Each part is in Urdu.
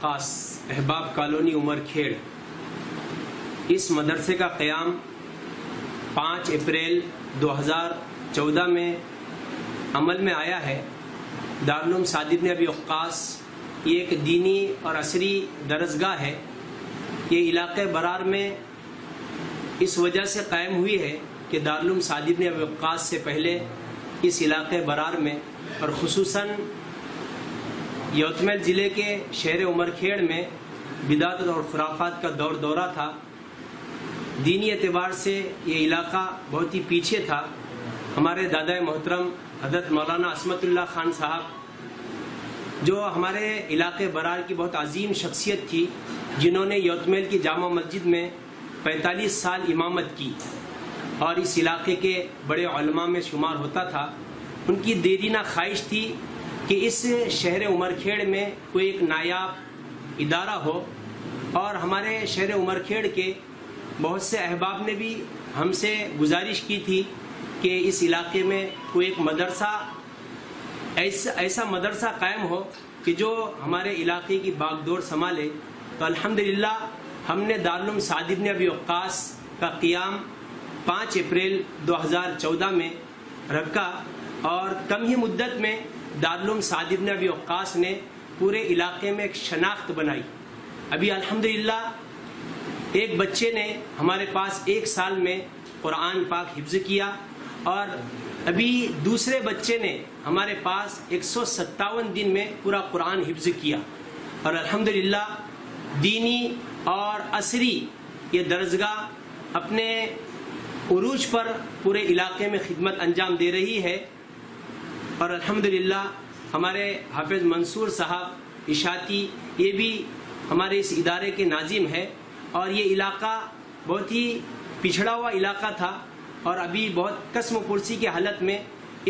خاص احباب کالونی عمر کھیڑ۔ اس مدرسے کا قیام پانچ اپریل دو ہزار چودہ میں عمل میں آیا ہے۔ دارالعلوم صادق نے ابھی یہ ایک دینی اور عصری درسگاہ ہے۔ یہ علاقہ برار میں اس وجہ سے قائم ہوئی ہے کہ دارالعلوم صادق نے ابھی سے پہلے اس علاقہ برار میں اور خصوصاً یوتمیل جلے کے شہر عمر کھیڑ میں بدعت اور خرافات کا دور دورہ تھا۔ دینی اعتبار سے یہ علاقہ بہت ہی پیچھے تھا۔ ہمارے دادا محترم حضرت مولانا عصمت اللہ خان صاحب، جو ہمارے علاقے برار کی بہت عظیم شخصیت تھی، جنہوں نے یوتمیل کی جامع مسجد میں پینتالیس سال امامت کی اور اس علاقے کے بڑے علماء میں شمار ہوتا تھا۔ ان کی دیرینہ خواہش تھی کہ اس شہر عمر کھیڑ میں کوئی ایک نایاب ادارہ ہو اور ہمارے شہر عمر کھیڑ کے بہت سے احباب نے بھی ہم سے گزارش کی تھی کہ اس علاقے میں کوئی ایک مدرسہ ایسا ایسا مدرسہ قائم ہو کہ جو ہمارے علاقے کی باغ دور سنبھالے۔ تو الحمدللہ ہم نے دارالم صادب نبی ابی وقاص کا قیام پانچ اپریل دو ہزار چودہ میں رکھا اور کم ہی مدت میں دارالعلوم سعد ابن ابی وقاص نے پورے علاقے میں ایک شناخت بنائی۔ ابھی الحمدللہ ایک بچے نے ہمارے پاس ایک سال میں قرآن پاک حفظ کیا اور ابھی دوسرے بچے نے ہمارے پاس ایک سو ستاون دن میں پورا قرآن حفظ کیا۔ اور الحمدللہ دینی اور عصری یہ درزگاہ اپنے عروج پر پورے علاقے میں خدمت انجام دے رہی ہے۔ اور الحمدللہ ہمارے حافظ منصور صاحب اشاتی یہ بھی ہمارے اس ادارے کے ناظم ہے اور یہ علاقہ بہت ہی پچھڑا ہوا علاقہ تھا اور ابھی بہت قسم و پرسی کی حالت میں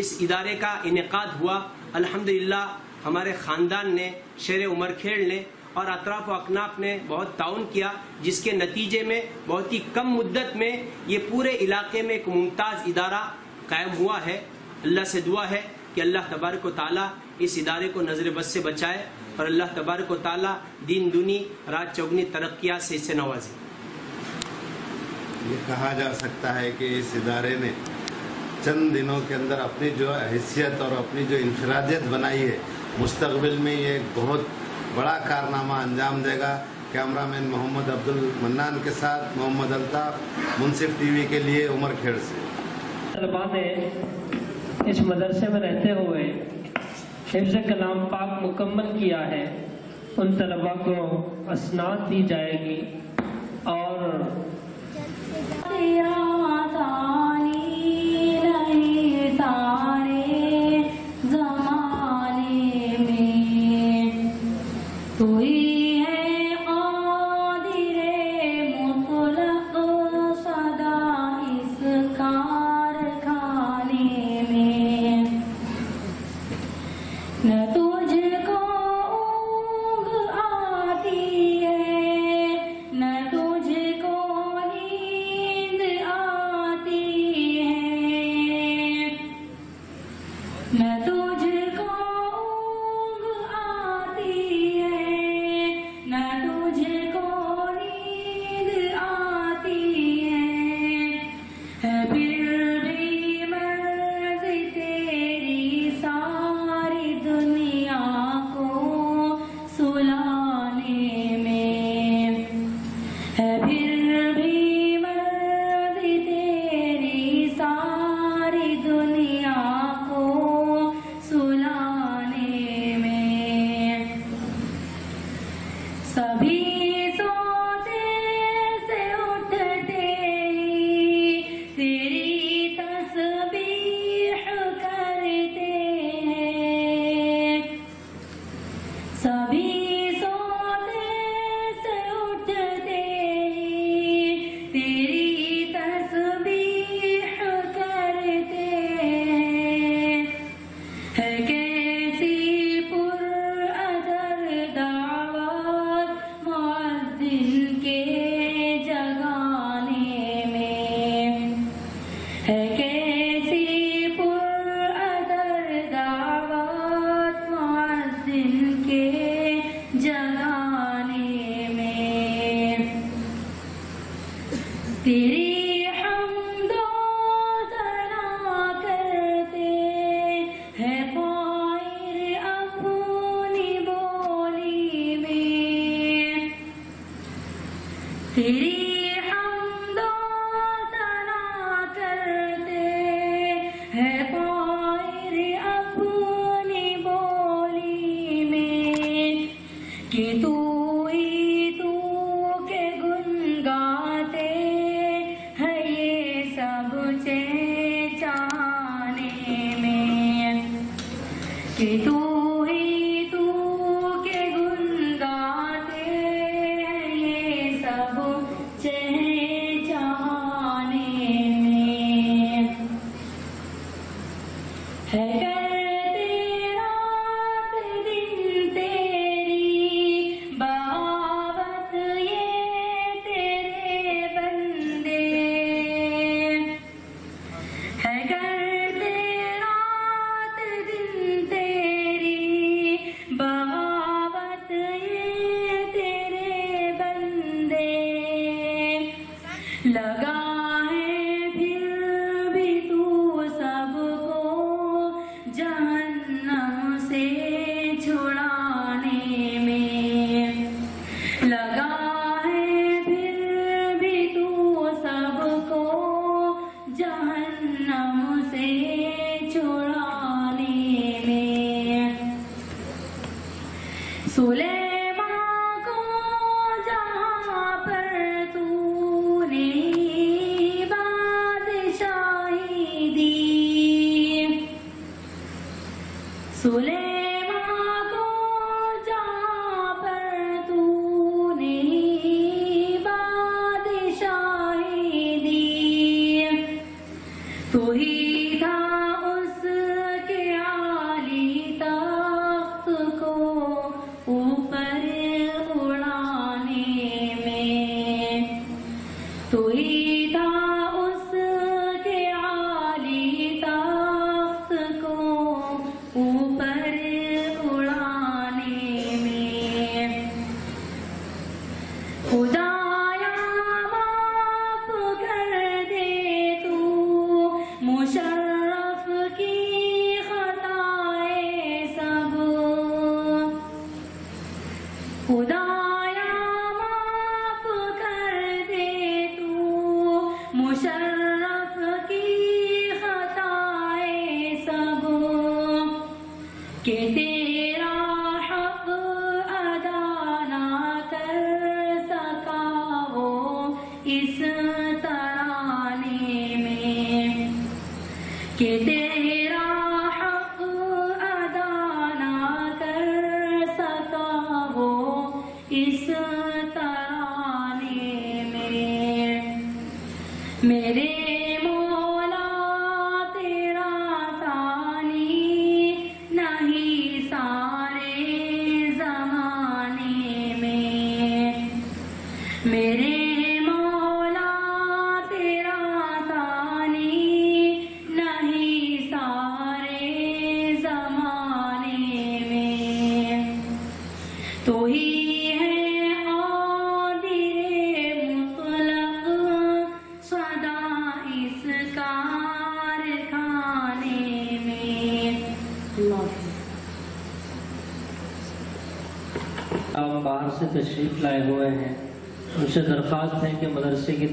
اس ادارے کا انعقاد ہوا۔ الحمدللہ ہمارے خاندان نے، شیر عمر کھیڑ نے اور اطراف و اکناف نے بہت تعاون کیا، جس کے نتیجے میں بہت ہی کم مدت میں یہ پورے علاقے میں ایک ممتاز ادارہ قائم ہوا ہے۔ اللہ سے دعا ہے کہ اللہ تبارک و تعالیٰ اس ادارے کو نظر بس سے بچائے اور اللہ تبارک و تعالیٰ دین دنی رات چوگنی ترقیات سے اسے نوازے۔ یہ کہا جا سکتا ہے کہ اس ادارے نے چند دنوں کے اندر اپنی جو حیثیت اور اپنی جو انفرادیت بنائی ہے مستقبل میں یہ ایک بہت بڑا کارنامہ انجام دے گا۔ کیمرہ مین محمد عبد المنان کے ساتھ محمد الطاف منصف ٹی وی کے لیے عمر کھیڑ سے۔ طلباء نے اس مدرسے میں رہتے ہوئے حفظ کلام پاک مکمل کیا ہے، ان طلباء کو اسناد دی جائے گی اور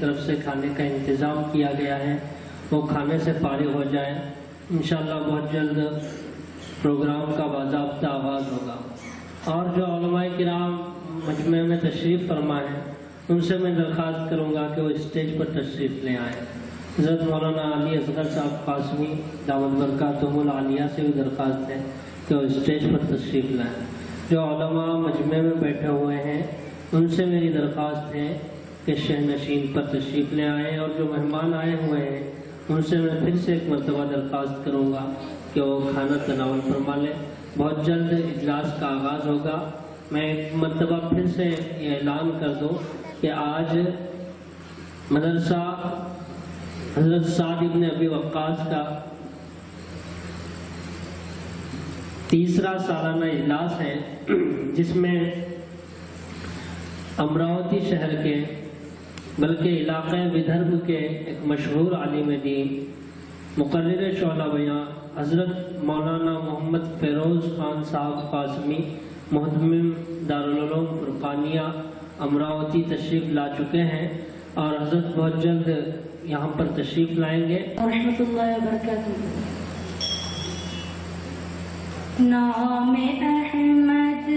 طرف سے کھانے کا انتظام کیا گیا ہے، وہ کھانے سے فارغ ہو جائیں۔ انشاءاللہ بہت جلد پروگرام کا باضابطہ آغاز ہوگا۔ اور جو علماء کرام مجمع میں تشریف فرما ہیں، ان سے میں درخواست کروں گا کہ وہ اسٹیج پر تشریف لے آئیں۔ حضرت مولانا علی اصغر صاحب قاسمی، دعوت برکاتہم العالیہ سے بھی درخواست ہے کہ وہ اسٹیج پر تشریف لائیں۔ جو علماء مجمع میں بیٹھے ہوئے ہیں، ان سے میری درخواست ہے کہ شہ نشین پر تشریف لے آئیں اور جو مہمان آئے ہوئے ہیں، ان سے میں پھر سے ایک مرتبہ درخواست کروں گا کہ وہ کھانا تناول فرما لیں۔ بہت جلد اجلاس کا آغاز ہوگا۔ میں ایک مرتبہ پھر سے یہ اعلان کر دوں کہ آج مدرسہ حضرت سعد ابن ابی وقاص کا تیسرا سالانہ اجلاس ہے، جس میں امراوتی شہر کے بلکہ علاقہ ودربھ کے ایک مشہور عالم دین، مقرر شعلہ بیاں حضرت مولانا محمد فیروز خان صاحب قاسمی، محتمم دارالعلوم فرقانیہ امراوتی تشریف لا چکے ہیں اور حضرت بہت جلد یہاں پر تشریف لائیں گے۔ ورحمۃ اللہ وبرکاتہ۔ نام احمد،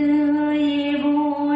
یہ وہ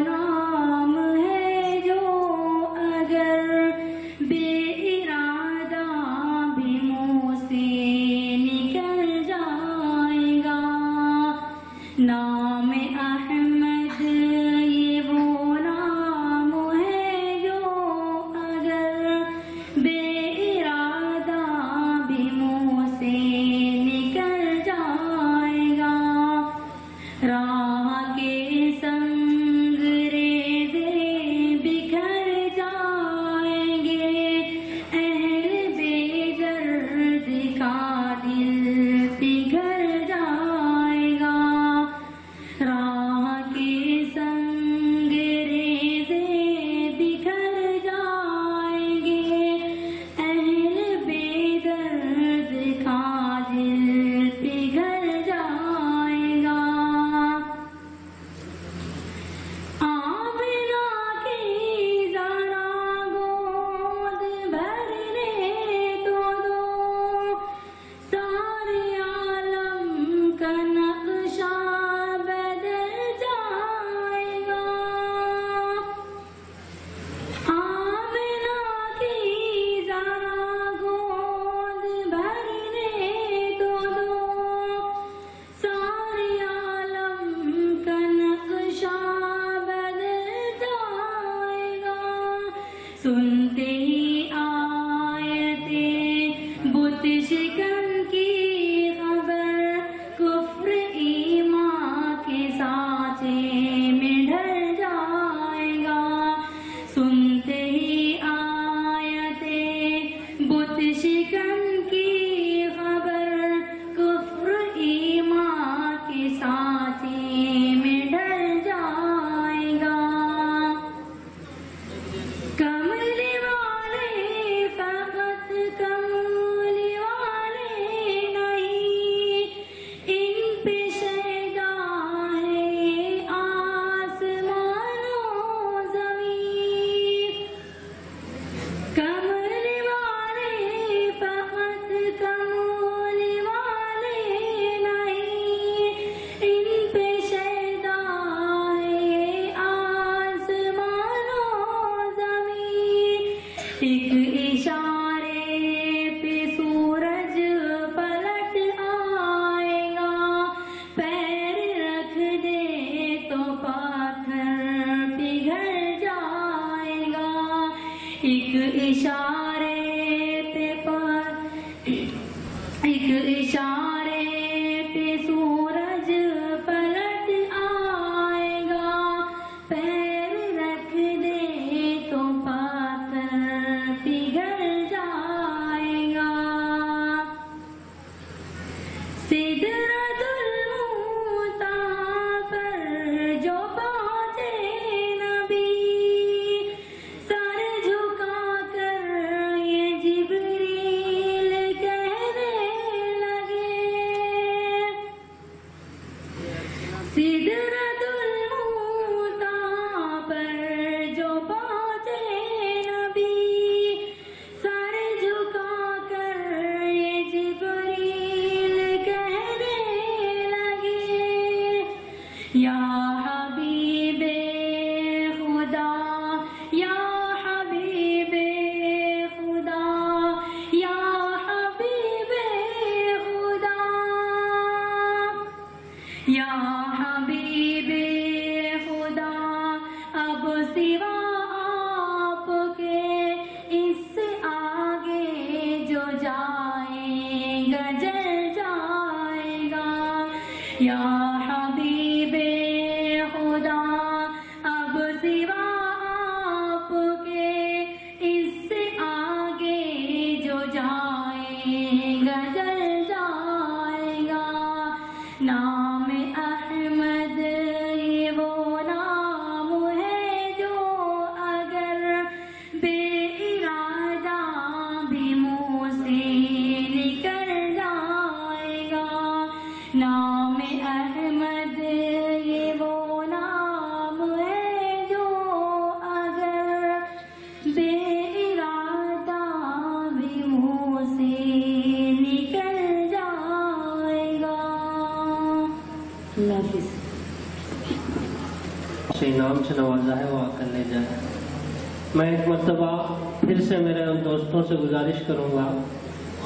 سے گزارش کروں گا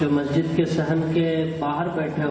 جو مسجد کے سہن کے باہر بیٹھے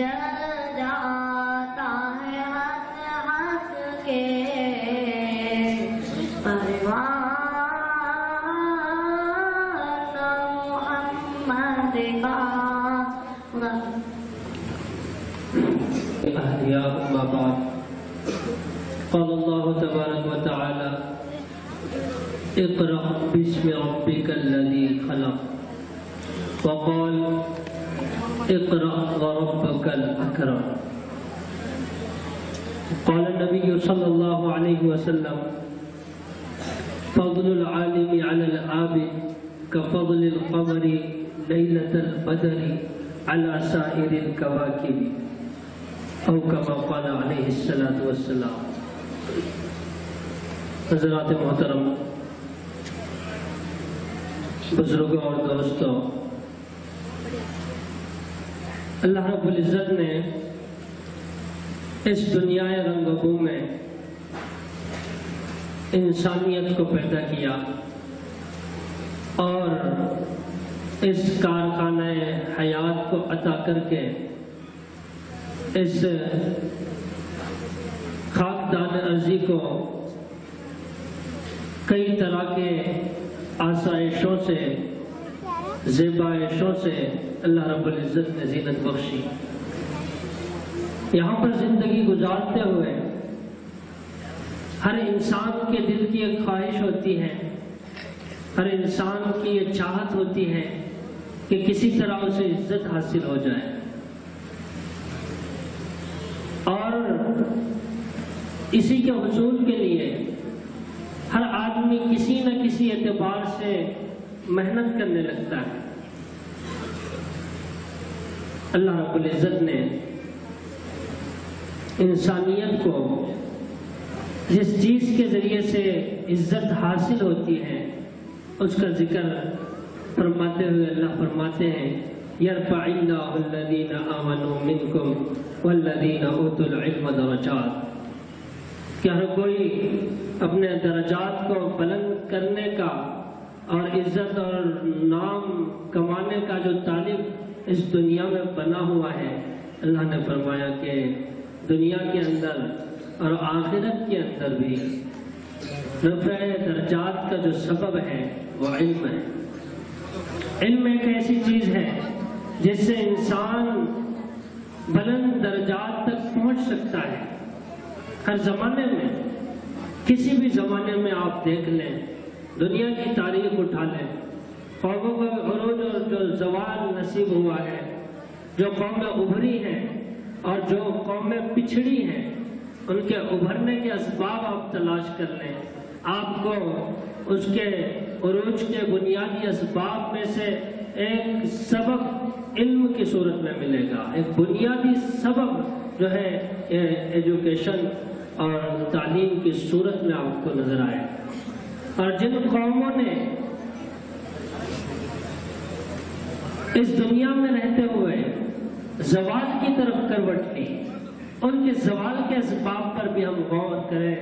جل جاتا ہے کے پروان محمد کا يا أما بعد قال الله تبارك وتعالى اقرأ باسم ربك الذي خلق وقال اقرأ وربك الأكرم. قال النبي صلى الله عليه وسلم فضل العالم على العابد كفضل القمر ليلة البدر على سائر الكواكب. أو كما قال علیہ السلام والسلام. حضرات محترم بزرگوں اور دوستوں اللہ رب العزت نے اس دنیا رنگ بو میں انسانیت کو پیدا کیا اور اس کارخانہ حیات کو عطا کر کے اس خاکدان ارضی کو کئی طرح کے آسائشوں سے، زیبائشوں سے اللہ رب العزت نے زینت بخشی۔ یہاں پر زندگی گزارتے ہوئے ہر انسان کے دل کی ایک خواہش ہوتی ہے، ہر انسان کی یہ چاہت ہوتی ہے کہ کسی طرح اسے عزت حاصل ہو جائے۔ اور اسی کے حصول کے لیے ہر آدمی کسی نہ کسی اعتبار سے محنت کرنے لگتا ہے۔ اللہ رب العزت نے انسانیت کو جس چیز کے ذریعے سے عزت حاصل ہوتی ہے، اس کا ذکر فرماتے ہوئے اللہ فرماتے ہیں، یرفع اللہ الذین آمنوا منکم والذین اوتوا العلم درجات۔ کہ ہر کوئی اپنے درجات کو بلند کرنے کا اور عزت اور نام کمانے کا جو طالب اس دنیا میں بنا ہوا ہے۔ اللہ نے فرمایا کہ دنیا کے اندر اور آخرت کے اندر بھی رفع درجات کا جو سبب ہے وہ علم ہے۔ علم ایک ایسی چیز ہے جس سے انسان بلند درجات تک پہنچ سکتا ہے۔ ہر زمانے میں، کسی بھی زمانے میں آپ دیکھ لیں، دنیا کی تاریخ اٹھا لیں۔ قوموں کا عروج اور جو زوال نصیب ہوا ہے، جو قومیں ابھری ہیں اور جو قومیں پچھڑی ہیں، ان کے ابھرنے کے اسباب آپ تلاش کر لیں۔ آپ کو اس کے عروج کے بنیادی اسباب میں سے ایک سبب علم کی صورت میں ملے گا۔ ایک بنیادی سبب جو ہے ایجوکیشن اور تعلیم کی صورت میں آپ کو نظر آئے۔ اور جن قوموں نے اس دنیا میں رہتے ہوئے زوال کی طرف کروٹ لی۔ ان کے زوال کے اسباب پر بھی ہم غور کریں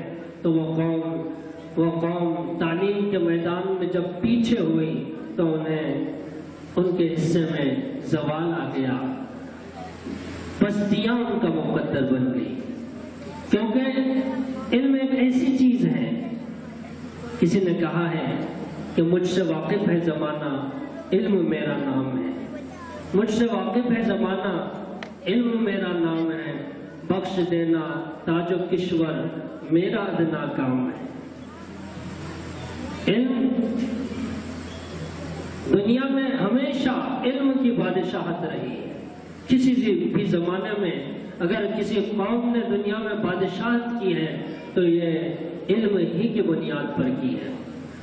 تو وہ قوم وہ قوم تعلیم کے میدان میں جب پیچھے ہوئی تو انہیں ان کے حصے میں زوال آ گیا۔ بستیاں ان کا مقدر بن گئی۔ کیونکہ علم ایک ایسی چیز ہے، کسی نے کہا ہے کہ مجھ سے واقف ہے زمانہ علم میرا نام ہے۔ مجھ سے واقف ہے زمانہ، علم میرا نام ہے۔ بخش دینا تاج و کشور میرا ادنا کام ہے۔ علم، دنیا میں ہمیشہ علم کی بادشاہت رہی۔ ہے کسی بھی زمانے میں اگر کسی قوم نے دنیا میں بادشاہت کی ہے، تو یہ علم ہی کی بنیاد پر کی ہے۔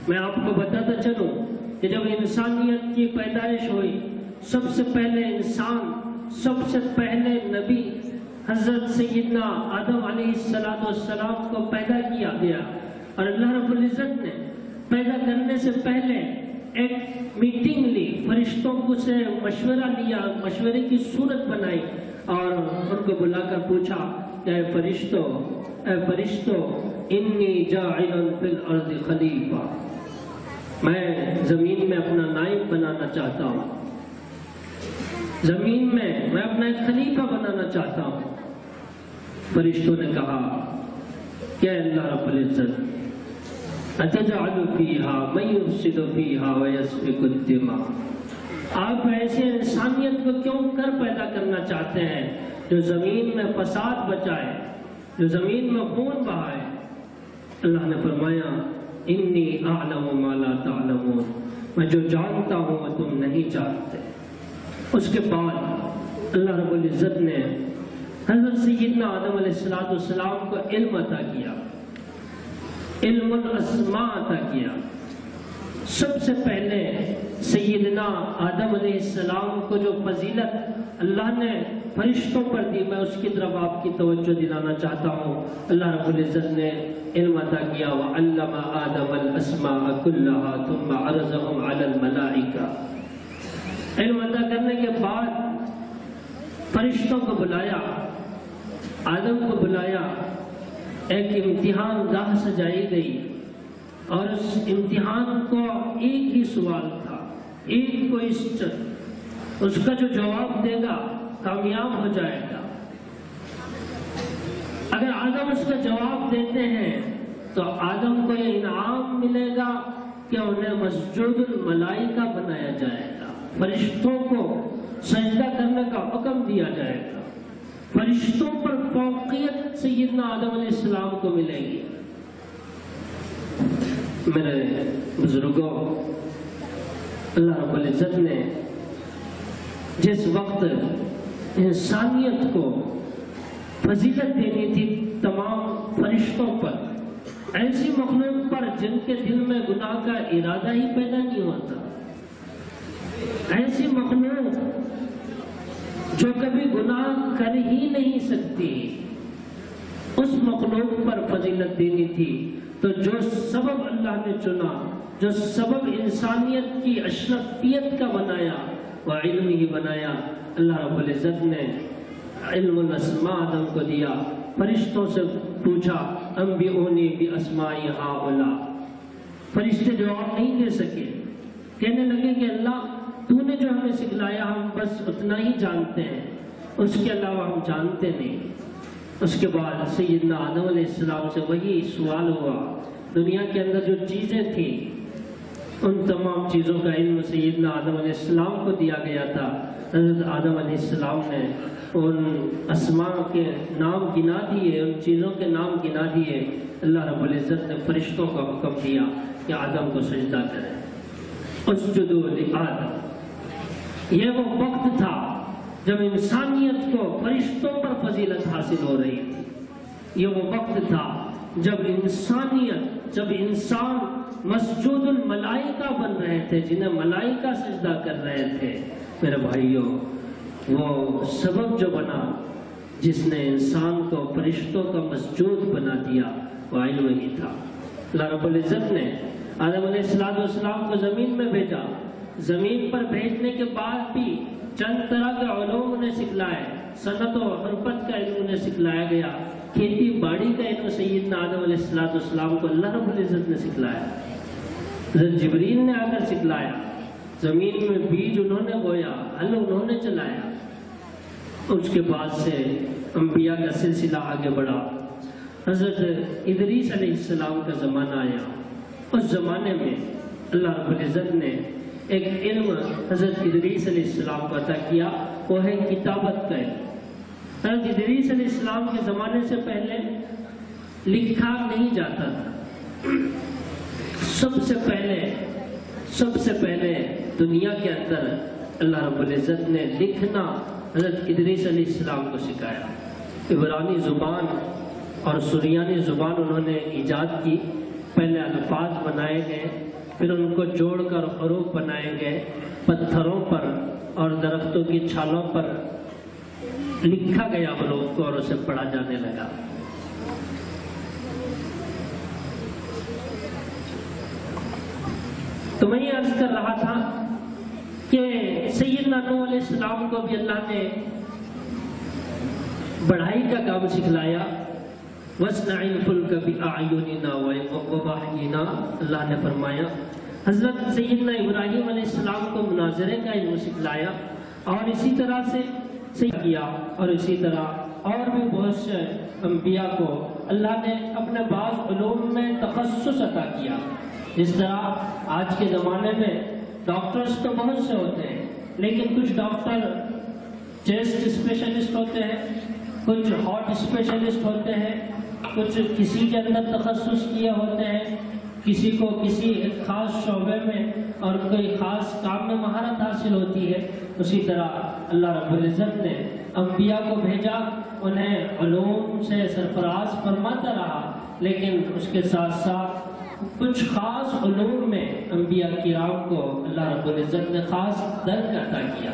میں آپ کو بتاتا چلوں کہ جب انسانیت کی پیدائش ہوئی، سب سے پہلے انسان، سب سے پہلے نبی حضرت سیدنا آدم علیہ السلام کو پیدا کیا گیا۔ اور اللہ رب العزت نے پیدا کرنے سے پہلے ایک میٹنگ لی، فرشتوں کو سے مشورہ لیا، مشورے کی صورت بنائی۔ اور ان کو بلا کر پوچھا کہ اے فرشتوں اے فرشتوں انی جاعل فی الارض خلیفہ میں زمین میں اپنا نائب بنانا چاہتا ہوں۔ زمین میں میں اپنا ایک خلیفہ بنانا چاہتا ہوں۔ فرشتوں نے کہا کہ اللہ رب العزت، اتجعل فیہا، من یفسد فیہا ویسفک الدماء۔ آپ ایسے انسانیت کو کیوں کر پیدا کرنا چاہتے ہیں جو زمین میں فساد بچائے، جو زمین میں خون بہائے؟ اللہ نے فرمایا انی اعلم ما لا تعلمون، میں جو جانتا ہوں وہ تم نہیں جانتے۔ اس کے بعد اللہ رب العزت نے حضرت سیدنا آدم علیہ السلام کو علم عطا کیا، علم الاسماء عطا کیا۔ سب سے پہلے سیدنا آدم علیہ السلام کو جو فضیلت اللہ نے فرشتوں پر دی، میں اس کی طرف آپ کی توجہ دلانا چاہتا ہوں۔ اللہ رب العزت نے علم عطا کیا، وَعَلَّمَ آدَمَ الْأَسْمَاءَ كُلَّهَا ثُمَّ عَرَضَهُمْ عَلَى الْمَلَائِكَةِ۔ علم عطا کرنے کے بعد فرشتوں کو بلایا، آدم کو بلایا، ایک امتحان گاہ سجائی گئی۔ اور اس امتحان کو ایک ہی سوال تھا، ایک کوئسچن اس کا جو جواب دے گا، کامیاب ہو جائے گا۔ اگر آدم اس کا جواب دیتے ہیں، تو آدم کو یہ انعام ملے گا کہ انہیں مسجود الملائکہ بنایا جائے گا۔ فرشتوں کو سجدہ کرنے کا حکم دیا جائے گا۔ فرشتوں پر فوقیت سیدنا آدم علیہ السلام کو ملے گی۔ میرے بزرگوں، اللہ رب العزت نے جس وقت انسانیت کو فضیلت دینی تھی، تمام فرشتوں پر، ایسی مخلوق پر جن کے دل میں گناہ کا ارادہ ہی پیدا نہیں ہوتا ایسی مخلوق جو کبھی گناہ کر ہی نہیں سکتی، اس مخلوق پر فضیلت دینی تھی۔ تو جو سبب اللہ نے چنا، جو سبب انسانیت کی اشرفیت کا بنایا، وہ علم ہی بنایا۔ اللہ رب العزت نے علم الاسماء آدم کو دیا، فرشتوں سے پوچھا انبئونی بی اسمائی ہاولا فرشتے جواب نہیں دے سکے۔ کہنے لگے کہ اللہ، تو نے جو ہمیں سکھلایا، ہم بس اتنا ہی جانتے ہیں۔ اس کے علاوہ ہم جانتے نہیں۔ اس کے بعد سیدنا آدم علیہ السلام سے وہی سوال ہوا، دنیا کے اندر جو چیزیں تھیں، ان تمام چیزوں کا علم سیدنا آدم علیہ السلام کو دیا گیا تھا۔ حضرت آدم علیہ السلام نے ان اسماء کے نام گنا دیے، ان چیزوں کے نام گنا دیے۔ اللہ رب العزت نے فرشتوں کا حکم دیا کہ آدم کو سجدہ کریں۔ اسجدوا لآدم۔ یہ وہ وقت تھا جب انسانیت کو فرشتوں پر فضیلت حاصل ہو رہی تھی، یہ وہ وقت تھا جب انسانیت، جب انسان مسجود الملائکہ بن رہے تھے، جنہیں ملائکہ سجدہ کر رہے تھے۔ میرے بھائیوں وہ سبب جو بنا، جس نے انسان کو فرشتوں کا مسجود بنا دیا، وہ علم ہی تھا۔ اللہ رب العزت نے آدم علیہ السلام والسلام کو زمین میں بھیجا۔ زمین پر بھیجنے کے بعد بھی چند طرح کے علوم انہیں سکھلائے صنعت و حرفت کا علم انہیں سکھلایا گیا۔ کھیتی باڑی کا علم سیدنا آدم علیہ السلام والسلام کو اللہ رب العزت نے سکھلایا۔ حضرت جبریل نے آ کر سکھلایا۔ زمین میں بیج انہوں نے بویا، حل انہوں نے چلایا۔ اس کے بعد سے انبیاء کا سلسلہ آگے بڑھا۔ حضرت ادریس علیہ السلام کا زمانہ آیا۔ اس زمانے میں اللہ رب العزت نے ایک علم حضرت ادریس علیہ السلام کو عطا کیا، وہ ہے کتابت کا علم۔ حضرت ادریس علیہ السلام کے زمانے سے پہلے لکھا نہیں جاتا تھا۔ سب سے پہلے، سب سے پہلے دنیا کے اندر اللہ رب العزت نے لکھنا حضرت ادریس علیہ السلام کو سکھایا۔ عبرانی زبان اور سریانی زبان انہوں نے ایجاد کی۔ پہلے الفاظ بنائے گئے۔ پھر ان کو جوڑ کر حروف بنائے گئے پتھروں پر اور درختوں کی چھالوں پر۔ لکھا گیا حروف کو اور اسے پڑھا جانے لگا۔ تو میں یہ عرض کر رہا تھا کہ سیدنا نوح علیہ السلام کو بھی اللہ نے بڑھائی کا کام سکھلایا۔ اللہ نے فرمایا، حضرت سیدنا ابراہیم علیہ السلام کو مناظرے کا علم سکھلایا اور اسی طرح سے سیکھ کیا اور اسی طرح اور بھی بہت سے انبیاء کو اللہ نے اپنے بعض علوم میں تخصص عطا کیا۔ جس طرح آج کے زمانے میں ڈاکٹرز تو بہت سے ہوتے ہیں، لیکن کچھ ڈاکٹر چیسٹ اسپیشلسٹ ہوتے ہیں، کچھ ہارٹ اسپیشلسٹ ہوتے ہیں کچھ کسی کے اندر تخصص کیے ہوتے ہیں، کسی کو کسی ایک خاص شعبے میں اور کوئی خاص کام میں مہارت حاصل ہوتی ہے، اسی طرح اللہ رب العزت نے انبیاء کو بھیجا، انہیں علوم سے سرفراز فرماتا رہا، لیکن اس کے ساتھ ساتھ کچھ خاص علوم میں انبیاء کرام کو اللہ رب العزت نے خاص درد عطا کیا۔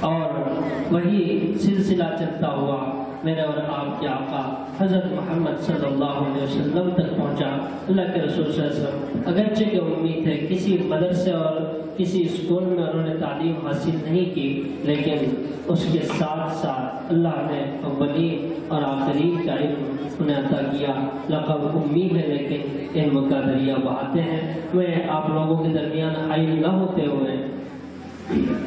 اور وہی سلسلہ چلتا ہوا میرے اور آپ کے آقا حضرت محمد صلی اللہ علیہ وسلم تک پہنچا۔ اللہ کے رسول صلی اللہ علیہ وسلم، اگرچہ کہ امید ہے کسی مدرسے اور کسی اسکول میں انہوں نے تعلیم حاصل نہیں کی، لیکن اس کے ساتھ ساتھ اللہ نے اولین اور آخرین کا علم انہیں عطا کیا۔ لقب امید ہے، لیکن علم کا دریا بہاتے ہیں۔ میں آپ لوگوں کے درمیان حائل نہ ہوتے ہوئے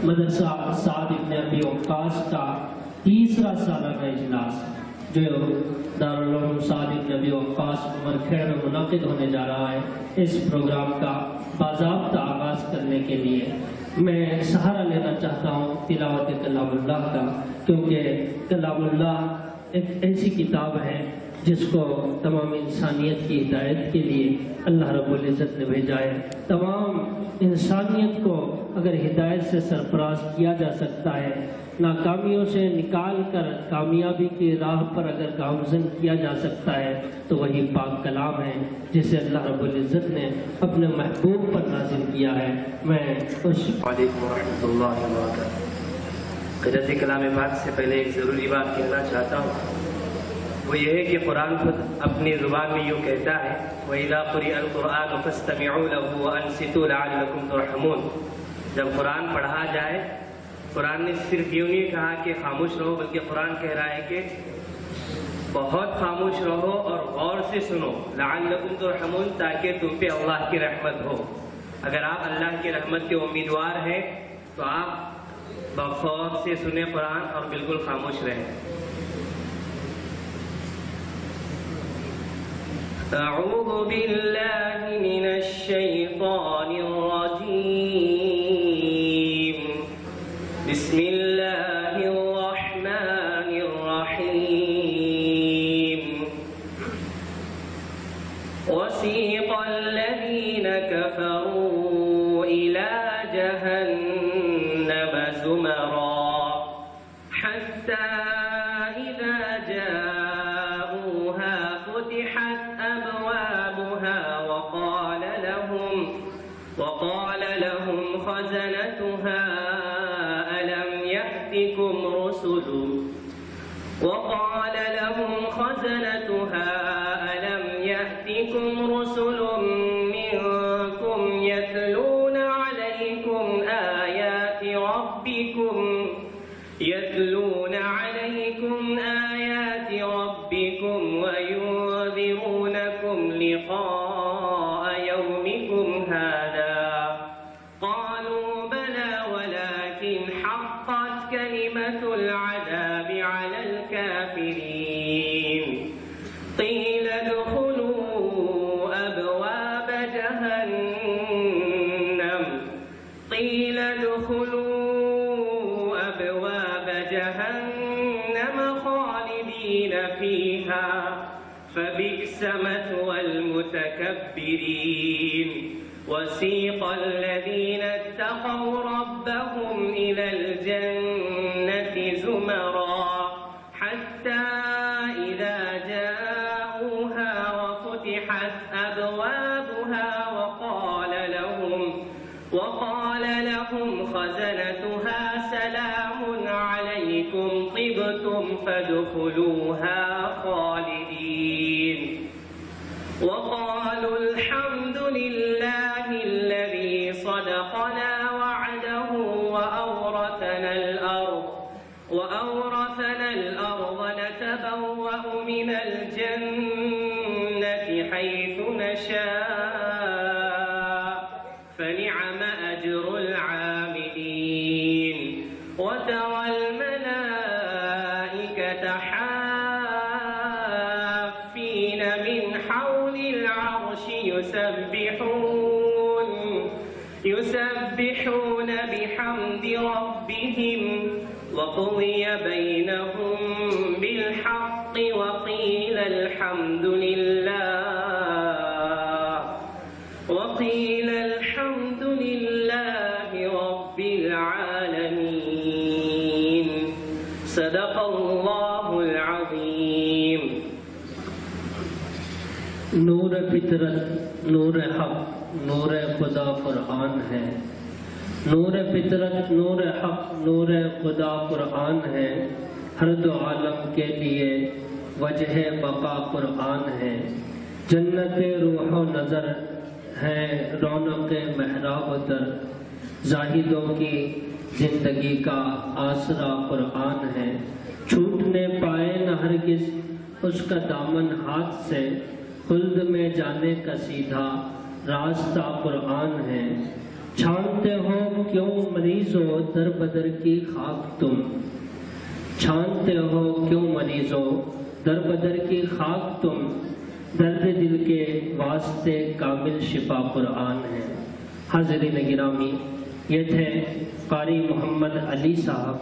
مدرسہ سعد ابن ابی وقاص کا تیسرا سالانہ اجلاس، جو دارالعلوم سعد ابن ابی وقاص عمر خیر میں منعقد ہونے جا رہا ہے، اس پروگرام کا باضابطہ آغاز کرنے کے لیے میں سہارا لینا چاہتا ہوں تلاوت کلام اللہ کا، کیونکہ کلام اللہ ایک ایسی کتاب ہے جس کو تمام انسانیت کی ہدایت کے لیے اللہ رب العزت نے بھیجا ہے۔ تمام انسانیت کو اگر ہدایت سے سرفراز کیا جا سکتا ہے ناکامیوں سے نکال کر کامیابی کی راہ پر اگر گامزن کیا جا سکتا ہے، تو وہی پاک کلام ہے جسے اللہ رب العزت نے اپنے محبوب پر نازل کیا ہے۔ میں اس وعلیکم ورحمۃ اللہ وبرکاتہ۔ قدرت کلام پاک سے پہلے ایک ضروری بات کہنا چاہتا ہوں۔ وہ یہ ہے کہ قرآن خود اپنی زبان میں یوں کہتا ہے، وَإِذَا قُرِئَ الْقُرْآنُ فَاسْتَمِعُوا لَهُ وَأَنصِتُوا لَعَلَّكُمْ تُرْحَمُونَ۔ جب قرآن پڑھا جائے قرآن نے صرف یوں نہیں کہا کہ خاموش رہو، بلکہ قرآن کہہ رہا ہے کہ بہت خاموش رہو اور غور سے سنو۔ لعلکم ترحمون، تاکہ تم پہ اللہ کی رحمت ہو۔ اگر آپ اللہ کی رحمت کے امیدوار ہیں، تو آپ بغور سے سنیں قرآن اور بالکل خاموش رہیں۔ أعوذ بالله من الشيطان الرجيم المتكبرين وسيق الذين اتقوا ربهم إلى الجنة. نور حق، نور خدا قرآن ہے۔ نور فطرت، نور حق، نور خدا قرآن ہے۔ ہر دو عالم کے لیے وجہ بقا قرآن ہے۔ جنت روح و نظر ہے، رونق محراب در۔ زاہدوں کی زندگی کا آسرا قرآن ہے۔ چھوٹنے پائے نہ ہرگز اس کا دامن ہاتھ سے۔ خلد میں جانے کا سیدھا راستہ قرآن ہے۔ چھانتے ہو کیوں مریض ہو در بدر کی خاک تم؟ چھانتے ہو کیوں مریض ہو در بدر کی خاک تم؟ درد دل کے واسطے کامل شفا قرآن ہے۔ حاضرین گرامی، یہ تھے قاری محمد علی صاحب،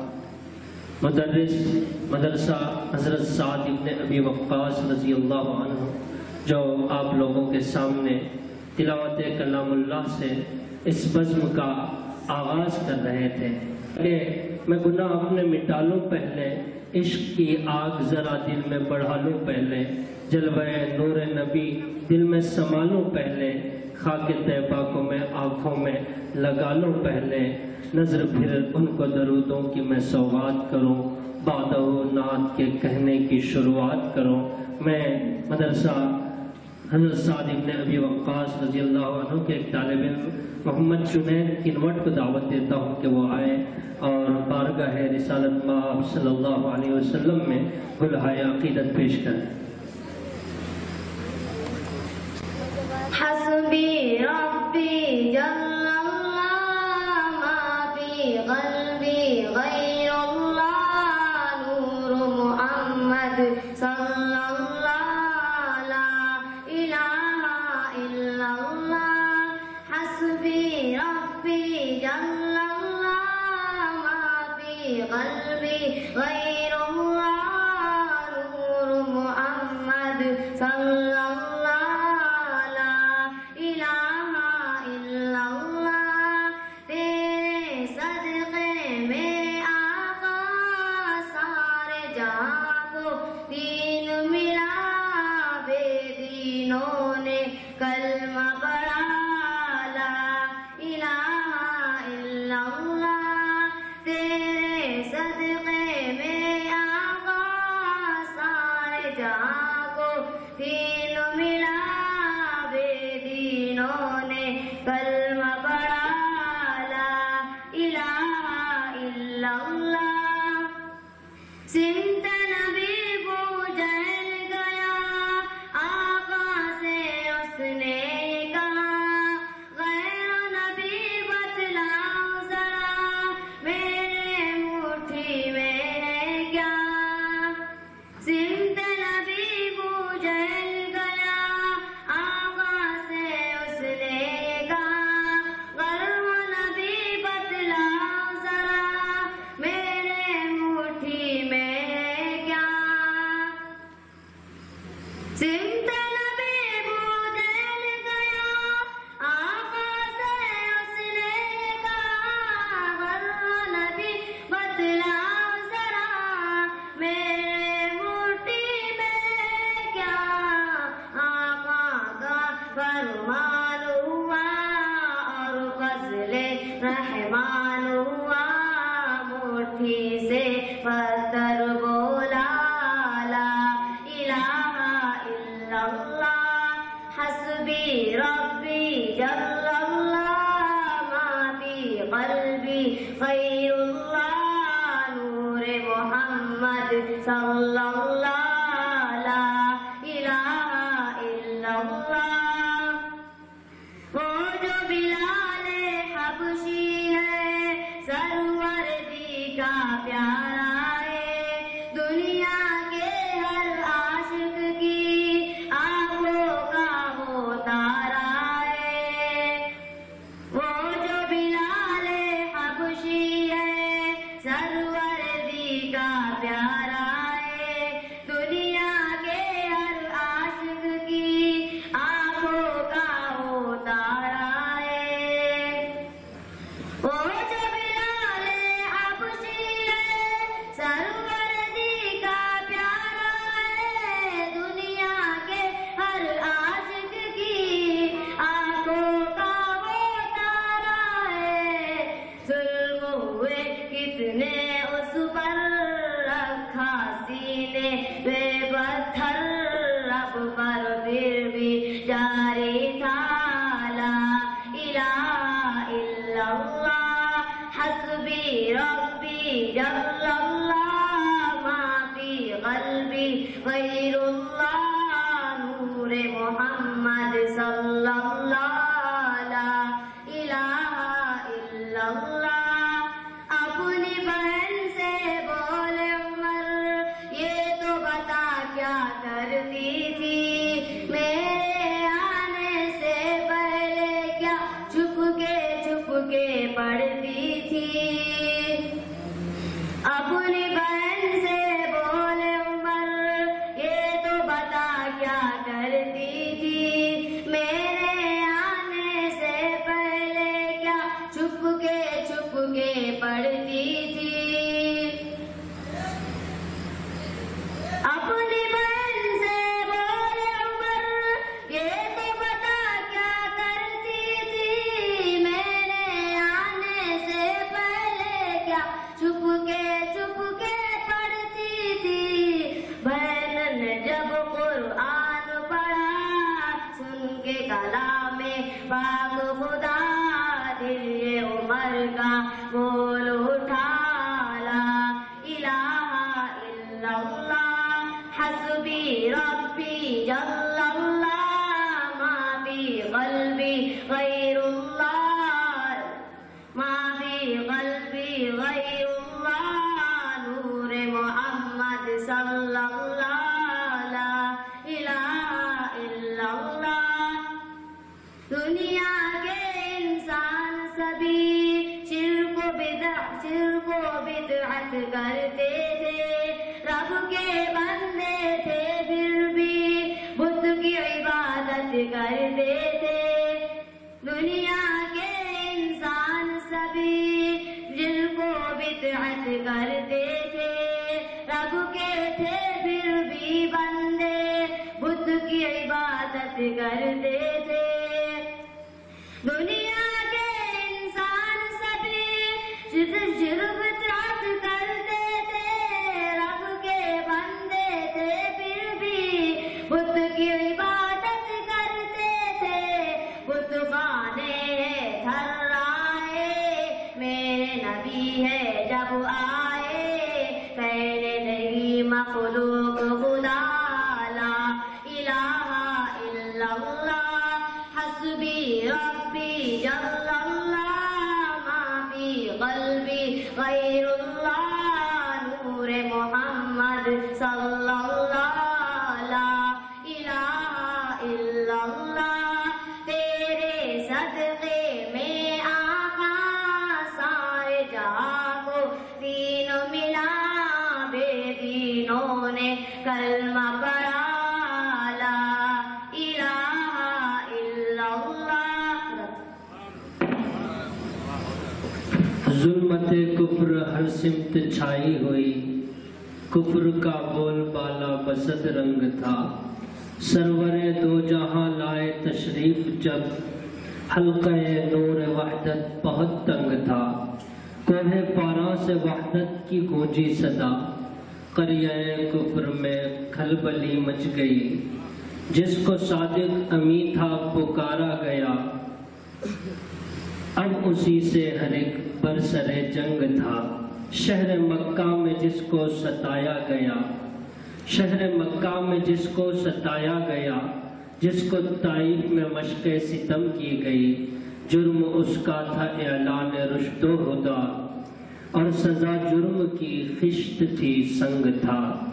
مدرس، مدرسہ حضرت سعد ابن ابی وقاص رضی اللہ عنہ۔ جو آپ لوگوں کے سامنے تلاوت کلام اللہ سے اس بزم کا آغاز کر رہے تھے۔ کہ میں گناہ اپنے مٹا لوں پہلے، عشق کی آگ ذرا دل میں بڑھا لوں پہلے، جلوہ نور نبی دل میں سما لوں پہلے خاک طیبہ کو میں، آنکھوں میں لگا لوں پہلے۔ نظر پھر ان کو درودوں کی میں سوغات کروں، بادہ و نعت کے کہنے کی شروعات کروں۔ میں مدرسہ حضرت سعد ابن ابی وقاص رضی اللہ عنہ کے ایک طالب محمد چنین کنوٹ کو دعوت دیتا ہوں کہ وہ آئے اور بارگاہ رسالت مآب صلی اللہ علیہ وسلم میں گلہائے عقیدت پیش کریں۔ حسبي ربي جل الله ما في قلبي غير الله نور محمد صلى الله في جل الله ما في قلبي غير الله نور محمد صلى الله ربی جل چھائی ہوئی، کفر کا بول بالا بسد رنگ تھا۔ سرور دو جہاں لائے تشریف جب، حلقہ نور وحدت بہت تنگ تھا۔ کوہ پارا سے وحدت کی گونجی صدا۔ قریہ کفر میں کھلبلی مچ گئی۔ جس کو صادق امی تھا پکارا گیا۔ اب اسی سے ہر ایک برسر جنگ تھا۔ شہر مکہ میں جس کو ستایا گیا، شہر مکہ میں جس کو ستایا گیا، جس کو طائف میں مشق ستم کی گئی، جرم اس کا تھا اعلان رشد و ہدا اور سزا جرم کی خشت تھی، سنگ تھا۔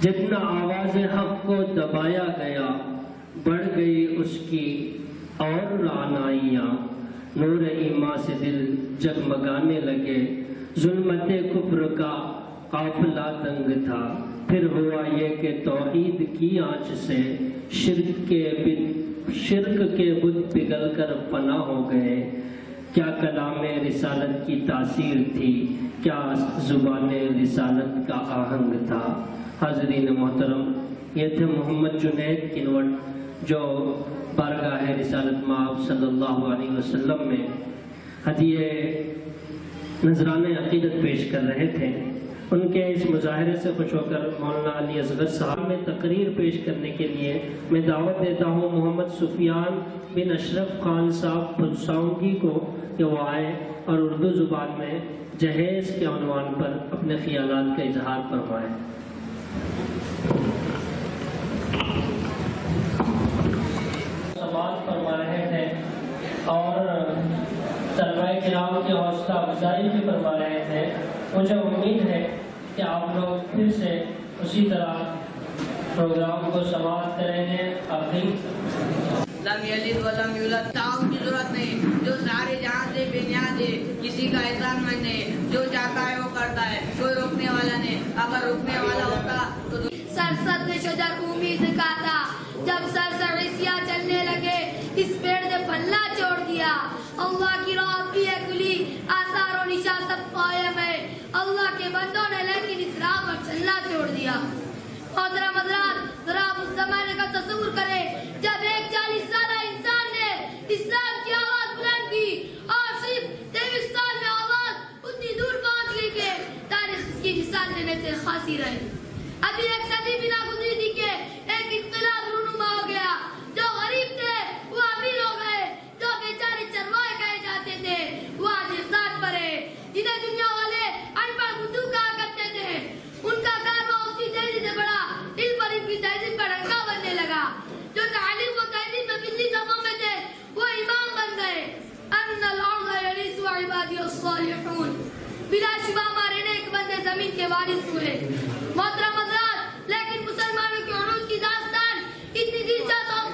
جتنا آواز حق کو دبایا گیا، بڑھ گئی اس کی اور رانائیاں۔ نور ایما سے دل جگمگانے لگے۔ ظلمت کفر کا قافلہ تنگ تھا۔ پھر ہوا یہ کہ توحید کی آنچ سے شرک کے بت شرک کے بت پگل کر پناہ ہو گئے۔ کیا کلام رسالت کی تاثیر تھی؟ کیا زبان رسالت کا آہنگ تھا؟ حاضرین محترم، یہ تھے محمد جنید کنوٹ، جو بارگاہ رسالت مآب صلی اللہ علیہ وسلم میں۔ ہدیے نذران عقیدت پیش کر رہے تھے۔ ان کے اس مظاہرے سے خوش ہو کر مولانا علی اصغر صاحب میں تقریر پیش کرنے کے لیے میں دعوت دیتا ہوں محمد سفیان بن اشرف خان صاحب پلساؤنگی کو کہ وہ آئے اور اردو زبان میں جہیز کے عنوان پر اپنے خیالات کا اظہار فرمائیں سماعت فرما رہے تھے اور طلبہ کرام کی حوصلہ افزائی بھی فرما رہے تھے مجھے امید ہے کہ آپ لوگ پھر سے اسی طرح پروگرام کو سماعت کریں گے۔ ابھی لم یلد ولم یولد تعاون کی ضرورت نہیں۔ جو سارے جہاں سے بے نیاز ہے کسی کا احسان مند ہے۔ جو چاہتا ہے وہ کرتا ہے کوئی روکنے والا نہیں۔ اگر روکنے والا ہوتا تو سرسد نے شجر امید کا تھا۔ جب سر سرسیا چلنے لگے اس پیڑ نے پلہ چھوڑ دیا اللہ کی راہ بھی ہے کھلی، آثار و نشان سب قائم ہے۔ اللہ کے بندوں نے لیکن اس راہ پر چلنا چھوڑ دیا۔ محترم حضرات ذرا آپ اس زمانے کا تصور کریں۔ جب ایک چالیس سالہ انسان نے اسلام کی آواز بلند کی، اور صرف تیئیس سال میں آواز اتنی دور پہنچ گئی کہ تاریخ اس کی مثال دینے سے خاصی رہی ابھی ایک صدی بنا گزری تھی کہ ایک انقلاب رونما ہو گیا۔ جو غریب تھے، وہ امیر ہو گئے۔ جو بیچارے چروائے کہے جاتے تھے وہ آج اقدار پر ہے جنہیں دنیا والے ان پڑھ بدو کہا کرتے تھے ان کا کارواں اسی تیزی سے بڑھا دل پر ان کی رنگا بننے لگا۔ جو تعلیم و تعلیم میں پچھلی دفعہ میں تھے، وہ امام بن گئے۔ ان الارض یریث عبادی الصالحون۔ بلا شبہ ہمارے نیک بندے زمین کے وارث ہوئے محترم حضرات، لیکن مسلمانوں کے عروج کی داستان اتنی دلچسپ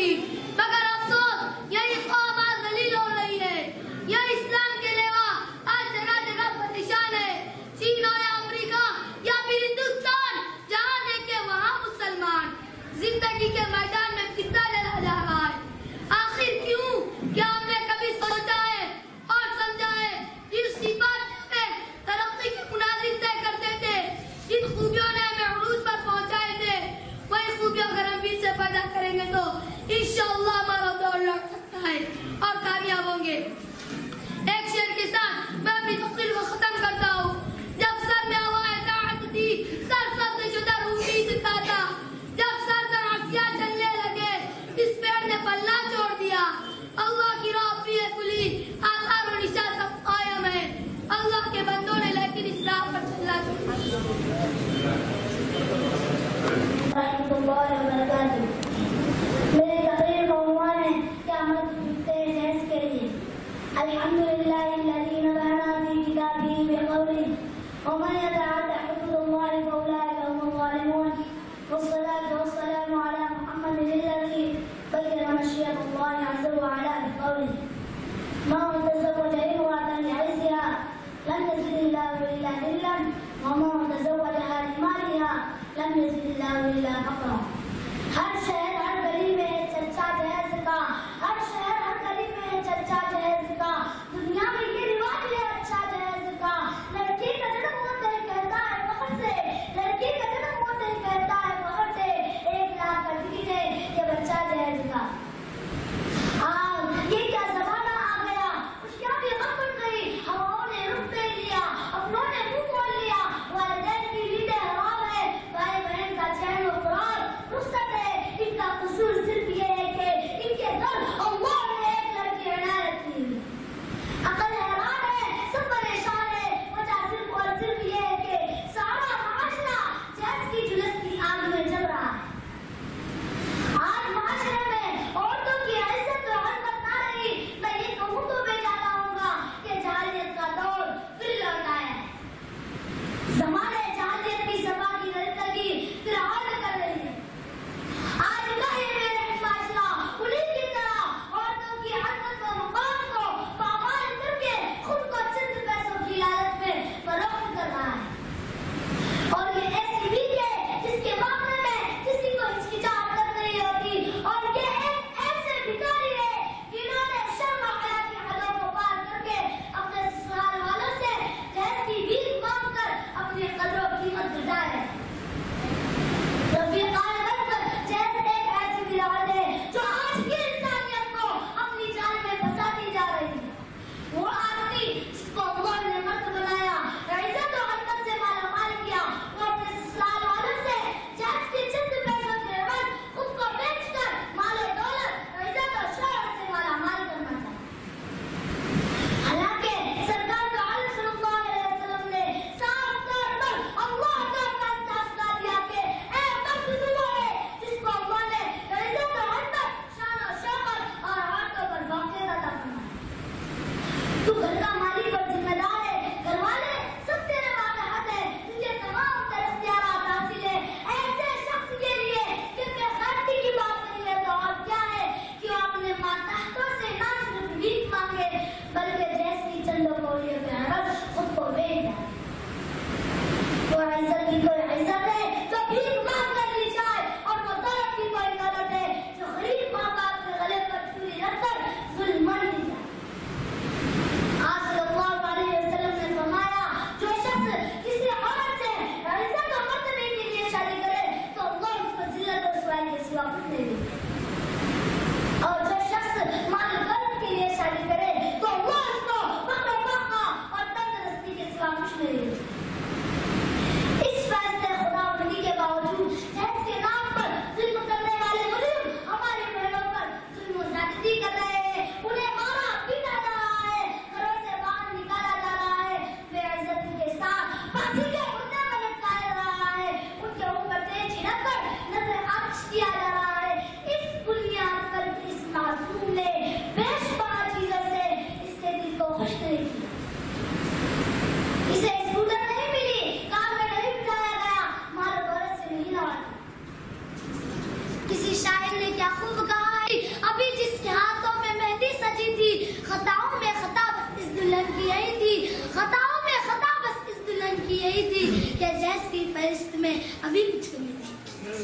کی۔ مگر افسوس، یہی قوم آج دلیل ہو رہی ہے۔ یہ اسلام کے لیوا آج جگہ جگہ پریشان ہے۔ چین ہو یا امریکہ یا پھر ہندوستان؟ جہاں دیکھے وہاں مسلمان۔ زندگی کے میدان میں کتنا لڑا جا رہا ہے۔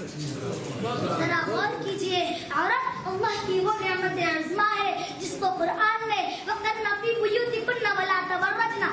ذرا غور کیجیے عورت اللہ کی وہ نعمت عظما ہے، جس کو قرآن میں وقت فی بیوتی کنہ ولا تبرجنا۔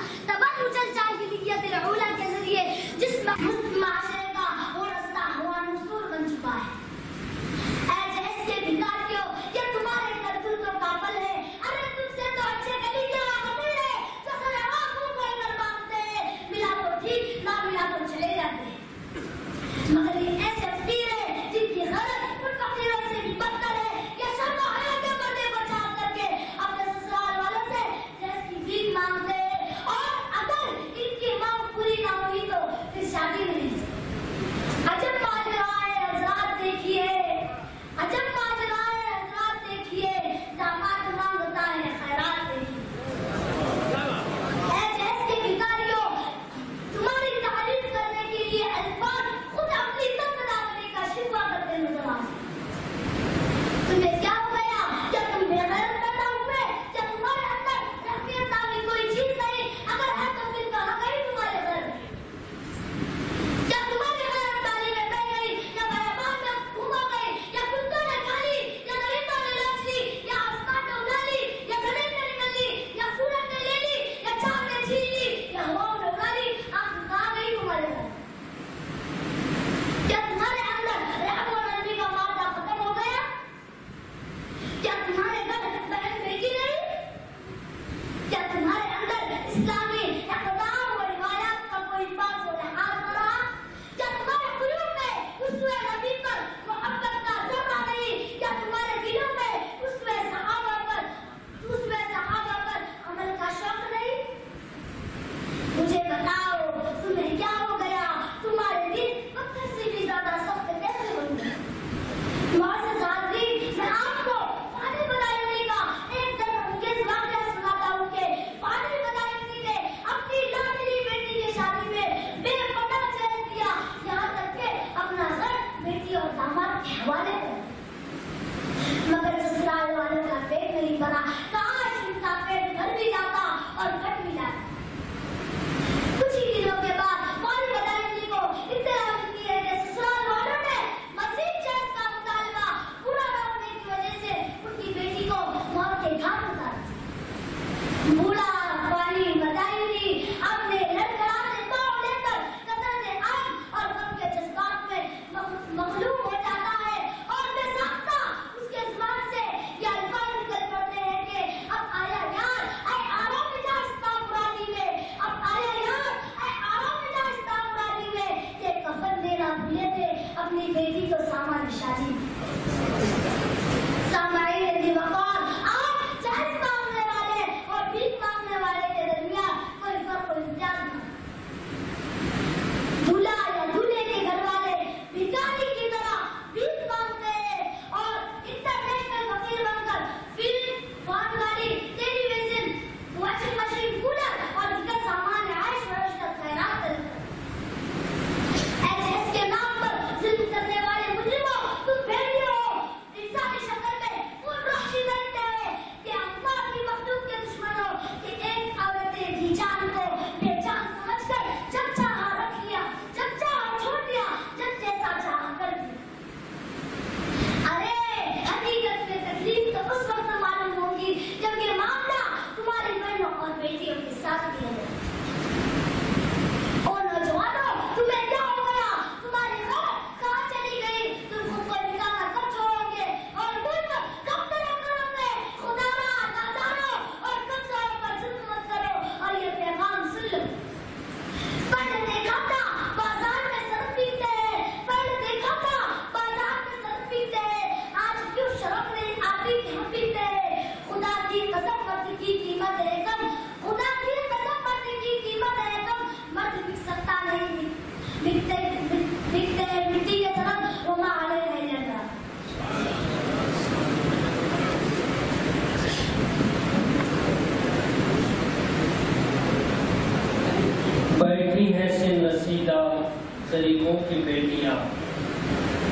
غریبوں کی بیٹیاں۔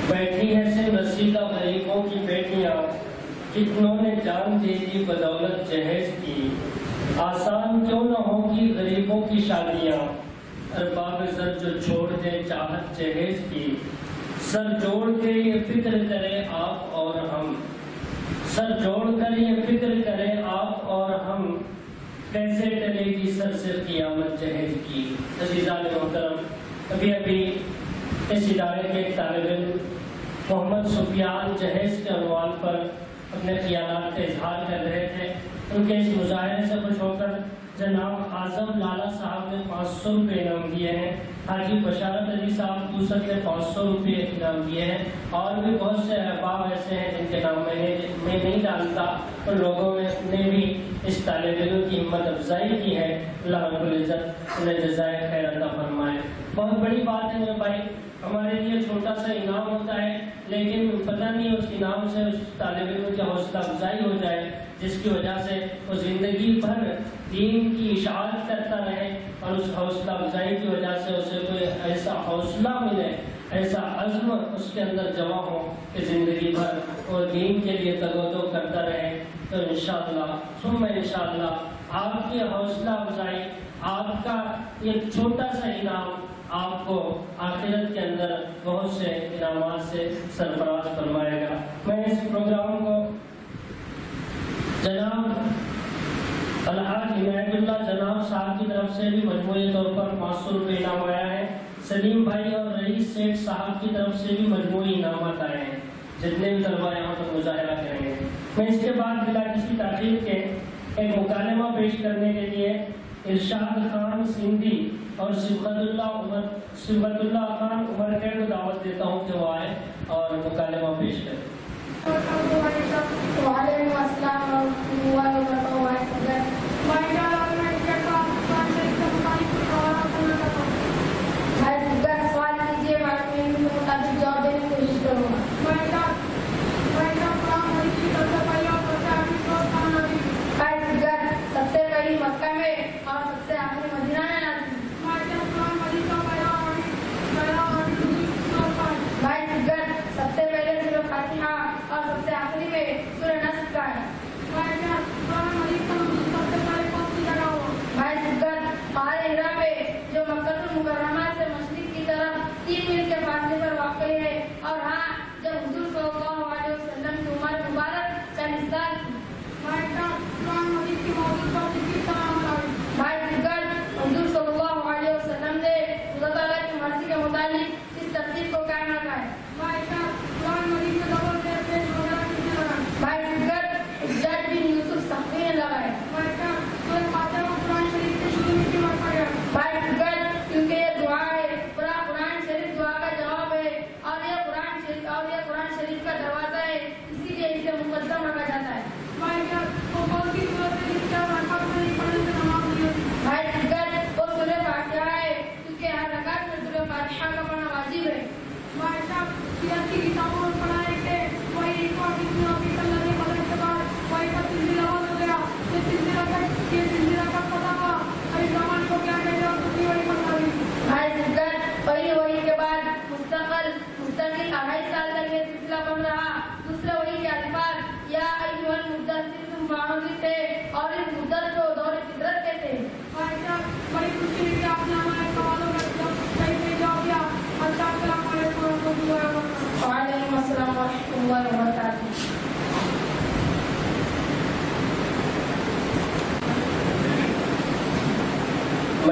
بیٹھی ہے سے نسیدہ غریبوں کی بیٹیاں کتنوں نے جان دے دی، بدولت جہیز کی۔ آسان کیوں نہ ہوگی غریبوں کی شادیاں۔ ارباب زر جو چھوڑ دے چاہت جہیز کی۔ سر جوڑ کے یہ فکر کرے آپ اور ہم۔ سر جوڑ کر یہ فکر کرے آپ اور ہم۔ کیسے ٹلے گی سر سے قیامت جہیز کی؟ عزیزان محترم ابھی ابھی اس ادارے کے ایک طالب علم محمد سفیان جہیز کے عنوان پر اپنے خیالات کا اظہار کر رہے تھے۔ ان کے اس مظاہرے سے خوش ہو کر جناب اعظم لالا صاحب نے پانچ سو روپے انعام دیے ہیں۔ حاجی بشارت علی صاحب دوسر نے پانچ سو روپے انعام دیے ہیں۔ اور بھی بہت سے احباب ایسے ہیں جن کے نام میں نے میں نہیں ڈالتا ان لوگوں نے نے بھی اس طالب علم کی ہمت افزائی کی ہے۔ اللہ رب العزت انہیں جزائے خیر عطا فرمائے۔ بہت بڑی بات ہے میرے بھائی، ہمارے لیے چھوٹا سا انعام ہوتا ہے، لیکن پتہ نہیں اس انعام سے اس طالب علم کی حوصلہ افزائی ہو جائے، جس کی وجہ سے وہ زندگی بھر دین کی اشاعت کرتا رہے اور اس حوصلہ افزائی کی وجہ سے اسے کوئی ایسا حوصلہ ملے، ایسا عزم اس کے اندر جمع ہو کہ زندگی بھر وہ دین کے لیے تگودو کرتا رہے۔ تو انشاءاللہ، ثم انشاءاللہ، آپ کی حوصلہ افزائی، آپ کا یہ چھوٹا سا انعام آپ کو آخرت کے اندر بہت سے انعامات سے سرفراز فرمائے گا۔ میں اس پروگرام کو جناب الحاج عنایت اللہ جناب صاحب کی طرف سے بھی مجموعی طور پر پانچ سو روپے انعام آیا ہے۔ سلیم بھائی اور رئیس سیٹ صاحب کی طرف سے بھی مجموعی انعامات آئے ہیں۔ جتنے بھی طلبا یہاں پر مظاہرہ کریں گے میں اس کے بعد بلا کسی تاخیر کے ایک مکالمہ پیش کرنے کے لیے ارشاد خان سندھی اور صبغت اللہ عمر صبغت اللہ خان عمر کے کو دعوت دیتا ہوں کہ وہ آئے اور مکالمہ پیش کریں۔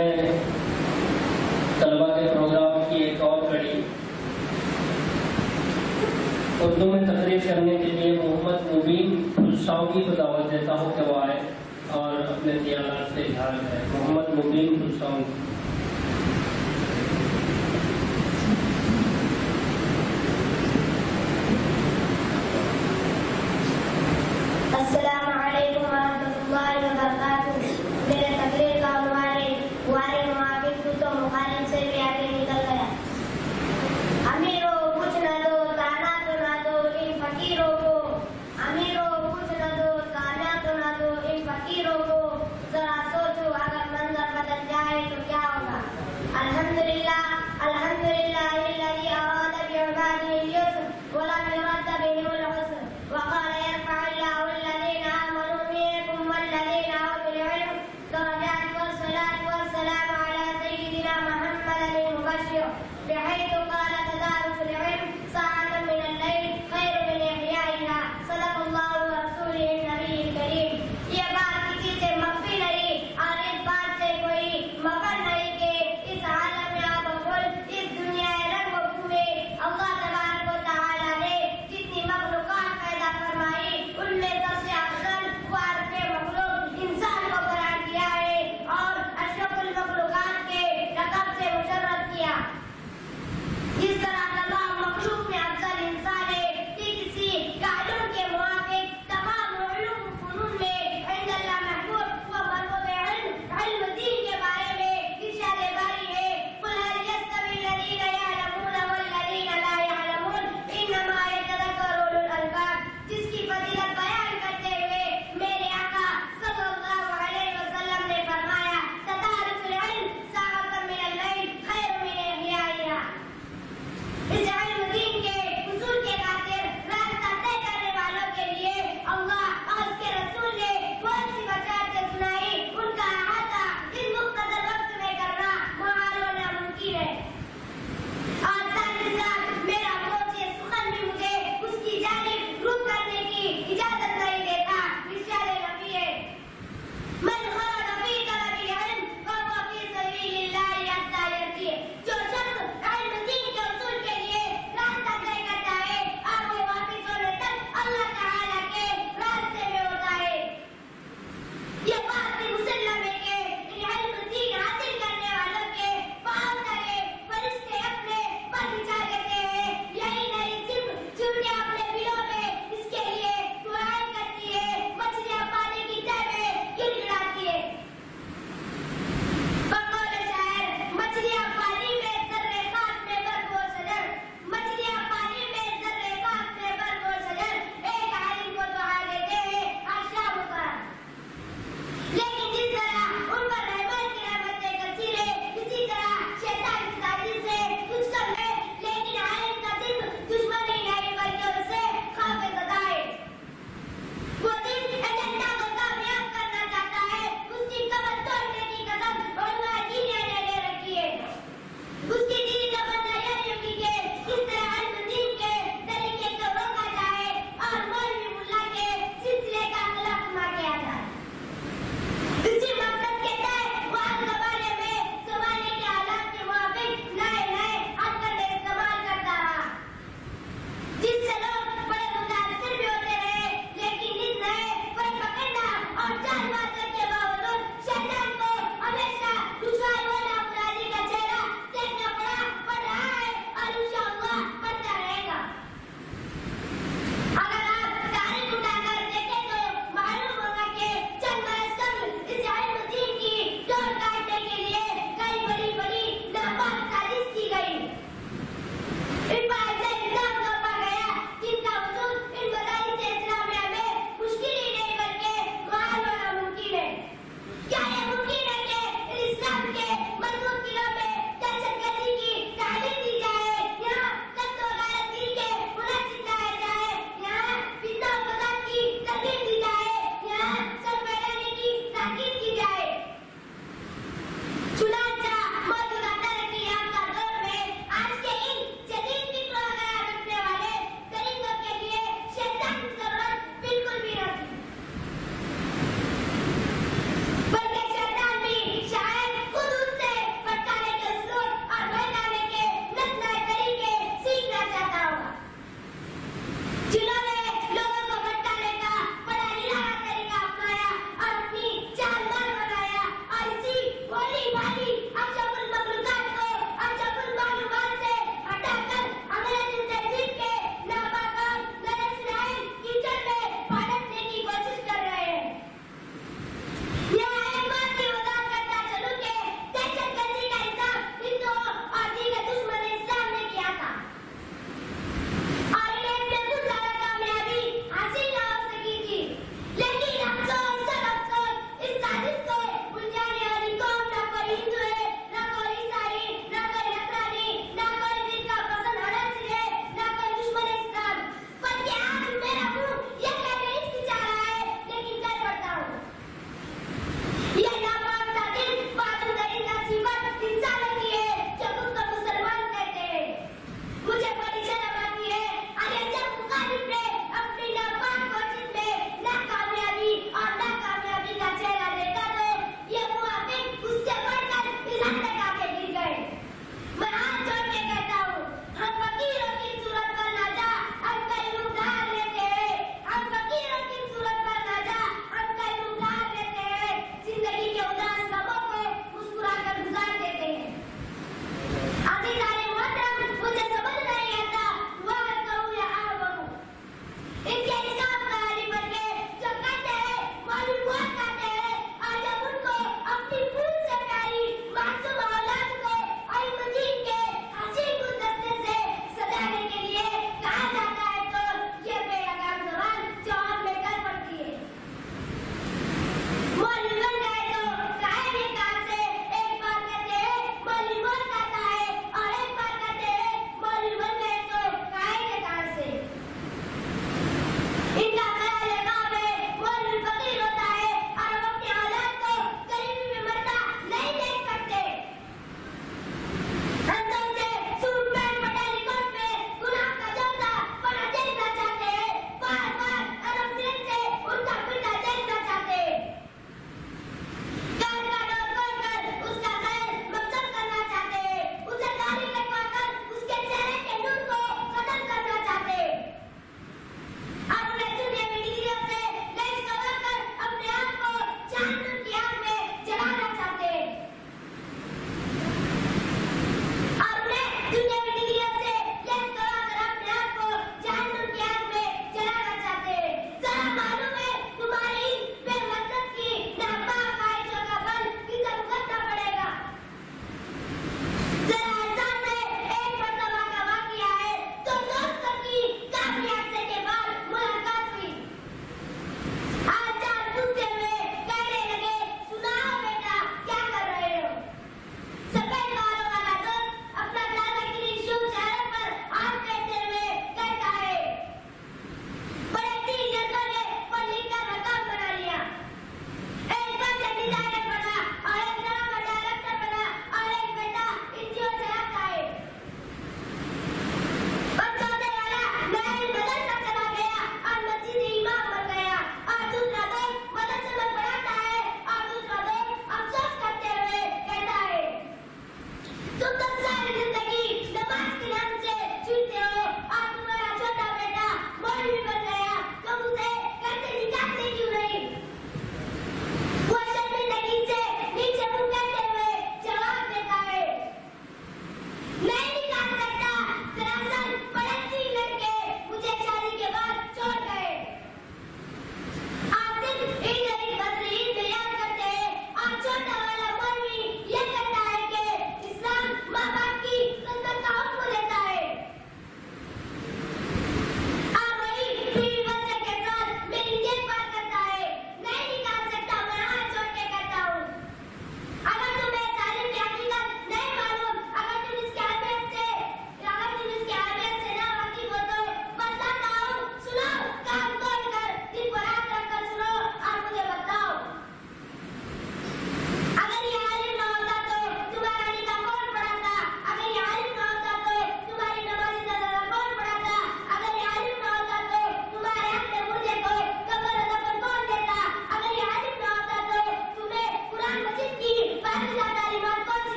میں طلبہ کے پروگرام کی ایک اور کڑی۔ اردو میں تقریر کرنے کے لیے محمد مبین گلشاؤی کو دعوت دیتا ہوں کہ وہ آئے اور اپنے خیالات سے اظہار کریں۔ محمد مبین گلشاؤی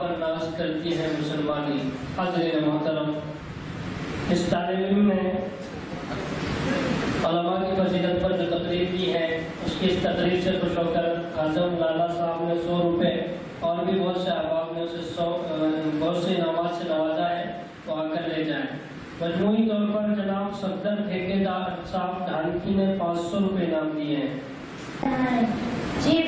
پر ناز کرتی ہے مسلمانی حضر محترم۔ اس طالب علم نے علماء کی فضیلت پر جو تقریر کی ہے، اس کی اس تقریر سے خوش ہو کر حضرت لالا صاحب نے سو روپے اور بھی بہت سے احباب نے اسے سو، بہت سے انعامات سے نوازا ہے تو آ کر لے جائیں۔ مجموعی طور پر جناب صفدر ٹھیکے دار صاحب ڈھالکی نے پانچ سو روپے انعام دیے ہیں۔ جی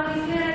Father,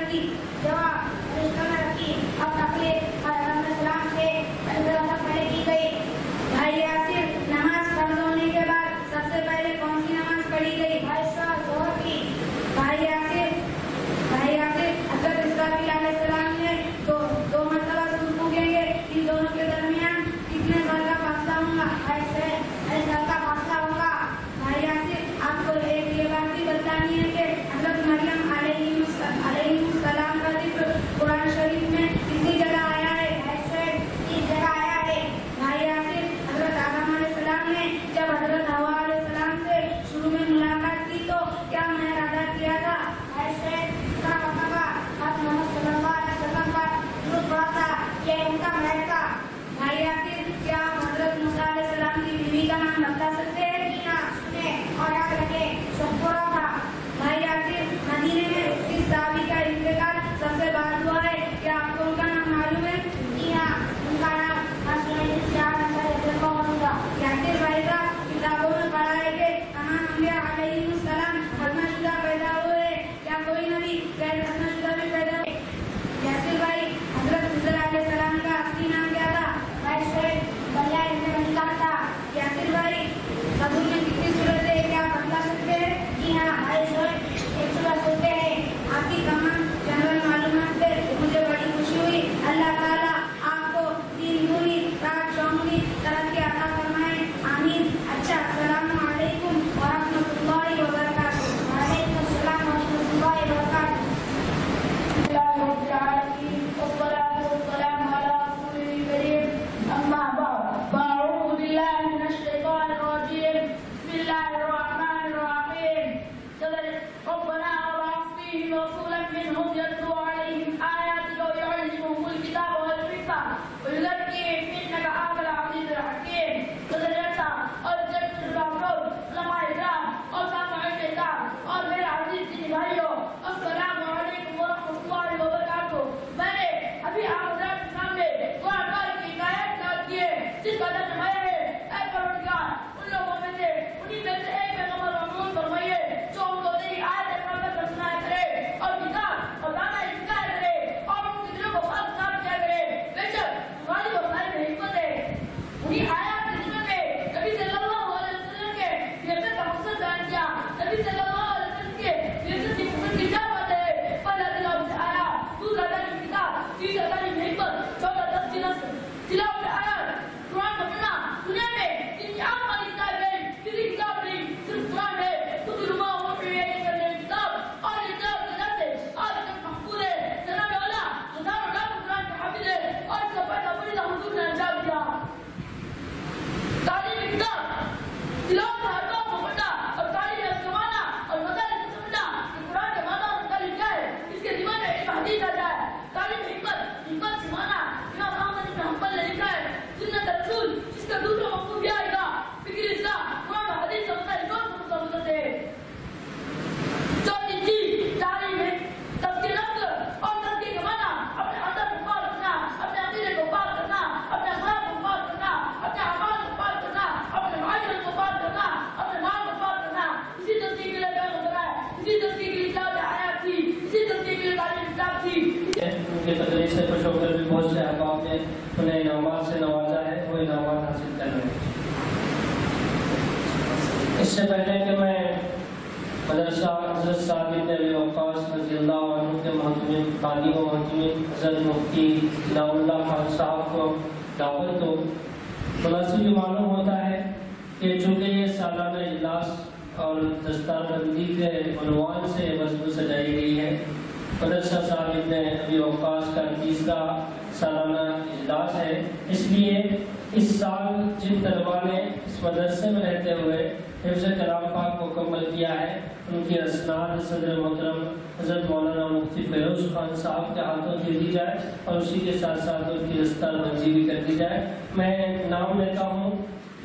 ان کے اسناد صدر محترم حضرت مولانا مفتی فیروز خان صاحب کے ہاتھوں دے دی جائے اور اسی کے ساتھ ساتھ ان کی رستہ بندی بھی کر دی جائے۔ میں نام لیتا ہوں۔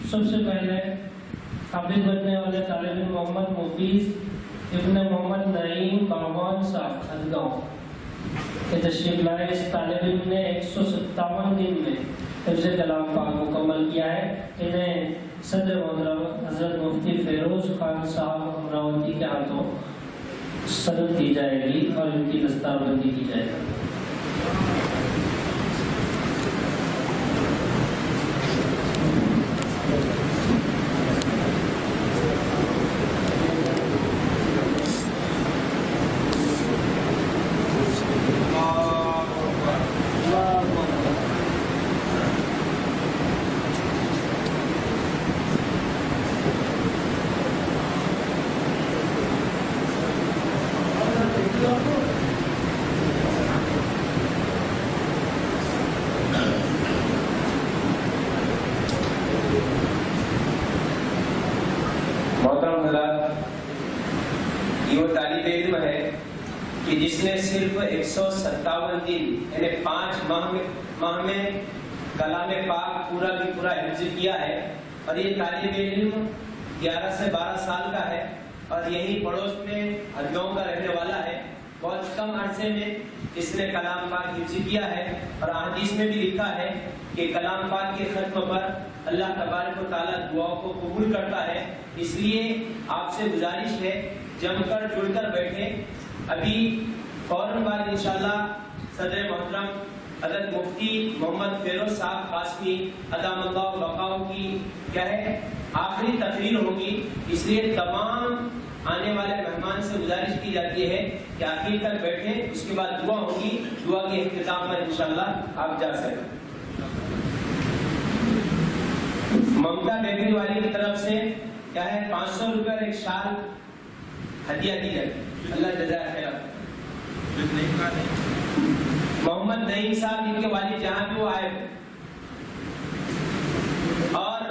سب سے پہلے حافظ بننے والے طالب محمد مفیز ابن محمد نعیم باغوان صاحب، خدگاؤں کے تشریف لائے۔ اس طالب علم نے ایک سو ستاون دن میں حفظ کلام پاک مکمل کیا ہے انہیں صدر محترم حضرت مفتی فیروز خان صاحب امراوتی کے ہاتھوں صدر دی جائے گی اور ان کی دستار بندی کی جائے گی۔ بھی پورا حفظ کیا ہے اور یہ طالب علم گیارہ سے بارہ سال کا ہے اور یہی پڑوس میں ہدگاؤں کا رہنے والا ہے۔ بہت کم عرصے میں اس نے کلام پاک حفظ کیا ہے اور حدیث میں بھی لکھا ہے کہ کلام پاک کے ختم پر اللہ تبارک و تعالیٰ دعاؤں کو قبول کرتا ہے۔ اس لیے آپ سے گزارش ہے، جم کر جڑ کر بیٹھے ابھی فوراً بعد انشاءاللہ صدر محترم حضرت مفتی محمد فیروز صاحب قاسمی ادام اللہ بقاؤ کی کیا ہے آخری تقریر ہوگی۔ اس لیے تمام آنے والے مہمان سے گزارش کی جاتی ہے کہ آخر تک بیٹھے اس کے بعد دعا ہوگی، دعا کے اختتام پر انشاءاللہ آپ جا سکیں۔ ممتا بیکری والی کی طرف سے کیا ہے؟ پانچ سو روپے اور ایک شال ہدیہ دی جائے اللہ جزائے خیر۔ محمد نعیم صاحب، جن کے والد جہاں بھی وہ آئے۔ اور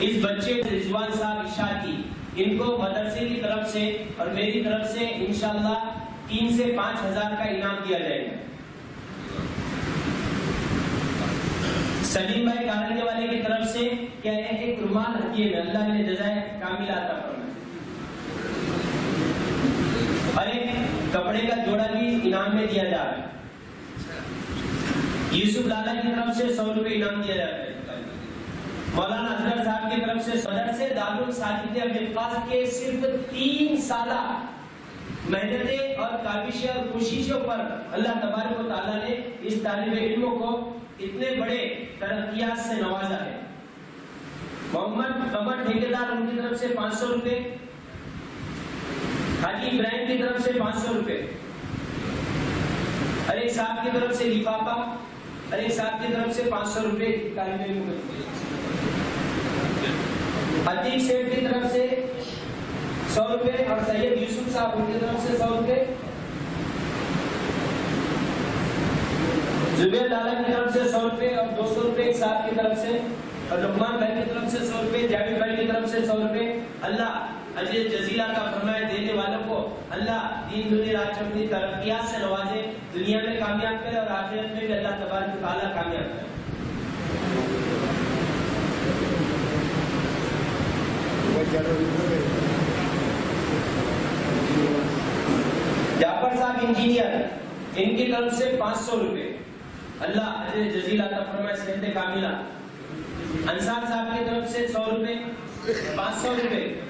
اس بچے رضوان صاحب اشاعتی ان کو مدرسے کی طرف سے اور میری طرف سے انشاءاللہ تین سے پانچ ہزار کا انعام دیا جائے گا۔ سلیم بھائی کارنگے والے کی طرف سے کیا ہے ایک رومال ہدیے میں اللہ نے جزائے کامل عطا فرمائے اور ایک کپڑے کا جوڑا بھی انعام میں دیا جا رہا ہے۔ یوسف لالا کی طرف سے سو روپے انعام دیا جاتا ہے۔ مولانا اصغر صاحب کی طرف سے صدر سے دارال ساجد ابن کے صرف تین سالہ محنتیں اور کاوشیں اور کوششوں پر اللہ تبارک و تعالیٰ نے اس طالب علموں کو اتنے بڑے ترقیات سے نوازا ہے۔ محمد قمر ٹھیکیدار ان کی طرف سے پانچ سو روپے، حاجی ابراہیم کی طرف سے پانچ سو روپے۔ ہر صاحب کی طرف سے لفافہ ہر صاحب کی طرف سے پانچ سو روپے طالب علم کو عتیق سیٹ کی طرف سے سو روپے اور سید یوسف صاحب ان کی طرف سے سو روپے۔ زبیر لالا کی طرف سے سو روپے اور دو سو روپے ایک صاحب کی طرف سے اور لقمان بھائی کی طرف سے سو روپے جاوید بھائی کی طرف سے سو روپے۔ اللہ اجر جزیلہ کا فرمائے دینے والوں کو، اللہ دین، دنیا، رات اپنی ترقیات سے نوازے، دنیا میں کامیاب کرے اور آخرت میں بھی اللہ تبارک تعالیٰ کامیاب کرے۔ جعفر صاحب انجینئر، ان کی طرف سے پانچ سو روپے۔ اللہ اجر جزیلہ کا فرمائے صحت کاملہ۔ انصار صاحب کی طرف سے سو روپے پانچ سو روپے۔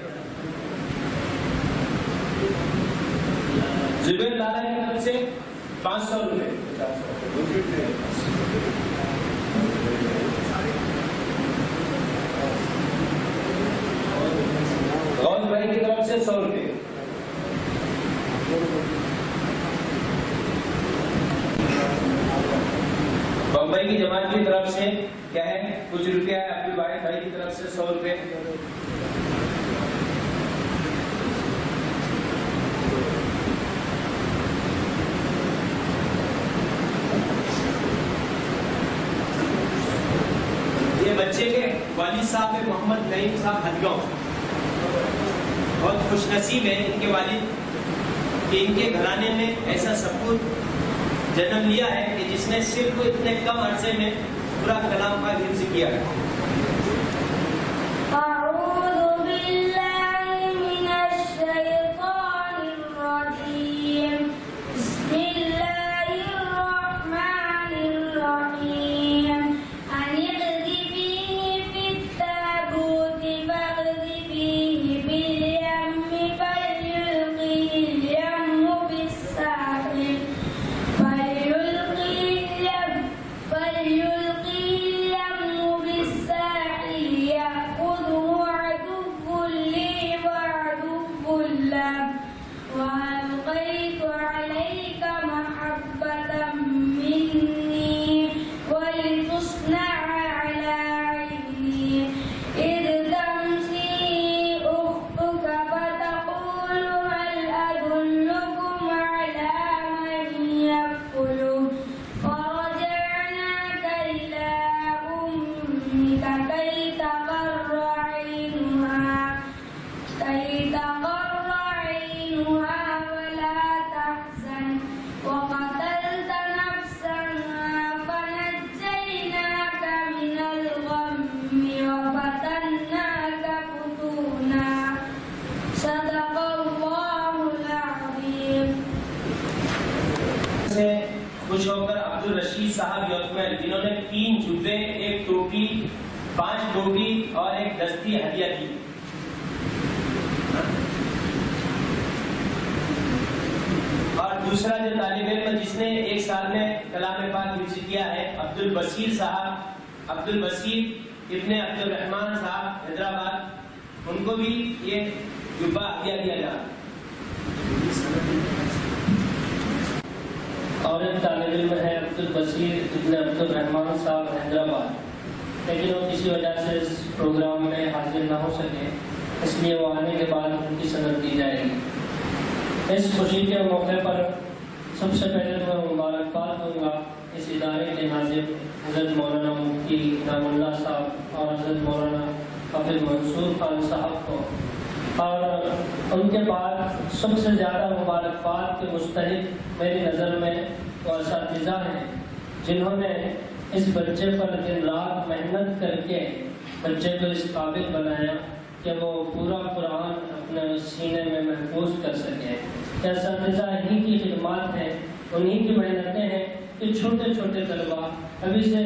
زبیر لالا کی طرف سے پانچ سو روپے۔ غوث بھائی کی طرف سے سو روپے۔ بمبئی کی جماعت کی طرف سے کیا ہے؟ کچھ روپیہ ہے عبد الواحد بھائی کی طرف سے سو روپے یہ بچے کے والد صاحب ہے محمد نعیم صاحب ہدگاؤں بہت خوش نصیب ہے ان کے والد کہ ان کے گھرانے میں ایسا سپوت جنم لیا ہے کہ جس نے صرف اتنے کم عرصے میں پورا کلام کا حفظ کیا ہے۔ عبد البصیر صاحب عبد البصیر ابن عبد الرحمان صاحب، حیدرآباد، ان کو بھی یہ جبہ ہدیہ دیا جا اور ایک طالب علم ہے عبد البصیر ابن عبد الرحمان صاحب، حیدرآباد۔ لیکن وہ کسی وجہ سے اس پروگرام میں حاضر نہ ہو سکے، اس لیے وہ آنے کے بعد ان کی صنعت دی جائے گی۔ اس خوشی کے موقع پر سب سے پہلے تو میں مبارکباد دوں گا اس ادارے کے ناظم حضرت مولانا مفتی نام اللہ صاحب اور حضرت مولانا حافظ منصور خان صاحب کو۔ اور ان کے بعد سب سے زیادہ مبارکباد کے مستحق میری نظر میں وہ اساتذہ ہیں جنہوں نے اس بچے پر دن رات محنت کر کے بچے کو اس قابل بنایا کہ وہ پورا قرآن اپنے سینے میں محفوظ کر سکے۔ اساتذہ ہی کی خدمات ہیں، انہی کی محنتیں ہیں کہ چھوٹے چھوٹے طلبا ابھی سے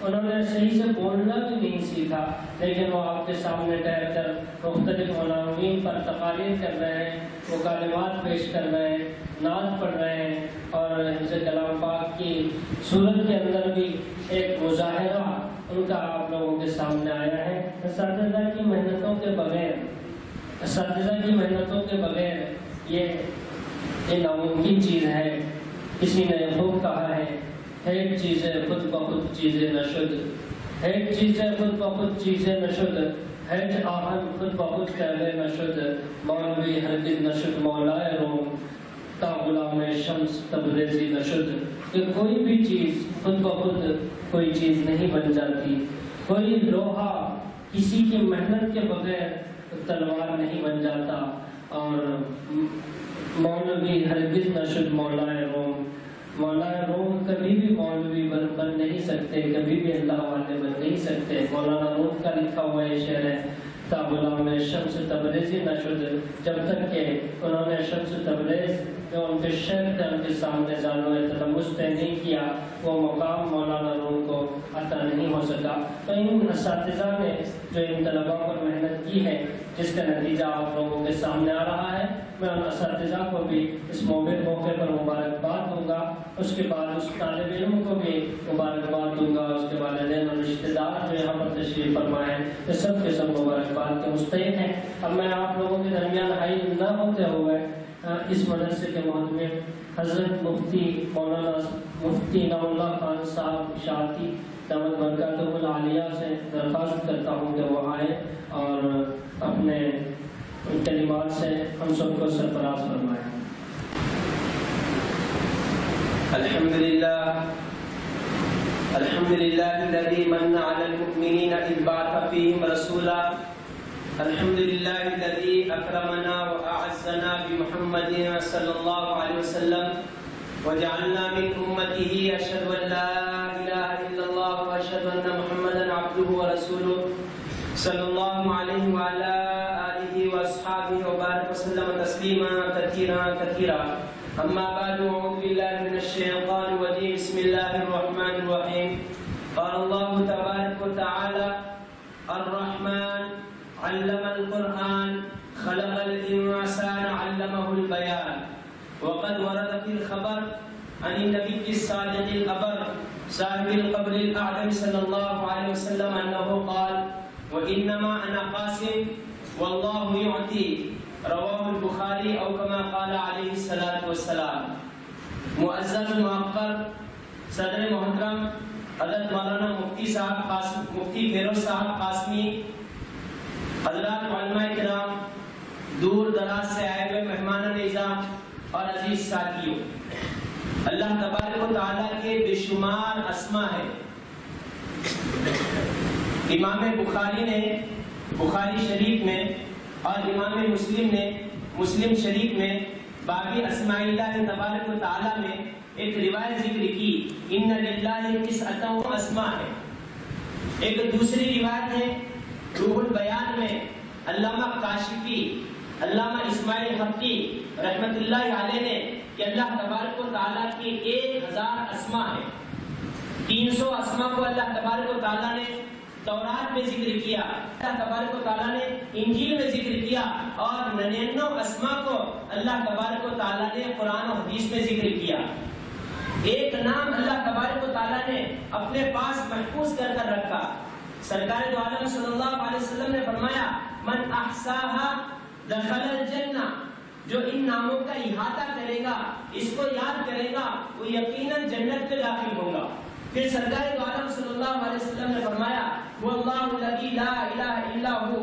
انہوں نے صحیح سے بولنا بھی نہیں سیکھا، لیکن وہ آپ کے سامنے ٹھہر کر مختلف عناوین پر تقاریر کر رہے ہیں وہ کالمات پیش کر رہے ہیں، نعت پڑھ رہے ہیں۔ اور حفظ کلام پاک کی صورت کے اندر بھی ایک مظاہرہ ان کا آپ لوگوں کے سامنے آیا ہے۔ اساتذہ کی محنتوں کے بغیر، اساتذہ کی محنتوں کے بغیر یہ یہ ناممکن چیز ہے۔ کسی نے خوب کہا ہے، ایک چیزیں خود بخود چیزیں نشد ایک چیزیں خود بخود چیزیں نشد ہیج آہن خود بخود کہلے نشد مولوی ہرگز نشد مولائے روم تا غلام شمس تبریزی نشد کہ کوئی بھی چیز خود بخود کوئی چیز نہیں بن جاتی۔ کوئی لوہا کسی کی محنت کے بغیر تلوار نہیں بن جاتا۔ اور مولوی ہرگز نشد مولا روم مولا روم کبھی بھی مولوی بن بن نہیں سکتے، کبھی بھی اللہ والے بن نہیں سکتے۔ مولانا روم کا لکھا ہوا یہ شعر ہے تابلا میں شمس تبریزی نشد جب تک کہ انہوں نے شمس تبریز جو ان کے شہر تھے ان کے سامنے زانو تلمس طے نہیں کیا، وہ مقام مولانا روم کو عطا نہیں ہو سکا۔ تو ان اساتذہ نے جو ان طلباء پر محنت کی ہے، جس کا نتیجہ آپ لوگوں کے سامنے آ رہا ہے، میں ان اساتذہ کو بھی اس موقع موقع پر مبارکباد دوں گا۔ اس کے بعد اس طالب علم کو بھی مبارکباد دوں گا۔ اس کے والدین اور رشتے دار جو یہاں پر تشریف فرمائے یہ سب کے سب مبارکباد کے مستحق ہیں۔ اب میں آپ لوگوں کے درمیان حائل نہ ہوتے ہوئے اس مدرسے کے محتمے حضرت مفتی مولانا، مفتی نام اللہ خان صاحب شاعتی دعوت برکات العالیہ سے درخواست کرتا ہوں کہ وہ آئے اور اپنے کلمات سے ہم سب کو سرفراز فرمائیں۔ الحمد لله الحمد لله الذي من على المؤمنين إذ بعث فيهم رسولا۔ الحمد لله الذي أكرمنا وأعزنا بمحمد صلى الله عليه وسلم وجعلنا من أمته أشهد أن لا إله إلا الله وأشهد أن محمدا عبده ورسوله صلى الله عليه وعلى آله وأصحابه وبارك وسلم تسليما كثيرا كثيرا. أما بعد أعوذ بالله من الشيطان الرجيم. بسم الله الرحمن الرحيم. قال الله تبارك وتعالى الرحمن علم القرآن خلق الإنسان علمه البيان. وقد ورد في الخبر عن النبي الصادق الأبر صاحب القبر الأعظم صلى الله عليه وسلم أنه قال وإنما أنا قاسم والله يعطي. رواه البخاری أو کما قال علیہ الصلوۃ والسلام. معزز معقر صدر محترم حضرت مولانا مفتی صاحب قاسم مفتی فیروز صاحب قاسمی حضرات علماء کرام دور دراز سے آئے ہوئے مہمان نظام اور عزیز ساتھیوں، اللہ تبارک و تعالیٰ کے بے شمار اسما ہے امام بخاری نے، بخاری شریف میں اور امام مسلم نے، مسلم شریف میں باقی اسماء اللہ تبارک و تعالیٰ میں ایک روایت ذکر کی، ان للہ کس و اسما ہے۔ ایک دوسری روایت ہے روح البیان میں علامہ کاشفی، علامہ اسماعیل حقی رحمت اللہ علیہ نے کہ اللہ تبارک و تعالیٰ کے ایک ہزار اسما ہے تین سو اسما کو اللہ تبارک و تعالیٰ نے تورات میں ذکر کیا۔ اللہ تبارک و تعالیٰ نے انجیل میں ذکر کیا اور ننانو اسما کو اللہ تبارک و تعالیٰ نے قرآن و حدیث میں ذکر کیا۔ ایک نام اللہ تبارک و تعالیٰ نے اپنے پاس محفوظ کر کر رکھا۔ سرکار دو عالم صلی اللہ علیہ وسلم نے فرمایا، من احساہا دخل الجنہ. جو ان ناموں کا احاطہ کرے گا، اس کو یاد کرے گا، وہ یقیناً جنت میں داخل ہوگا پھر سرکار دو عالم صلی اللہ علیہ وسلم نے فرمایا وہ اللہ الذی لا الہ الا ہو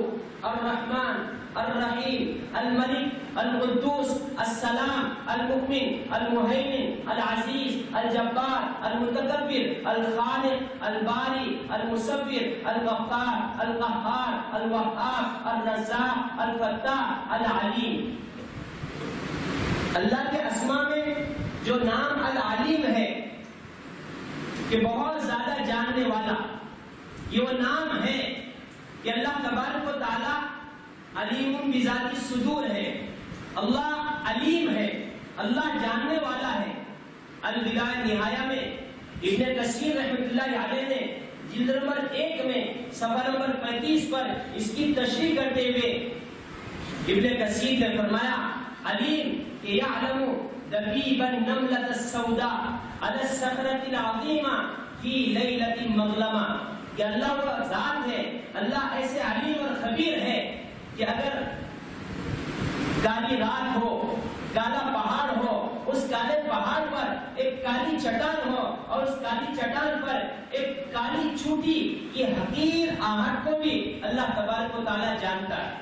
الرحمن. الرحیم، الملک، القدوس، السلام، المؤمن المہیمن العزیز الجبار المتکبر الخالق الباری المصور الغفار القہار الوهاب، الرزاق، الفتاح العلیم اللہ کے اسما میں جو نام العلیم ہے، کہ بہت زیادہ جاننے والا، یہ وہ نام ہے کہ اللہ تبارک و تعالی علیم بذات الصدور ہے۔ اللہ علیم ہے، اللہ جاننے والا ہے۔ البدایہ نہایہ میں ابن کثیر رحمت اللہ علیہ نے جلد نمبر ایک میں صفحہ نمبر پینتیس پر اس کی تشریح کرتے ہوئے ابن کثیر نے فرمایا، علیم کہ یعلم دبیب النملة السوداء على الصخرة العظیمة فی لیلت مظلمہ کہ اللہ وہ ذات ہے، اللہ ایسے علیم اور خبیر ہے کہ اگر کالی رات ہو، کالا پہاڑ ہو، اس کالے پہاڑ پر ایک کالی چٹان ہو اور اس کالی چٹان پر ایک کالی چھوٹی کی حقیر آہٹ کو بھی اللہ تبارک و تعالیٰ جانتا ہے۔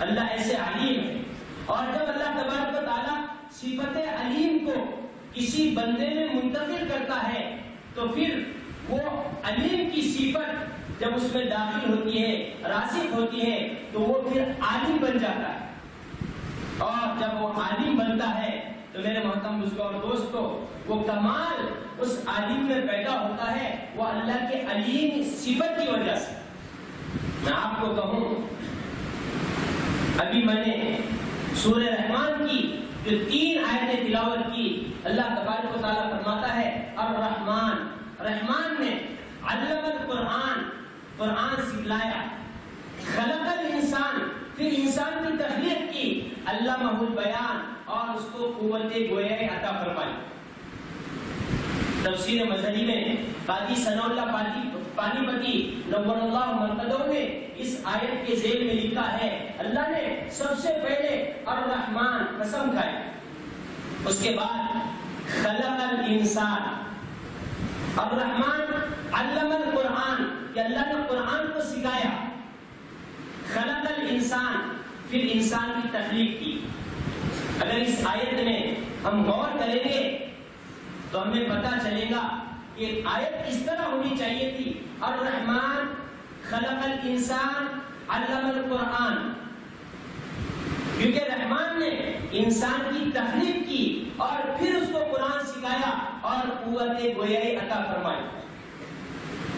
اللہ ایسے علیم ہے۔ اور جب اللہ تبارک و تعالیٰ صفت علیم کو کسی بندے میں منتقل کرتا ہے، تو پھر وہ علیم کی صفت جب اس میں داخل ہوتی ہے، راسخ ہوتی ہے، تو وہ پھر عالم بن جاتا ہے۔ اور جب وہ عالم بنتا ہے، تو میرے محترم بزرگوں اور دوستو وہ کمال اس عالم میں پیدا ہوتا ہے، وہ اللہ کے علیم صفت کی وجہ سے۔ میں آپ کو کہوں، ابھی میں نے سورہ رحمان کی جو تین آیتیں تلاوت کی، اللہ تبارک و تعالیٰ فرماتا ہے، الرحمن۔ رحمان نے علم القرآن قرآن سکھلایا. خلق الانسان. پھر انسان کی تخلیق کی. اللہ علامہ البیان اور اس کو قوت گویا عطا فرمائی. تفسیر مذہبی میں قاضی ثنا اللہ پانی پانی پتی نور اللہ مرتدوں نے اس آیت کے ذیل میں لکھا ہے. اللہ نے سب سے پہلے الرحمن قسم کھائی. اس کے بعد خلق الانسان. الرحمن علم القرآن، کہ اللہ نے قرآن کو سکھایا۔ خلق الانسان، پھر انسان کی تخلیق کی۔ اگر اس آیت میں ہم غور کریں گے، تو ہمیں پتا چلے گا کہ آیت اس طرح ہونی چاہیے تھی۔ الرحمن خلق الانسان، علم القرآن۔ کیونکہ رحمان نے انسان کی تخلیق کی اور پھر اس کو قرآن سکھایا اور قوت گویائی عطا فرمائی۔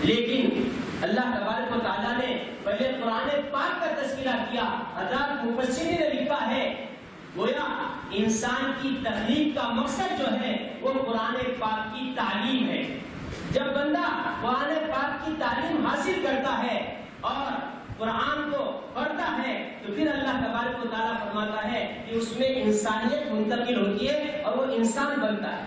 لیکن اللہ تبارک و تعالیٰ نے پہلے قرآن پاک کا تذکرہ کیا، حضرات مفسرین نے لکھا ہے، گویا انسان کی تخلیق کا مقصد جو ہے وہ قرآن پاک کی تعلیم ہے۔ جب بندہ قرآن پاک کی تعلیم حاصل کرتا ہے اور قرآن کو پڑھتا ہے، تو پھر اللہ تبارک و تعالیٰ فرماتا ہے کہ اس میں انسانیت منتقل ہوتی ہے اور وہ انسان بنتا ہے۔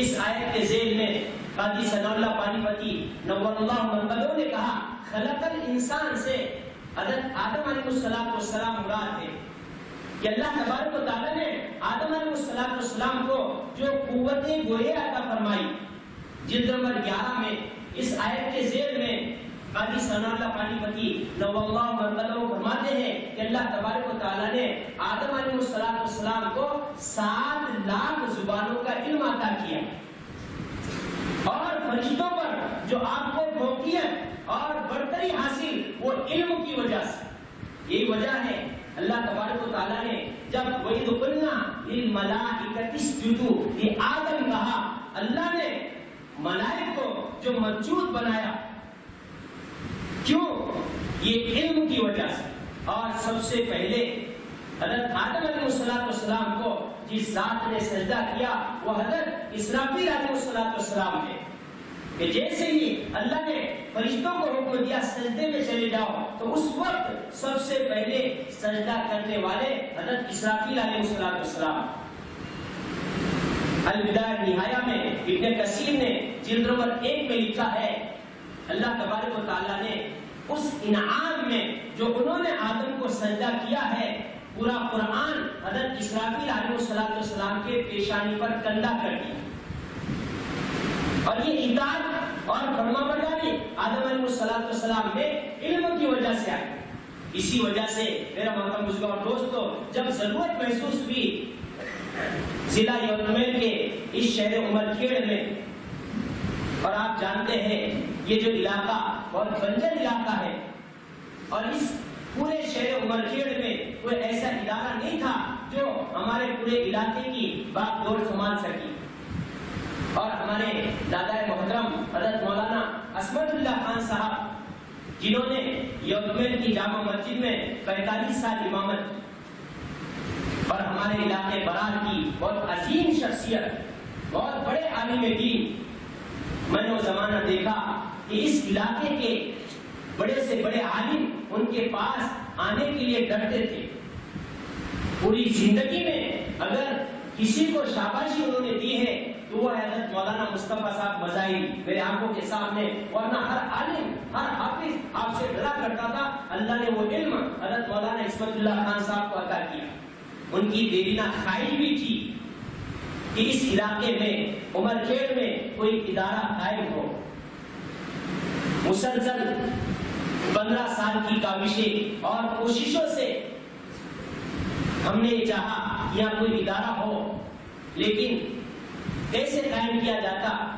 اس آیت کے ذیل میں قاضی ثنا اللہ پانی پتی نور اللہ مرتدوں نے کہا، خلق الانسان سے حضرت آدم علیہ السلام والسلام مراد ہے۔ کہ اللہ تبارک و تعالیٰ نے آدم علیہ السلام والسلام کو جو قوت گوئے عطا فرمائی۔ جلد نمبر گیارہ میں اس آیت کے ذیل میں قاضی ثنا اللہ پانی پتی نور اللہ مرتدوں فرماتے ہیں کہ اللہ تبارک و تعالیٰ نے آدم علیہ السلام والسلام کو سات لاکھ زبانوں کا علم عطا کیا۔ اور فرشتوں پر جو آپ کو فوقیت اور برتری حاصل، وہ علم کی وجہ سے۔ یہی وجہ ہے اللہ تبارک و تعالیٰ نے جب وَإِذْ قُلْنَا لِلْمَلَائِكَةِ اسْجُدُوا، یہ آدم کہا، اللہ نے ملائک کو جو مرجود بنایا کیوں یہ علم کی وجہ سے۔ اور سب سے پہلے حضرت آدم علیہ السلام کو جس ذات نے سجدہ کیا، وہ حضرت اسرافیل علیہ السلام ہے کہ جیسے ہی اللہ نے فرشتوں کو حکم دیا سجدے میں چلے جاؤ، تو اس وقت سب سے پہلے سجدہ کرنے والے حضرت اسرافیل علیہ السلام الوداع نہایا میں ابن کثیر نے جلد نمبر ایک میں لکھا ہے اللہ تبارک و تعالیٰ نے اس انعام میں جو انہوں نے آدم کو سجدہ کیا ہے، پورا قرآن حضرت اسرافیل علیہ السلام کے پیشانی پر کندہ کر دیا اور یہ اطاعت اور فرما برداری آدم علیہ السلام میں علم کی وجہ سے آئی۔ اسی وجہ سے میرا محترم بزرگ اور دوستو جب ضرورت محسوس ہوئی، ضلع یوتمین کے اس شہر عمر کھیڑ میں اور آپ جانتے ہیں یہ جو علاقہ بہت بنجر علاقہ ہے اور اس پورے شہر عمر کھیڑ میں کوئی ایسا ادارہ نہیں تھا جو ہمارے پورے علاقے کی بات دور سنبھال سکی۔ اور ہمارے دادا محترم حضرت مولانا اسمت اللہ خان صاحب، جنہوں نے یوگمین کی جامع مسجد میں پینتالیس سال امامت اور ہمارے علاقے برار کی بہت عظیم شخصیت، بہت بڑے عالم دین میں نے وہ زمانہ دیکھا کہ اس علاقے کے بڑے سے بڑے عالم ان کے پاس آنے کے لیے ڈرتے تھے۔ پوری زندگی میں اگر کسی کو شاباشی انہوں نے دی ہے تو وہ حضرت مولانا مصطفیٰ صاحب مزائی میرے آنکھوں کے سامنے، ورنہ ہر عالم، ہر حافظ آپ سے ڈرا کرتا تھا۔ اللہ نے وہ علم حضرت مولانا عصمت اللہ خان صاحب کو عطا کیا۔ ان کی دیرینہ خواہش بھی تھی۔ کہ اس علاقے میں، عمر کھیڑ میں کوئی ادارہ قائم ہو۔ مسلسل پندرہ سال کی کاوشیں اور کوششوں سے ہم نے چاہا یہاں کوئی ادارہ ہو، لیکن کیسے قائم کیا جاتا؟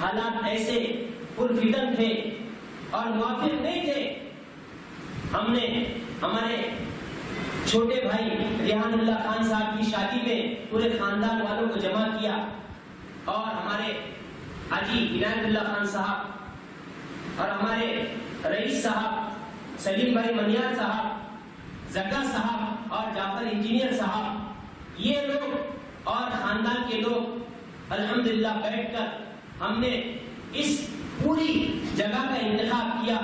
حالات ایسے پرفتن تھے اور موافق نہیں تھے۔ ہم نے، ہمارے چھوٹے بھائی ریحان اللہ خان صاحب کی شادی میں پورے خاندان والوں کو جمع کیا اور ہمارے حاجی عنایت اللہ خان صاحب اور ہمارے رئیس صاحب سلیم بھائی منیار صاحب، زکا صاحب اور جعفر انجینئر صاحب، یہ لوگ اور خاندان کے لوگ الحمدللہ بیٹھ کر ہم نے اس پوری جگہ کا انتخاب کیا۔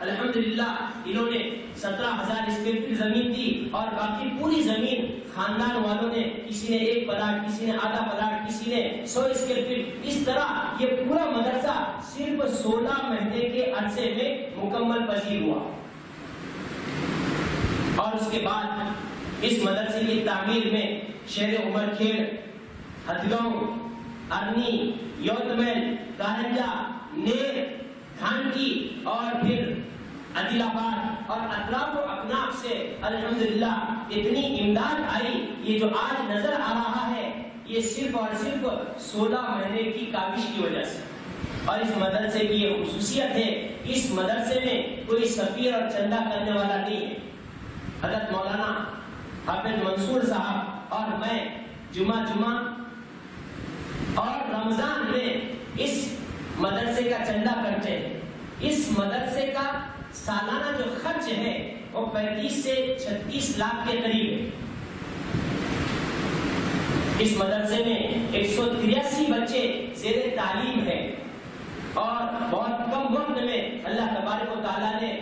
الحمدللہ، انہوں نے سترہ ہزار اسکوائر فٹ زمین دی اور باقی پوری زمین خاندان والوں نے، کسی نے ایک پلاٹ، کسی نے آدھا پلاٹ، کسی نے سو اسکوائر فٹ۔ اس طرح یہ پورا مدرسہ صرف سولہ مہینے کے عرصے میں مکمل پذیر ہوا۔ اور اس کے بعد اس مدرسے کی تعمیر میں شہر عمر کھیڑ، ہتگاؤں، ارنی، یوتمل کارنجا نیر کھانکی اور پھر عدل آباد اور اطراف و اکناف سے الحمدللہ اتنی امداد آئی، یہ جو آج نظر آ رہا ہے، یہ صرف اور صرف سولہ مہینے کی کاوش کی وجہ سے۔ اور اس مدرسے کی یہ خصوصیت ہے، اس مدرسے میں کوئی سفیر اور چندہ کرنے والا نہیں ہے۔ حضرت مولانا حافظ منصور صاحب اور میں جمعہ جمعہ اور رمضان میں اس مدرسے کا چندہ کرتے ہیں۔ اس مدرسے کا سالانہ جو خرچ ہے، وہ پینتیس سے چھتیس لاکھ کے قریب ہے۔ اس مدرسے میں ایک سو تریاسی بچے زیر تعلیم ہے اور بہت کم وقت میں اللہ تبارک و تعالیٰ نے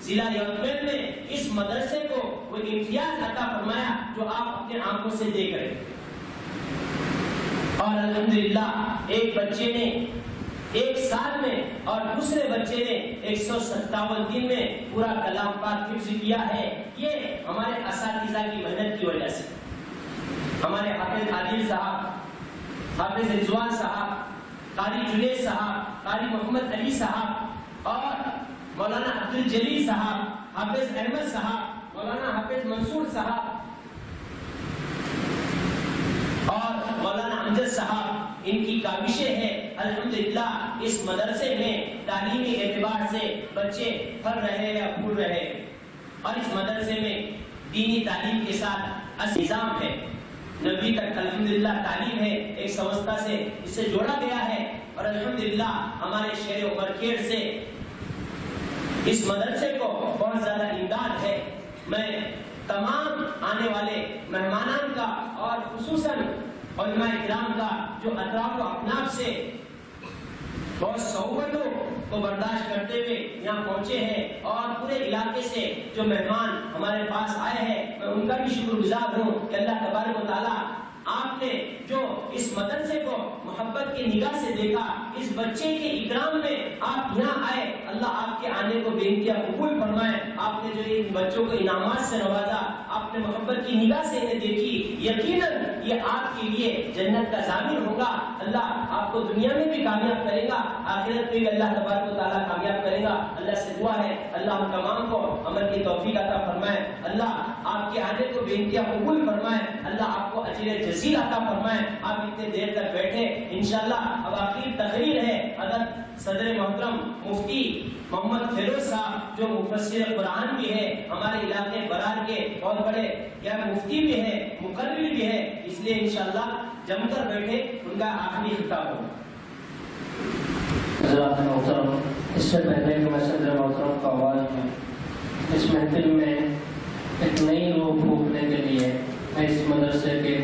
ضلع یوتمین میں اس مدرسے کو وہ امتیاز عطا فرمایا جو آپ اپنے آنکھوں سے دیکھ رہے ہیں۔ اور الحمدللہ، ایک بچے نے ایک سال میں اور دوسرے بچے نے ایک سو ستاون دن میں پورا کلام پاک حفظ کیا ہے، یہ ہمارے اساتذہ کی محنت کی وجہ سے۔ ہمارے حافظ عادل صاحب، حافظ رضوان صاحب، قاری جنید صاحب، قاری محمد علی صاحب اور مولانا عبد الجلیل صاحب، حافظ احمد صاحب، مولانا حافظ منصور صاحب اور مولانا امجد صاحب ان کی کاوشیں ہیں۔ الحمدللہ، اس مدرسے میں تعلیمی اعتبار سے بچے پڑھ رہے ہیں پھول رہے اور اس مدرسے میں دینی تعلیم کے ساتھ نظام ہے۔ نبی تک الحمدللہ تعلیم ہے، ایک سمستہ سے اس سے جوڑا گیا ہے۔ اور الحمدللہ، ہمارے شہر عمر سے اس مدرسے کو بہت زیادہ امداد ہے۔ میں تمام آنے والے مہمانان کا اور خصوصاً علماء اکرام کا جو اطراف و اپناف سے بہت صحبتوں کو برداشت کرتے ہوئے یہاں پہنچے ہیں اور پورے علاقے سے جو مہمان ہمارے پاس آئے ہیں، میں ان کا بھی شکر گزار ہوں کہ اللہ تبارک و تعالیٰ آپ نے جو اس مدرسے کو محبت کی نگاہ سے دیکھا، اس بچے کے اکرام میں آپ یہاں آئے، اللہ آپ کے آنے کو بے انتہا قبول فرمائے۔ آپ نے جو ان بچوں کو انعامات سے نوازا، آپ نے محبت کی نگاہ سے انہیں دیکھی۔ یقیناً یہ آپ کے لیے جنت کا ضامن ہوگا۔ اللہ آپ کو دنیا میں بھی کامیاب کرے گا، آخرت میں بھی اللہ تبارک و تعالیٰ کامیاب کرے گا۔ اللہ سے دعا ہے، اللہ ہم تمام کو عمل کی توفیق عطا فرمائے۔ اللہ آپ کے آنے کو بے انتہا قبول فرمائے۔ اللہ آپ کو اجر جزیل عطا فرمائے، آپ اتنے دیر تک بیٹھے، انشاءاللہ اب آخری تقریر ہے حضرت صدر محترم مفتی محمد فیروز صاحب، جو مفسر قرآن بھی ہے ہمارے علاقے برار کے بہت بڑے یا مفتی بھی ہے مقرر بھی ہے اس لیے انشاءاللہ جم کر بیٹھے، ان کا آخری خطاب ہو حضرات محترم، اس سے پہلے کہ میں صدر محترم کا آواز میں اس محفل میں ایک نئی روح پھونکنے کے لیے میں اس مدرسے کے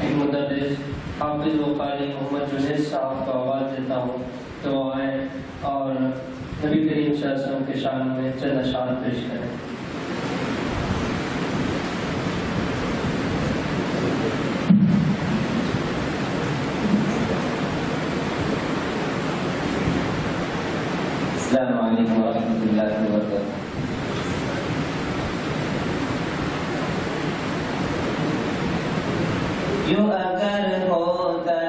ایک مدرس حافظ و قاری محمد جنید صاحب کو آواز دیتا ہوں۔ تو آئیں اور نبی کریم صلی اللہ علیہ وسلم کے شان میں چند اشعار پیش کریں۔ السلام علیکم ورحمۃ اللہ وبرکاتہ۔ یوں اگر ہوتا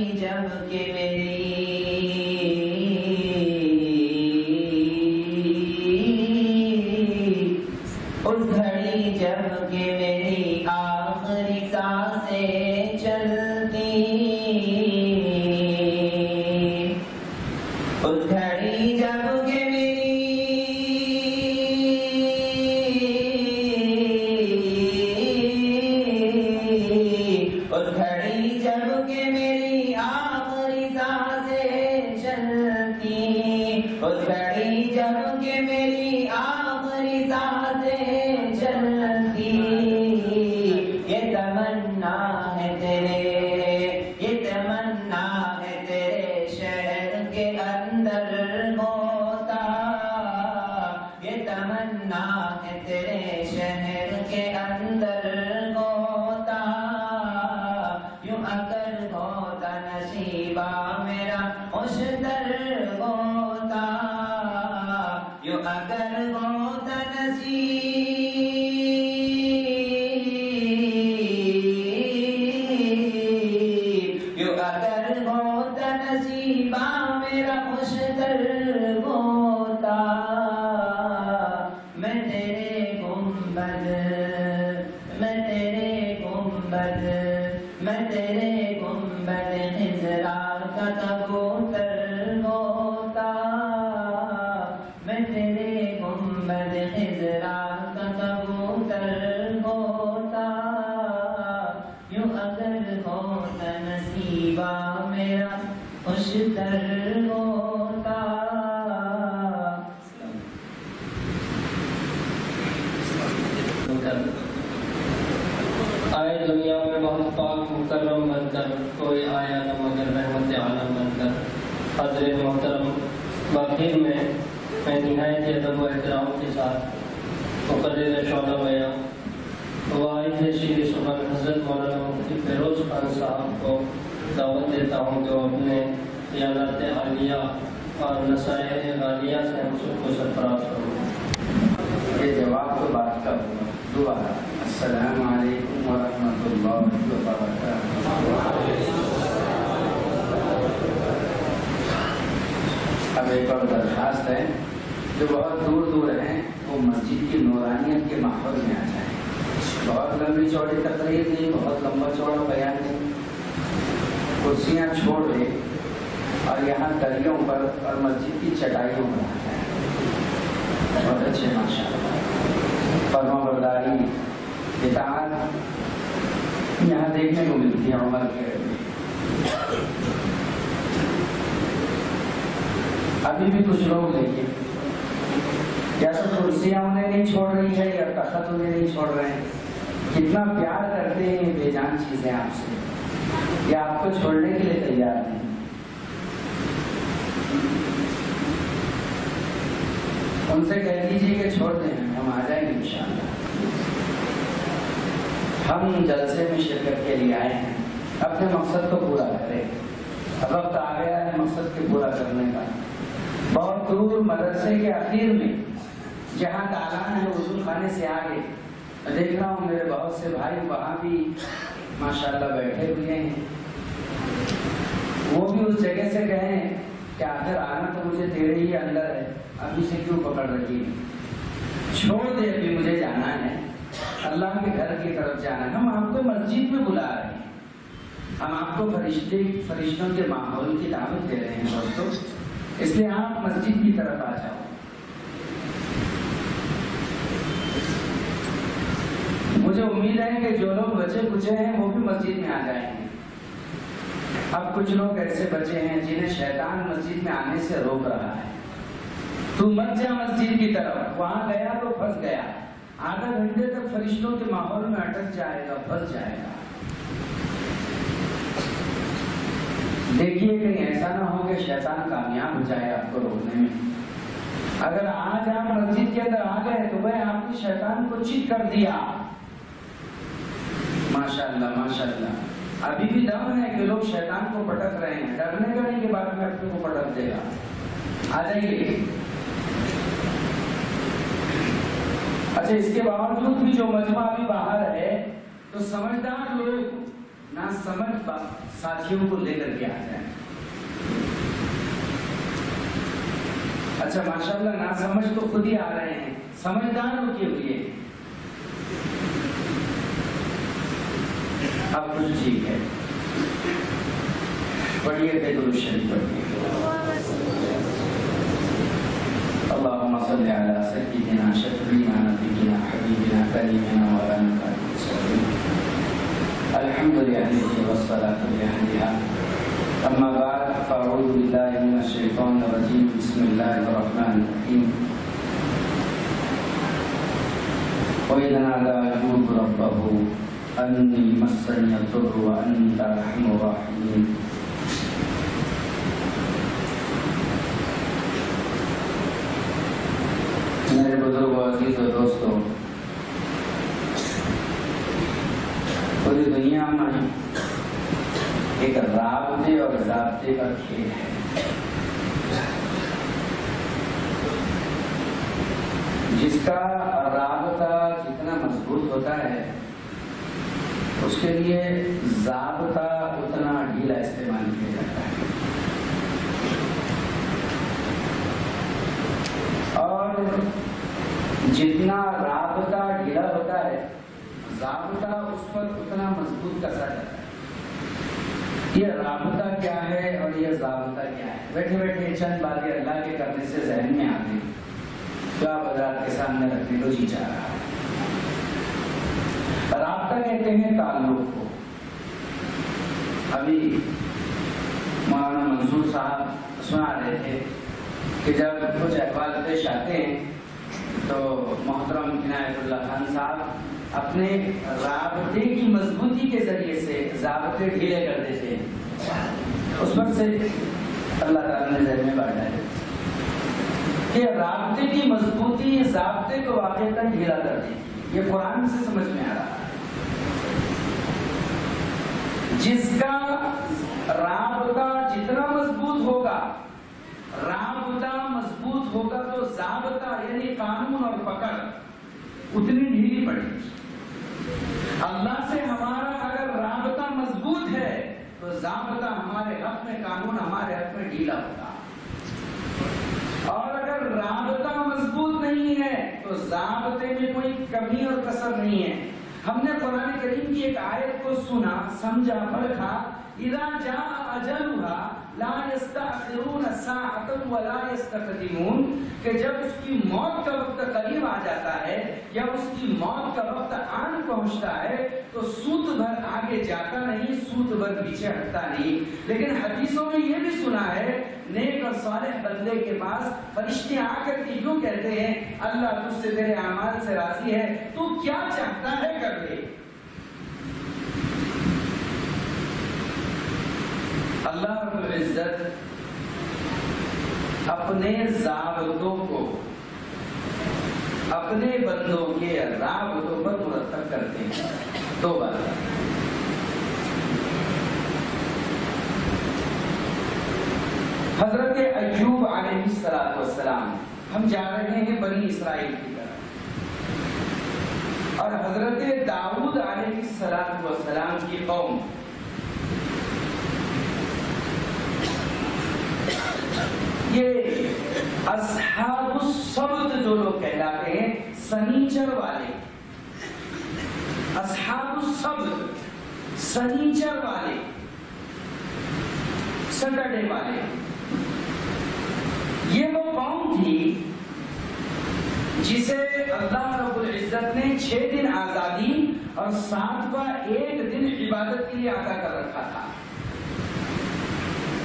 گھڑی جبکہ کی چٹائیوں میں بہت اچھے ماشاء اللہ فرما برداری، اطاعت یہاں دیکھنے کو ملتی ہے عمر کے۔ ابھی بھی کچھ لوگ دیکھیے۔ کیا سب کرسیاں انہیں نہیں چھوڑ رہی ہے یا تخت انہیں نہیں چھوڑ رہے ہیں۔ کتنا پیار کرتے ہیں بے جان چیزیں آپ سے۔ یا آپ کو چھوڑنے کے لیے تیار ہیں۔ ہم جلسے میں شرکت کے لیے آئے ہیں۔ اپنے مقصد کو پورا کریں وقت آ گیا ہے مقصد کے پورا کرنے کا۔ بہت دور مدرسے کے اخیر میں جہاں دالان ہے وزو خانے سے آگے۔ دیکھ رہا ہوں میرے بہت سے بھائی وہاں بھی ماشاءاللہ بیٹھے ہوئے ہیں۔ وہ بھی اس جگہ سے کہیں کہ آخر آنا تو مجھے تیرے ہی اندر ہے ابھی سے کیوں پکڑ رکھی ہے؟ چھوڑ دے، ابھی مجھے جانا ہے۔ اللہ کے گھر کی طرف جانا ہے۔ ہم آپ کو مسجد میں بلا رہے ہیں۔ ہم آپ کو فرشتے، فرشتوں کے ماحول کی دعوت دے رہے ہیں دوستوں اس لیے آپ مسجد کی طرف آ جاؤ۔ مجھے امید ہے کہ جو لوگ بچے بچے ہیں، وہ بھی مسجد میں آ جائیں گے۔ اب کچھ لوگ ایسے بچے ہیں جنہیں شیطان مسجد میں آنے سے روک رہا ہے۔ تو مت جا مسجد کی طرف، وہاں گیا تو پھنس گیا۔ آدھا گھنٹے تک فرشتوں کے ماحول میں اٹک جائے گا بس جائے گا۔ دیکھیے کہیں ایسا نہ ہو کہ شیطان کامیاب ہو جائے آپ کو روکنے میں۔ اگر آج آپ مسجد کے اندر آ گئے تو وہ آپ کی شیطان کو چیت کر دیا۔ ماشاء اللہ ماشاء اللہ ابھی بھی دم ہے کہ لوگ شیطان کو پٹک رہے ہیں۔ ڈرنے کرنے کہ بعد میں اپنے کو پٹک دے گا۔ آ جائیے۔ اچھا اس کے باوجود بھی جو مجمع ابھی باہر ہے، تو سمجھدار لوگ نہ سمجھ ساتھیوں کو لے کر کے آ جائیں اچھا ماشاء اللہ نہ سمجھ تو خود ہی آ رہے ہیں۔ سمجھدار ہوتے ہوئے؟ اب کچھ ٹھیک ہے۔ پڑھیے ڈیکوریشن پڑھیے۔ اللهم صل على سيدنا شفيعنا نبينا حبيبنا كريمنا مولانا الحمد لله والصلاة لأهلها أما بعد فأعوذ بالله من الشيطان الرجيم. بسم الله الرحمن الرحيم. وإذ نادى أيوب ربه أني مسني الضر وأنت أرحم الراحمين. میرے بزرگ عزیز و دوستوں، پوری دنیا میں ایک رابطے اور ذابطے کا کھیل ہے۔ جس کا رابطہ جتنا مضبوط ہوتا ہے، اس کے لیے ذابطہ اتنا ڈھیلا استعمال کیا جاتا ہے۔ اور جتنا رابطہ گرا ہوتا ہے، رابطہ اس پر اتنا مضبوط کسا جاتا ہے۔ یہ رابطہ کیا ہے اور یہ ضابطہ کیا ہے؟ بیٹھے بیٹھے چند باتیں اللہ کے کرنے سے ذہن میں آتی تو آپ حضرات کے سامنے رکھنے کو جی جا رہا ہے رابطہ کہتے ہیں تعلق کو۔ ابھی مولانا منصور صاحب سنا رہے تھے کہ جب کچھ احوال پیش آتے ہیں تو محترم عنایت اللہ خان صاحب، اپنے رابطے کی مضبوطی کے ذریعے سے ضابطے ڈھیلے کر دیتے ہیں اس وقت سے اللہ تعالیٰ نے ذہن میں بانٹا ہے کہ رابطے کی مضبوطی، ضابطے کو واقع تک ڈھیلا کر دی یہ قرآن سے سمجھ میں آ رہا ہے۔ جس کا رابطہ جتنا مضبوط ہوگا رابطہ مضبوط ہوگا تو ضابطہ یعنی قانون اور پکڑ اتنی ڈھیلی پڑے اللہ سے ہمارا اگر رابطہ مضبوط ہے تو ضابطہ ہمارے حق میں، قانون ہمارے حق میں ڈھیلا ہوگا اور اگر رابطہ مضبوط نہیں ہے تو ضابطے میں کوئی کمی اور کسر نہیں ہے۔ ہم نے قرآن کریم کی ایک آیت کو سنا، سمجھا، پڑھا۔ اذا جاء اجلها لا يستاخرون ساعه ولا يستقدمون، کہ جب اس کی موت کا وقت قریب آ جاتا ہے یا اس کی موت کا وقت آن پہنچتا ہے، تو سوت بھر آگے جاتا نہیں، سوت بھر پیچھے ہٹتا نہیں۔ لیکن حدیثوں میں یہ بھی سنا ہے، نیک اور صالح بندے کے پاس فرشتے آ کر کے یوں کہتے ہیں، اللہ تجھ سے تیرے اعمال سے راضی ہے، تو کیا چاہتا ہے کر دے؟ اللہ رب العزت اپنے ضابطوں کو، اپنے بندوں کے رابطوں پر مرتب کرتے ہیں۔ دو بات۔ حضرت ایوب علیہ السلام والسلام، ہم جا رہے ہیں بنی اسرائیل کی طرف اور حضرت داؤد علیہ السلام والسلام کی قوم یہ اصحاب السبت جو لوگ کہلاتے ہیں، سنیچر والے۔ اصحاب السبت، سنیچر والے۔ سٹرڈے والے۔ یہ وہ قوم تھی جسے اللہ رب العزت نے چھ دن آزادی اور ساتواں ایک دن عبادت کے لیے عطا کر رکھا تھا۔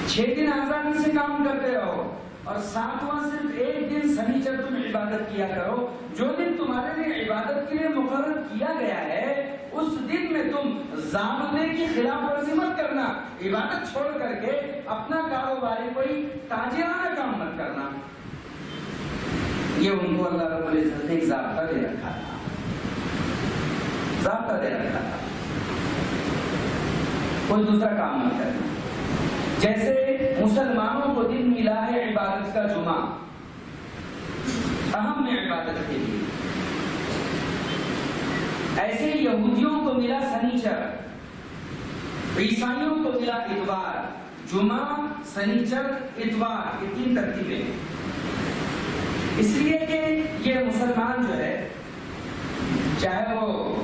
چھ دن آزادی سے کام کرتے رہو اور ساتواں صرف ایک دن سنیچر تم عبادت کیا کرو، جو دن تمہارے لیے عبادت کے لیے مقرر کیا گیا ہے، اس دن میں تم ضابطے کی خلاف ورزی مت کرنا، عبادت چھوڑ کر کے اپنا کاروباری کوئی تاجرانہ کام مت کرنا۔ یہ ان کو اللہ رب العزت نے ایک ضابطہ دے رکھا تھا۔ ضابطہ دے رکھا تھا۔ کوئی دوسرا کام مت کرنا۔ جیسے مسلمانوں کو دن ملا ہے عبادت کا جمعہ، اہم ہے عبادت کے لیے۔ ایسے یہودیوں کو ملا سنیچر، عیسائیوں کو ملا اتوار۔ جمعہ، سنیچر، اتوار، یہ تین ترتیبیں اس لیے کہ یہ مسلمان جو ہے، چاہے وہ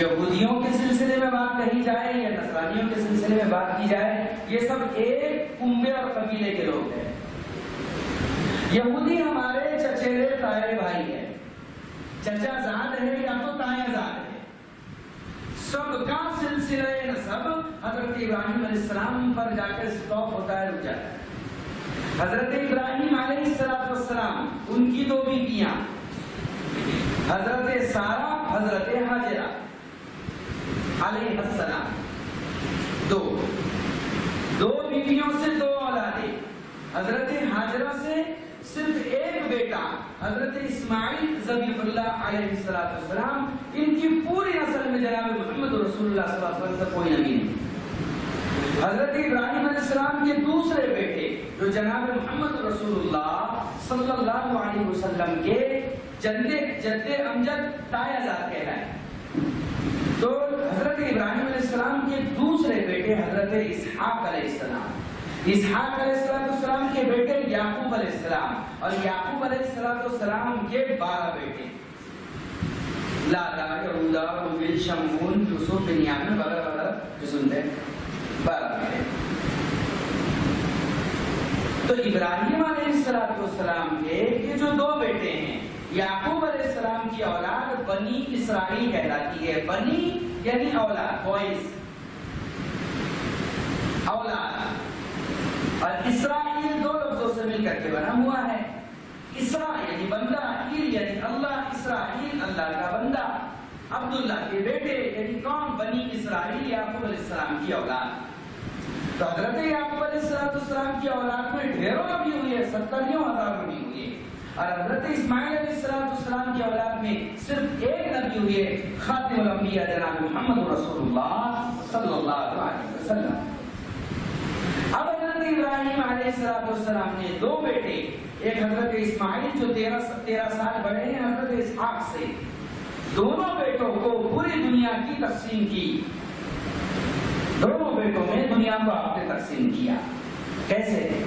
یہودیوں کے سلسلے میں بات کہی جائے یا نصرانیوں کے سلسلے میں بات کی جائے، یہ سب ایک کنبے اور قبیلے کے لوگ ہیں۔ یہودی ہمارے چچیرے تائے بھائی ہیں۔ چچا زاد ہے یا تو تائیں زاد ہے سب کا سلسلہ نسب حضرت ابراہیم علیہ السلام پر جا کر سٹاپ ہوتا ہے، رک جاتا ہے۔ حضرت ابراہیم علیہ السلام ان کی دو بیویاں۔ حضرت سارا حضرت حاجرہ۔ علیہ السلام. دو. دو بیویوں سے دو اولادیں. حضرت حاجرہ سے صرف ایک بیٹا، حضرت اسماعیل ذبیح اللہ علیہ السلام. ان کی پوری نسل میں جناب محمد رسول اللہ صلی اللہ علیہ وسلم سے کوئی نبی نہیں. حضرت ابراہیم علیہ السلام کے دوسرے بیٹے، جو جناب محمد رسول اللہ صلی اللہ علیہ وسلم کے جدے جد امجد تایا ذات کہلائے. تو حضرت ابراہیم علیہ السلام کے دوسرے بیٹے حضرت اسحاق علیہ السلام۔ اسحاق علیہ السلام کے بیٹے، یعقوب علیہ السلام۔ اور یعقوب علیہ السلام کے بارہ بیٹے۔ لالا یہودا روبل شمون یوسف یعنی بنیامین وغیرہ وغیرہ جو سنتے ہیں بارہ بیٹے۔ تو ابراہیم علیہ السلام کے، یہ جو دو بیٹے ہیں یعقوب علیہ السلام کی اولاد بنی اسرائیل کہلاتی ہے۔ بنی یعنی اولاد بوائز اولاد۔ اور اسرائیل دو لفظوں سے مل کر کے بنا ہوا ہے۔ اسرا یعنی بندہ ایل یعنی اللہ، اسرائیل اللہ کا بندہ۔ عبداللہ کے بیٹے یعنی کون؟ بنی اسرائیل یعقوب علیہ السلام کی اولاد۔ تو حضرت یعقوب علیہ السلام کی اولاد میں ڈھیروں نبی ہوئی ہے ستریوں ہزار نبی ہوئی ہے۔ اور حضرت اسماعیل علیہ السلام کی اولاد میں صرف ایک نبی ہوئی ہے خاتم الانبیاء جناب محمد رسول اللہ صلی اللہ علیہ وسلم۔ اب حضرت ابراہیم علیہ السلام نے دو بیٹے، ایک حضرت اسماعیل جو تیرہ تیرہ سال بڑے ہیں، حضرت اسحاق سے۔ دونوں بیٹوں کو پوری دنیا کی تقسیم کی۔ دونوں بیٹوں میں دنیا کو آپ نے تقسیم کیا۔ کیسے؟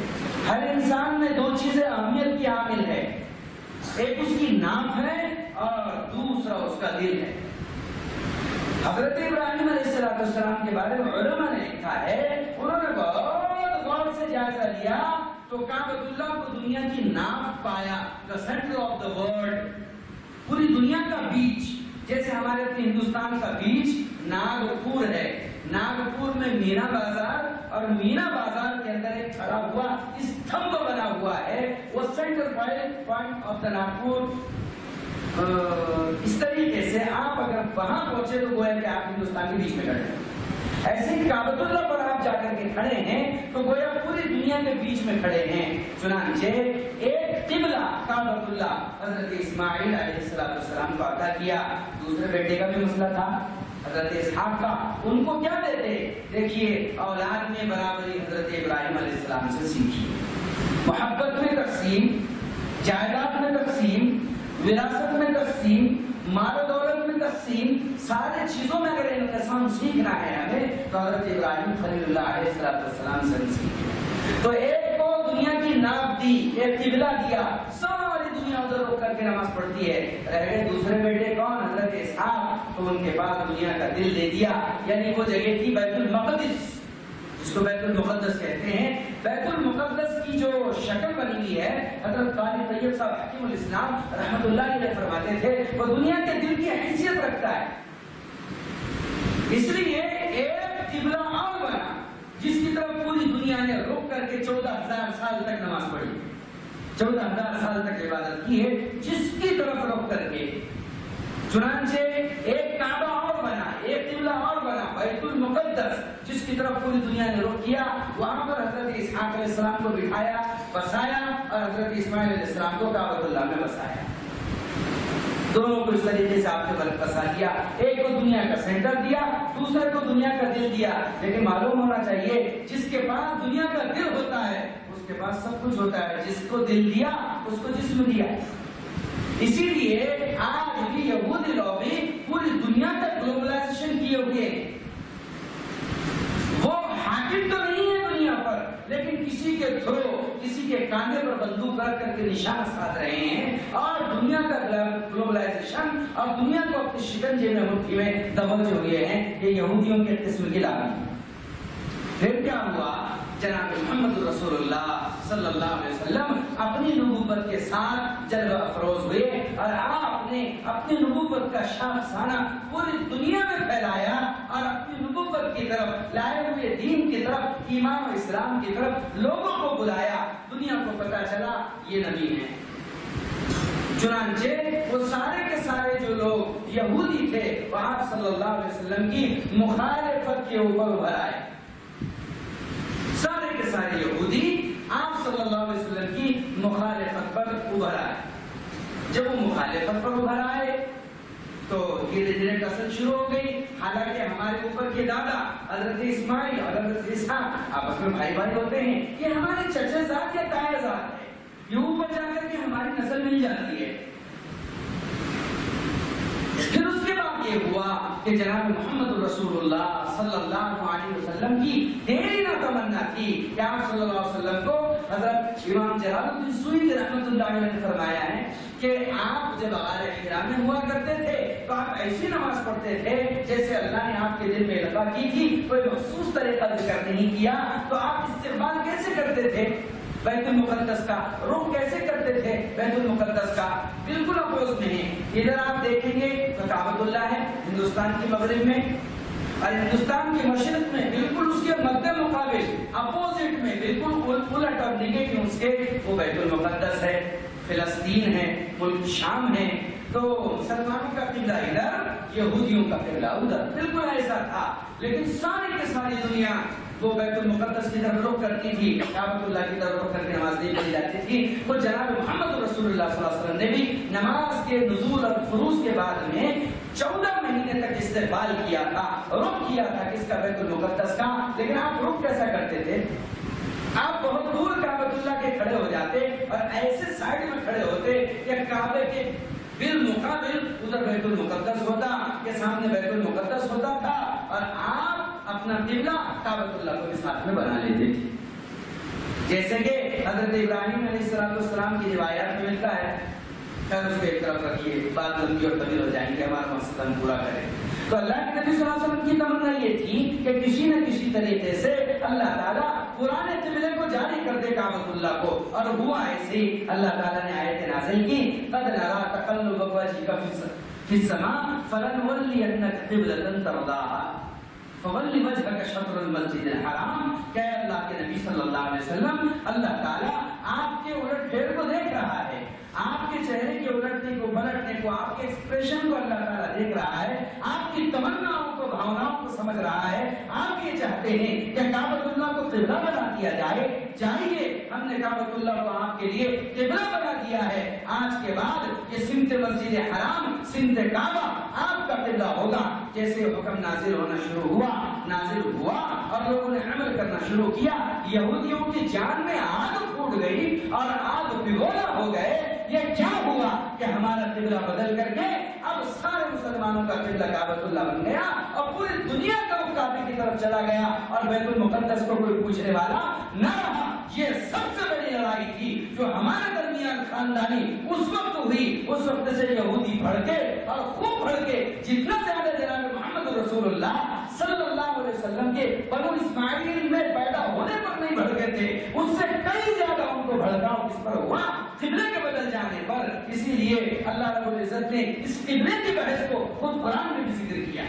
ہر انسان میں دو چیزیں، اہمیت کی عامل ہے۔ ایک اس کی ناف ہے اور دوسرا اس کا دل ہے۔ حضرت ابراہیم علیہ السلام کے بارے میں علماء نے لکھا ہے، انہوں نے بہت غور سے جائزہ لیا تو کعبۃ اللہ کو دنیا کی ناف پایا the centre of the world پوری دنیا کا بیچ، جیسے ہمارے اپنے ہندوستان کا بیچ ناگپور ہے۔ ناگپور میں مینا بازار اور مینا بازار کے اندر ایک کھڑا ہوا استمب بنا ہوا ہے، وہ centre point of the Nagpur. اس طریقے سے آپ اگر وہاں پہنچے تو گویا کہ آپ ہندوستان کے بیچ میں کھڑے ہیں۔ ایسے ہی کابت اللہ پر آپ جا کر کے کھڑے ہیں تو گویا پوری دنیا کے بیچ میں کھڑے ہیں۔ چنانچہ ایک قبلہ کابت اللہ حضرت اسماعیل علیہ السلام کو عطا کیا۔ دوسرے بیٹے کا بھی مسئلہ تھا۔ حضرت اسحاق کا، ان کو کیا دیتے؟ دیکھیے، اولاد میں برابری حضرت ابراہیم علیہ السلام سے سیکھی۔ محبت میں تقسیم، جائیداد میں تقسیم، وراثت میں تقسیم، مال و دولت میں تقسیم، سارے چیزوں میں اگر انقسام سیکھنا ہے ہمیں، تو حضرت ابراہیم خلیل اللہ علیہ السلام سے سیکھے تو ایک دنیا کی ناب دی ایک قبلہ دیا ساری دنیا ادھر رکھ کر کے نماز پڑھتی ہے رہ گئے دوسرے بیٹے کون حضرت اسحاب تو ان کے بعد دنیا کا دل دے دیا یعنی وہ جگہ تھی بیت المقدس جس کو بیت المقدس کہتے ہیں بیت المقدس کی جو شکل بنی ہوئی ہے حضرت قاری طیب صاحب حکیم الاسلام رحمت اللہ علیہ فرماتے تھے وہ دنیا کے دل کی حیثیت رکھتا ہے اس لیے دنیا نے رک کر کے چودہ ہزار سال تک نماز پڑھی۔ چودہ ہزار سال تک عبادت کی ہے۔ جس کی طرف رخ کر کے۔ چنانچہ ایک کعبہ اور بنا، ایک قبلہ اور بنا، بیت المقدس، جس کی طرف پوری دنیا نے رخ کیا۔ وہاں پر حضرت اسحاق علیہ السلام کو بٹھایا، بسایا اور حضرت اسماعیل علیہ السلام کو کعبۃ اللہ میں بسایا۔ دونوں کو اس طریقے سے آپ کے نے بلکسا کیا۔ ایک کو دنیا کا سینٹر دیا، دوسرے کو دنیا کا دل دیا۔ لیکن معلوم ہونا چاہیے، جس کے پاس دنیا کا دل ہوتا ہے، اس کے پاس سب کچھ ہوتا ہے۔ جس کو دل دیا، اس کو جسم دیا۔ اسی لیے آج بھی یہود لوبی پوری دنیا کا گلوبلائزیشن کیے ہوئے وہ حاکم تو نہیں ہے دنیا پر۔ لیکن کسی کے تھرو کسی کے کاندھے پر بندوق رکھ کر کے نشان ساتھ رہے ہیں اور دنیا کا گلوبلائزیشن اور دنیا کو اپنے شکنجے میں مٹھی میں دبل ہوئے ہیں، یہ یہودیوں کے قسم کی لابی پھر کیا ہوا؟ جناب محمد رسول اللہ صلی اللہ علیہ وسلم اپنی نبوت کے ساتھ جلوہ افروز ہوئے اور آپ نے اپنی نبوت کا شاخسانہ پوری دنیا میں پھیلایا اور اپنی نبوت کی طرف لائے ہوئے دین کی طرف، ایمان و اسلام کی طرف لوگوں کو بلایا۔ دنیا کو پتا چلا، یہ نبی ہیں۔ چنانچہ وہ سارے کے سارے جو لوگ یہودی تھے، وہ آپ صلی اللہ علیہ وسلم کی مخالفت کے اوپر ابھر آئے۔ سارے کے سارے یہودی آپ صلی اللہ علیہ وسلم کی مخالفت پر ابھر آئے۔ جب وہ مخالفت پر ابھر آئے تو دھیرے دھیرے کسل شروع ہو گئی۔ حالانکہ ہمارے اوپر کے دادا حضرت اسماعیل اور حضرت اسحاق آپس میں بھائی بھائی ہوتے ہیں یہ ہمارے چچے زاد یا تایا زاد ہے یہ اوپر جا کر کے ہماری نسل مل جاتی ہے۔ پھر اس کے بعد یہ ہوا کہ جناب محمد رسول اللہ صلی اللہ علیہ وسلم کی دیری نہ تمنا تھی کہ آپ صلی اللہ علیہ وسلم کو حضرت امام جلال الدین سوئی رحمت اللہ علیہ نے فرمایا ہے کہ آپ جب آر احرام میں ہوا کرتے تھے تو آپ ایسی نماز پڑھتے تھے جیسے اللہ نے آپ کے دل میں لگا کی تھی کوئی مخصوص طریقہ ذکر نہیں کیا تو آپ استعمال کیسے کرتے تھے؟ بیت المقدس کا روح کیسے کرتے تھے بیت المقدس کا؟ بالکل اپوز نہیں۔ ادھر آپ دیکھیں گے تو کابت اللہ ہے، ہندوستان کی مغرب میں۔ اور ہندوستان کی مشرق میں بالکل اس کے مد مقابل، اپوزٹ میں بالکل الٹ اور نگیٹو، اس کے وہ بیت المقدس ہے، فلسطین ہے، ملک شام ہے۔ تو سلمان کا قبلہ ادھر، یہودیوں کا قبلہ ادھر، بالکل ایسا تھا۔ لیکن سارے کے ساری دنیا وہ بیت المقدس کی طرف رخ کرتی تھی کعبۃ اللہ کی طرف رخ کر کے نماز نہیں پڑھی جاتی تھی۔ تو جناب محمد رسول اللہ صلی اللہ علیہ وسلم نے بھی نماز کے نزول اور فروز کے بعد میں چودہ مہینے تک استقبال کیا تھا، رخ کیا تھا کس کا بیت المقدس کا۔ لیکن آپ رخ کیسا کرتے تھے؟ آپ بہت دور کعبۃ اللہ کے کھڑے ہو جاتے اور ایسے سائڈ میں کھڑے ہوتے کہ کعبے کے بالمقابل ادھر بیت المقدس ہوتا، کے سامنے بیت المقدس ہوتا تھا، اور آپ اپنا قبلہ کابت اللہ کو بھی ساتھ میں بنا لیتے تھے۔ جیسے کہ حضرت ابراہیم علیہ السلام کی روایات ملتا ہے سر سے کو ایک طرف رکھیے بات لمبی اور طویل ہو جائیں گی ہمارا مقصد پورا کرے تو اللہ کے نبی صلی اللہ علیہ وسلم کی تمنا یہ تھی کہ کسی نہ کسی طریقے سے اللہ تعالیٰ پرانے قبلے کو جاری کر دے کامت اللہ کو۔ اور ہوا ایسے اللہ تعالیٰ نے آیت نازل کی، قد نرا تقلب وجهك في السماء فلنولينك قبلة ترضاها۔ وجہ کا شطر المسجد الحرام۔ کہ اللہ کے نبی صلی اللہ علیہ وسلم، اللہ تعالیٰ آپ کے الٹ پھیر کو دیکھ رہا ہے۔ آپ کے چہرے کے الٹنے کو پلٹنے کو، آپ کے ایکسپریشن کو اللہ تعالیٰ دیکھ رہا ہے، آپ کی تمناؤں کو، بھاوناؤں کو سمجھ رہا ہے۔ آپ یہ چاہتے ہیں کہ کعبۃ اللہ کو قبلہ بنا دیا جائے۔ جائیے، ہم نے کعبۃ اللہ کو آپ کے لیے قبلہ بنا دیا ہے۔ آج کے بعد یہ سمت مسجد حرام، سمت کعبہ آپ کا قبلہ ہوگا۔ جیسے حکم نازل ہونا شروع ہوا، نازل ہوا اور لوگوں نے عمل کرنا شروع کیا۔ یہودیوں کی جان میں آگ پھوٹ گئی اور آگ پگولا ہو گئے۔ یہ کیا ہوا کہ ہمارا قبلہ بدل کر کے اب سارے مسلمانوں کا قبلہ کعبۃ اللہ بن گیا اور پوری دنیا کا وہ کعبے کی طرف چلا گیا اور بیت المقدس کو کوئی پوچھنے والا نہ رہا۔ یہ سب سے بڑی لڑائی تھی جو ہمارے درمیان خاندانی اس وقت ہوئی۔ اس وقت سے یہودی بھڑکے اور خوب بھڑکے جتنا زیادہ جناب محمد رسول اللہ صلی اللہ علیہ وسلم کے بنو اسماعیل میں پیدا ہونے پر نہیں بھڑکے تھے، اس سے کئی زیادہ ان کو بھڑکاؤ کس پر ہوا۔ قبلے کے جانے پر اسی لیے اللہ رب العزت نے اس قبلے کی بحث کو خود قرآن میں بھی ذکر کیا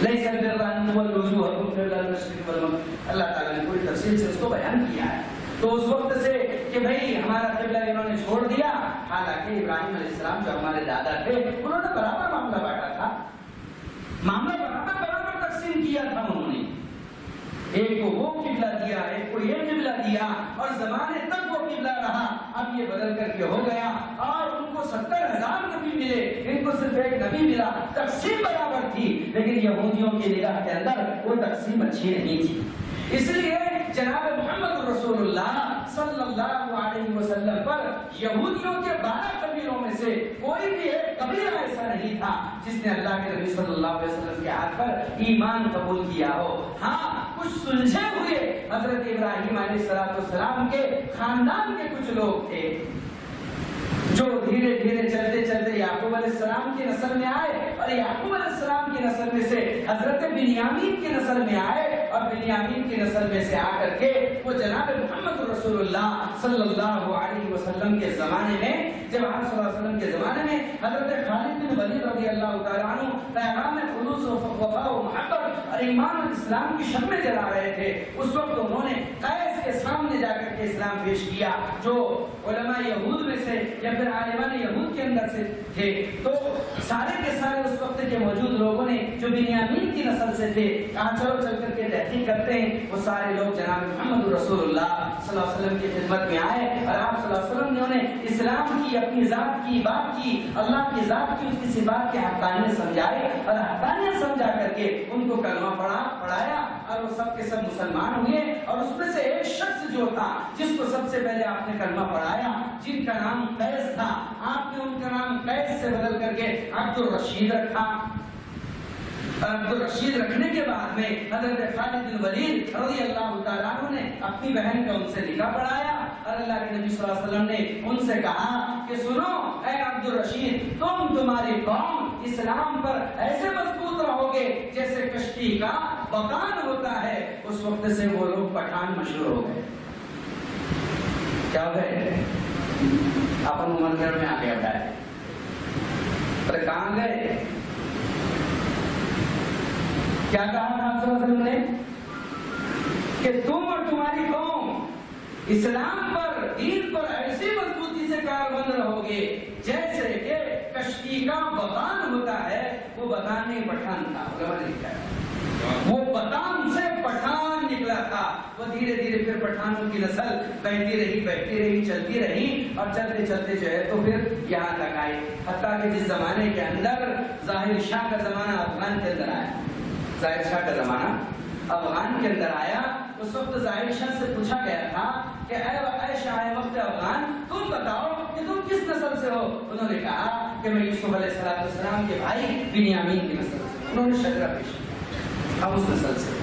لیس البر ان تولوا وجوهكم قبل المشرق والمغرب۔ اللہ تعالیٰ نے پوری تفصیل سے اس کو بیان کیا ہے۔ تو اس وقت سے کہ بھئی ہمارا قبلہ انہوں نے چھوڑ دیا، حالانکہ ابراہیم علیہ السلام جو ہمارے دادا تھے، انہوں نے برابر معاملہ بانٹا تھا۔ معاملہ برابر برابر تقسیم کیا تھا انہوں نے۔ ایک کو وہ قبلہ دیا، ایک کو یہ قبلہ دیا اور زمانے تک وہ قبلہ رہا۔ اب یہ بدل کر کے ہو گیا اور ان کو ستر ہزار نبی ملے۔ ان کو صرف ایک نبی ملا، تقسیم برابر تھی۔ لیکن یہودیوں کی نگاہ کے اندر وہ تقسیم اچھی نہیں تھی۔ اس لیے جناب محمد رسول اللہ صلی اللہ علیہ وسلم پر یہودیوں کے بارہ قبیلوں میں سے کوئی بھی ایک قبیلہ ایسا نہیں تھا جس نے اللہ کے نبی صلی اللہ علیہ وسلم کے ہاتھ پر ایمان قبول کیا ہو۔ ہاں کچھ سلجھے ہوئے حضرت ابراہیم علیہ السلام کے خاندان کے کچھ لوگ تھے۔ جو دھیرے دھیرے چلتے چلتے یعقوب علیہ السلام کی نسل میں آئے اور یعقوب علیہ السلام کی نسل میں سے حضرت بنیامین کی نسل میں آئے اور بنیامین کی نسل میں سے آ کر کے وہ جناب محمد رسول اللہ صلی اللہ علیہ وسلم کے زمانے میں، جب آپ صلی اللہ علیہ وسلم کے زمانے میں حضرت خالد بن ولید رضی اللہ تعالیٰ عنہ پیغام خلوص و وفا و محبت اور ایمان اور اسلام کی شمع جلا رہے تھے، اس وقت انہوں نے قیس کے سامنے جا کر کے اسلام پیش کیا، جو علماء یہود میں سے یا پھر عالمان یہود کے اندر سے تھے۔ تو سارے کے سارے اس وقت کے موجود لوگوں نے جو بنیامین کی نسل سے تھے کہا چلو چل کر کے تحقیق کرتے ہیں، وہ سارے لوگ جناب محمد رسول اللہ صلی اللہ علیہ وسلم کی خدمت میں آئے اور آپ صلی اللہ علیہ وسلم نے انہیں اسلام کی، اپنی ذات کی بات کی، اللہ کی ذات کی، اس کی صفات کے حقانیت سمجھائے اور حقانیت سمجھا کر کے ان کو کلمہ پڑھا، پڑھایا اور وہ سب کے سب مسلمان ہوئے اور اس میں سے ایک شخص جو تھا، جس کو سب سے پہلے آپ نے کلمہ پڑھایا، جن کا نام قیس تھا۔ آپ نے ان کا نام قیس سے بدل کر کے عبد الرشید رکھا۔ عبد الرشید رکھنے کے بعد میں حضرت خالد بن ولید رضی اللہ تعالیٰ عنہ نے اپنی بہن کا ان سے نکاح پڑھایا اور اللہ کے نبی صلی اللہ علیہ وسلم نے ان سے کہا کہ سنو، اے عبد الرشید تم تمہاری قوم اسلام پر ایسے مضبوط رہو گے جیسے کشتی کا بکان ہوتا ہے۔ اس وقت سے وہ لوگ پٹھان مشہور ہو گئے۔ کیا ہو گئے؟ اپن عمر گھر میں آگے بتائے ارے کہاں گئے کیا کہا تھا آپ صلی اللہ علیہ وسلم نے؟ کہ تم اور تمہاری قوم اسلام پر، دین پر ایسی مضبوطی سے کاربند رہو گے جیسے کہ کشتی کا بغان ہوتا ہے، وہ بغان نہیں پٹھان تھا لکھا ہے وہ بطان سے پٹھان نکلا تھا۔ وہ دھیرے دھیرے پھر پٹھانوں کی نسل بہتی رہی بہتی رہی، چلتی رہی اور چلتے چلتے جو ہے تو پھر یہاں تک آئے۔ حتیٰ کہ جس زمانے کے اندر ظاہر شاہ کا زمانہ افغان کے اندر آیا۔ ظاہر شاہ کا زمانہ افغان کے اندر آیا۔ اس وقت ظاہر شاہ سے پوچھا گیا تھا کہ اے اے شاہ وقت افغان، تم بتاؤ کہ تم کس نسل سے ہو؟ انہوں نے کہا کہ میں یوسف علیہ السلام کے بھائی بنیامین کی نسل سے انہوں نے شکرہ پیش کیا۔ ہم اس نسل سے۔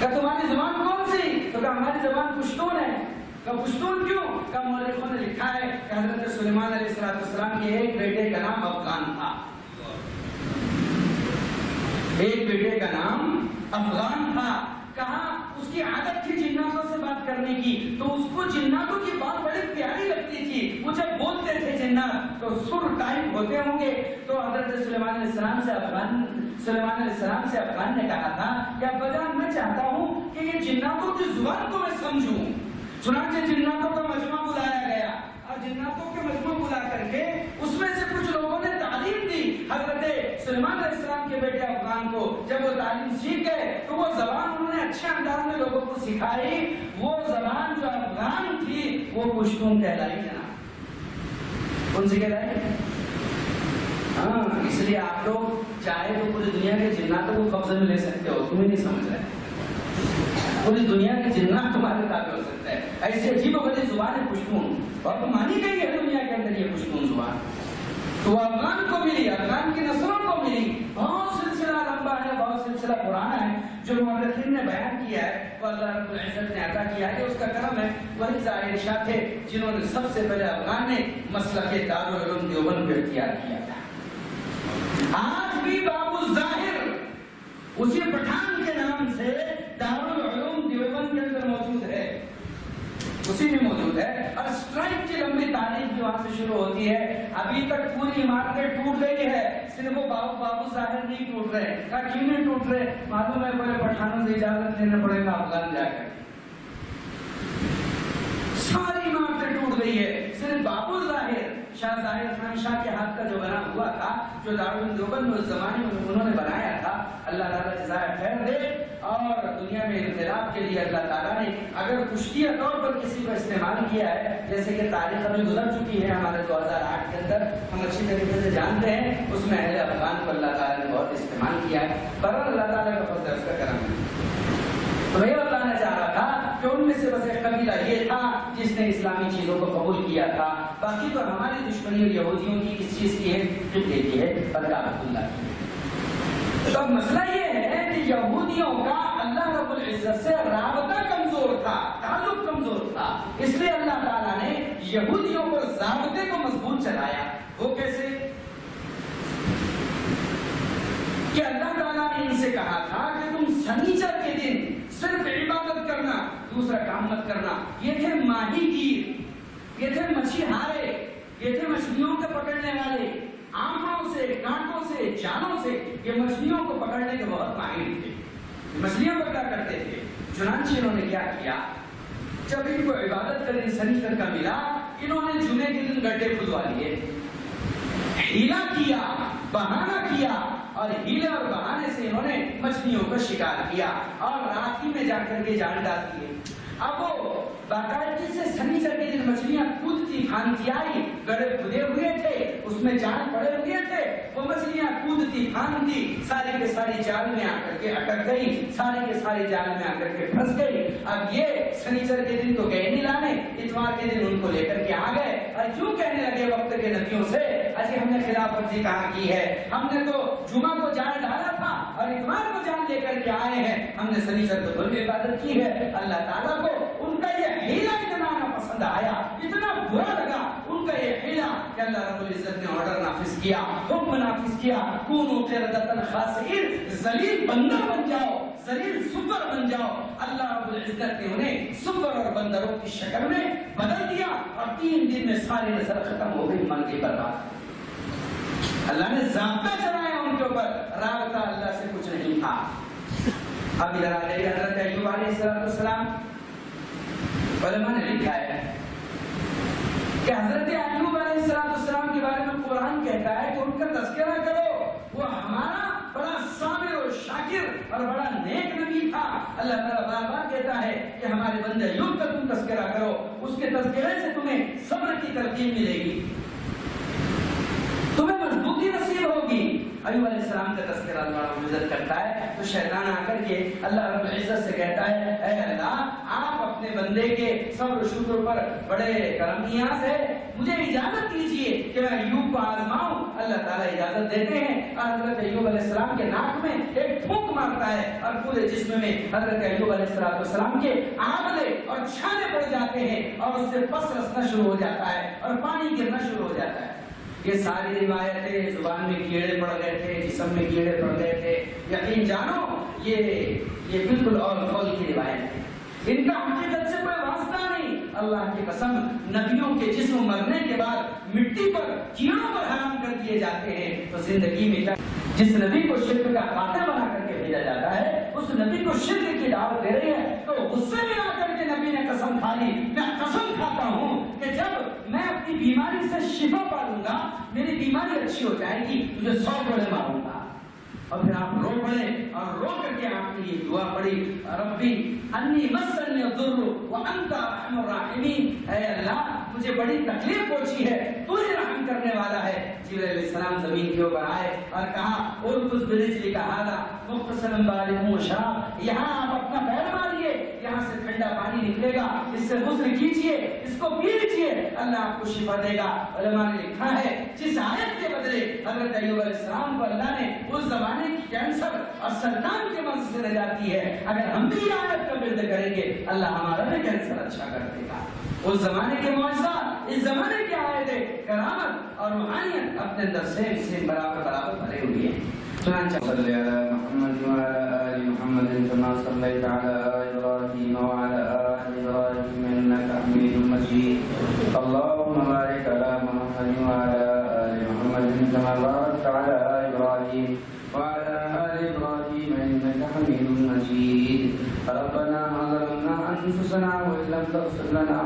کہ تمہاری زبان کون سی؟ تو کہا، ہماری زبان پشتون ہے۔ کہ پشتون کیوں؟ کہ مورخوں نے لکھا ہے کہ حضرت سلیمان علیہ السلام کے ایک بیٹے کا نام افغان تھا۔ ایک بیٹے کا نام افغان تھا۔ کہا، اس کی عادت تھی جناتوں سے بات کرنے کی. تو اس کو جناتوں کی بات بڑی پیاری لگتی تھی۔ وہ جب بولتے تھے جنات تو سر ٹائم ہوتے ہوں گے۔ تو حضرت سلیمان علیہ السلام سے افغان، سلیمان علیہ السلام سے افغان نے کہا تھا کہ ابا جان میں چاہتا ہوں کہ یہ جناتوں کی زبان کو میں سمجھوں۔ چنانچہ جناتوں کا مجمع بلایا گیا۔ اور جناتوں کے مجمع بلا کر کے اس میں سے کچھ لوگوں نے تعلیم دی۔ حضرت سلیمان علیہ السلام کے بیٹے افغان کو جب وہ تعلیم سیکھ گئے تو وہ زبان انہوں نے اچھے انداز میں لوگوں کو سکھائی۔ وہ زبان جو افغان تھی، وہ پشتون کہلائی جناب۔ کون سی کہلائی؟ ہاں اس لیے آپ لوگ چاہے تو پوری دنیا کے جناتوں کو قبضے میں لے سکتے ہو، تمہیں نہیں سمجھ رہے پوری دنیا کے جنات تمہارے تابع ہو سکتا ہے۔ ایسی عجیب و غریب زبان ہے پشتون اور تو مانی گئی ہے دنیا کے اندر یہ پشتون زبان۔ تو افغان کو ملی، افغان کی نسلوں کو ملی۔ بہت سلسلہ لمبا ہے، بہت سلسلہ پرانا ہے۔ جو مورخین نے بیان کیا ہے، وہ اللہ رب العزت نے عطا کیا ہے کہ اس کا کرم ہے وہی ظاہر شاہ تھے، جنہوں نے سب سے پہلے افغان نے مسلک دارالعلوم دیوبند کو اختیار کیا تھا۔ آج بھی بابو ظاہر اسی پٹھان کے نام سے دارالعلوم دیوبند کے اندر موجود ہے اسی میں موجود ہے اور اسٹرائک کی لمبی تاریخ بھی وہاں سے شروع ہوتی ہے ابھی تک پوری عمارتیں ٹوٹ گئی ہے صرف وہ بابو بابو ظاہر نہیں ٹوٹ رہے کہا کیوں نہیں ٹوٹ رہے معلوم ہے بولے پٹھانوں سے اجازت لینا پڑے گا افغان جا کر ساری عمارتیں ٹوٹ گئی ہے۔ صرف بابو ظاہر، شاہ ظاہر خان شاہ کے ہاتھ کا جو بنا ہوا تھا، جو دارالعلوم دیوبند میں اس زمانے میں انہوں نے بنایا تھا، اللہ تعالیٰ جزائے خیر دے اور دنیا میں انقلاب کے لیے اللہ تعالیٰ نے اگر کشتیہ طور پر کسی کو استعمال کیا ہے، جیسے کہ تاریخ ابھی گزر چکی ہے ہمارے دو ہزار آٹھ کے اندر۔ ہم اچھی طریقے سے جانتے ہیں، اس میں اہل افغان کو اللہ تعالیٰ نے بہت استعمال کیا ہے۔ پر اللہ تعالیٰ کا فضل اس کا کرم ہے۔ تو یہ بتانا چاہ رہا تھا کہ ان میں سے بس ایک قبیلہ یہ تھا جس نے اسلامی چیزوں کو قبول کیا تھا۔ باقی تو ہماری دشمنی اور یہودیوں کی کس چیز کی ہے؟ قبلے کی ہے۔ برکات اللہ کی۔ تو اب مسئلہ یہ ہے کہ یہودیوں کا اللہ رب العزت سے رابطہ کمزور تھا، تعلق کمزور تھا۔ اس لیے اللہ تعالیٰ نے یہودیوں پر ضابطے کو مضبوط چلایا۔ وہ کیسے؟ کہ اللہ تعالیٰ نے ان سے کہا تھا کہ تم سنیچر کے دن صرف عبادت کرنا، دوسرا کام مت کرنا۔ یہ تھے ماہی گیر، یہ تھے مچھی ہارے یہ تھے مچھلیوں کے پکڑنے والے۔ آنکھوں سے کانٹوں سے، جانوں سے یہ مچھلیوں کو پکڑنے کے بہت ماہر تھے۔ مچھلیاں پکڑا کرتے تھے؟ چنانچہ انہوں نے کیا کیا؟ جب ان کو عبادت کرنے سنیچر کا ملا، انہوں نے جمعے کے دن گڈھے کھدوا لیے۔ ہیلا کیا، بہانا کیا، اور ہیلے اور بہانے سے انہوں نے مچھلیوں کا شکار کیا اور رات ہی میں جا کر کے جان ڈال دیے۔ اب وہ باقاعدگی سے سنیچر کے دن مچھلیاں کودتی پھانتی آئی گڑے کھدے ہوئے تھے، اس میں جان پڑے ہوئے تھے، وہ مچھلیاں کودتی پھانتی ساری کے ساری جال میں آ کر کے اٹک گئی ساری کے ساری جال میں آ کر کے پھنس گئی۔ اب یہ سنیچر کے دن تو گئے نہیں لانے، اتوار کے دن ان کو لے کر کے آ گئے۔ اور یوں کہنے لگے وقت کے نبیوں سے اجی ہم نے خلاف ورزی کہاں کی ہے؟ ہم نے تو جمعہ کو جان ڈالا تھا اور اتوار کو جان لے کر کے آئے ہیں۔ ہم نے سنیچر کو بل عبادت کی ہے۔ اللہ تعالیٰ کو ان کا یہ ہیلا اتنا پسند آیا اتنا برا لگا ان کا یہ ہیلا کہ اللہ رب العزت نے آرڈر نافذ کیا حکم نافذ کیا کونو قردتن خاسئین ذلیل بندر بن جاؤ ذلیل سپر بن جاؤ اللہ رب العزت نے انہیں سپر اور بندروں کی شکل میں بدل دیا اور تین دن میں ساری نظر ختم ہو گئی من کی برباد اللہ نے ضابطہ چلایا ان کے اوپر رابطہ اللہ سے کچھ نہیں تھا اب ادھر آ گئی حضرت ایوب علیہ السلام علماء نے لکھا ہے۔ کہ حضرت ایوب علیہ السلام السلام کے بارے میں قرآن کہتا ہے کہ ان کا تذکرہ کرو۔ وہ ہمارا بڑا صابر اور شاکر اور بڑا نیک نبی تھا۔ اللہ تعالیٰ بار بار کہتا ہے کہ ہمارے بندے ایوب کا تم تذکرہ کرو، اس کے تذکرے سے تمہیں صبر کی ترقی ملے گی۔ تمہیں مضبوطی نصیب ہوگی۔ ایوب علیہ السلام کا تذکرہ اللہ رب العزت کرتا ہے، تو شیطان آ کر کے اللہ رب العزت سے کہتا ہے، اے اللہ، آپ اپنے بندے کے صبر و شکر پر بڑے کرم نیاز ہے مجھے اجازت دیجیے کہ میں ایوب کو آزماؤں۔ اللہ تعالیٰ اجازت دیتے ہیں۔ اور حضرت ایوب علیہ السلام کے ناک میں ایک پھونک مارتا ہے اور پورے جسم میں حضرت ایوب علیہ السلام کے آملے اور چھانے پڑ جاتے ہیں اور اس سے پس رسنا شروع ہو جاتا ہے اور پانی گرنا شروع ہو جاتا ہے۔ یہ ساری روایتیں زبان میں کیڑے پڑ گئے تھے، جسم میں کیڑے پڑ گئے تھے۔ یقین جانو، یہ یہ بالکل اور فل کی روایت ہے۔ ان کا حقیقت سے کوئی واسطہ نہیں۔ اللہ کی قسم نبیوں کے جسم مرنے کے بعد مٹی پر کیڑوں پر حرام کر دیے جاتے ہیں، تو زندگی میں کیا جس نبی کو شرک کا قاتل بنا کر کے بھیجا جاتا ہے، اس نبی کو شرک کی دعوت دے رہی ہے، تو غصے میں آ کر کے نبی نے قسم کھا لی۔ میں قسم کھاتا ہوں کہ جب میں اپنی بیماری سے شفا پالوں گا، میری بیماری اچھی ہو جائے گی، مجھے سو بڑے ماروں گا۔ اور پھر آپ رو پڑے اور رو کر کے آپ کی یہ دعا پڑی ربی، انی مسنی الضر وانت ارحم الراحمین۔ اے اللہ، مجھے بڑی تکلیف پہنچی ہے، تو ہی رحم کرنے والا ہے۔ جبرائیل علیہ السلام زمین کے اوپر آئے اور کہا ارکس برجلی کا حالا مختصرا بالغ شراب یہاں آپ اپنا پیر ماریے یہاں سے ٹھنڈا پانی نکلے گا، اس سے غسل کیجیے، اس کو پی لیجیے اللہ آپ کو شفا دے گا۔ علماء نے لکھا ہے، جس آیت کے بدلے حضرت ایوب علیہ السلام کو اللہ نے اس زمانے کی کینسر اور سرطان کے مرض سے نجات دی ہے۔ اگر ہم بھی یہ آیت کا ورد کریں گے، اللہ ہمارا بھی کینسر اچھا کر دے گا۔ اس زمانے کے معجزات اس زمانے کے آیت کرامت اور روحانیت اپنے اندر سیم سیم برابر برابر بھرے ہوئے ہیں۔ صل على محمد وعلى آل محمد كما صليت على إبراهيم وعلى آل إبراهيم إنك حميد مجيد. اللهم بارك على محمد وعلى آل محمد كما باركت على إبراهيم وعلى آل إبراهيم إنك حميد مجيد. ربنا ظلمنا أنفسنا وإن لم تغفر لنا.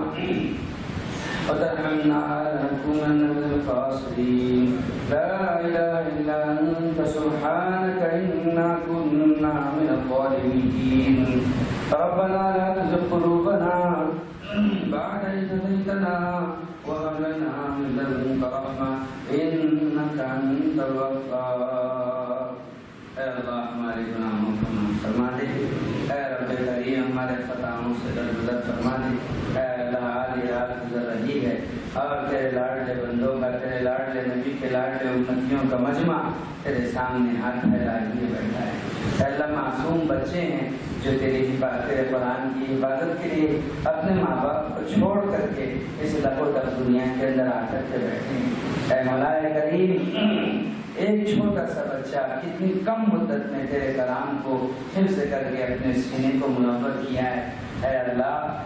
وترحمنا لنكونن من الخاسرين لا إله إلا أنت، سبحانك إنا كنا من الظالمين. ربنا لا تزغ قلوبنا بعد إذ هديتنا وهب لنا من لدنك رحمة إنك أنت الوهاب. اے اللہ ہمارے گناہوں کو معاف فرما دے۔ اے رب کریم ہمارے خطاؤں سے درگزر فرما دے اے اللہ آج یہ رات گزر رہی ہے اور تیرے لاڈلے بندوں کا تیرے لاڈلے نبی کے لاڈلے امتیوں کا مجمع تیرے سامنے ہاتھ پھیلائے ہوئے بیٹھا ہے۔ اللہ معصوم بچے ہیں جو تیری تیرے قرآن کی حفاظت کے لیے اپنے ماں باپ کو چھوڑ کر کے اس لبو تک دنیا کے اندر آ کر کے بیٹھے ہیں۔ اے مولا کریم، ایک چھوٹا سا بچہ کتنی کم مدت میں تیرے کلام کو حفظ کر کے اپنے سینے کو منور کیا ہے۔ اے اللہ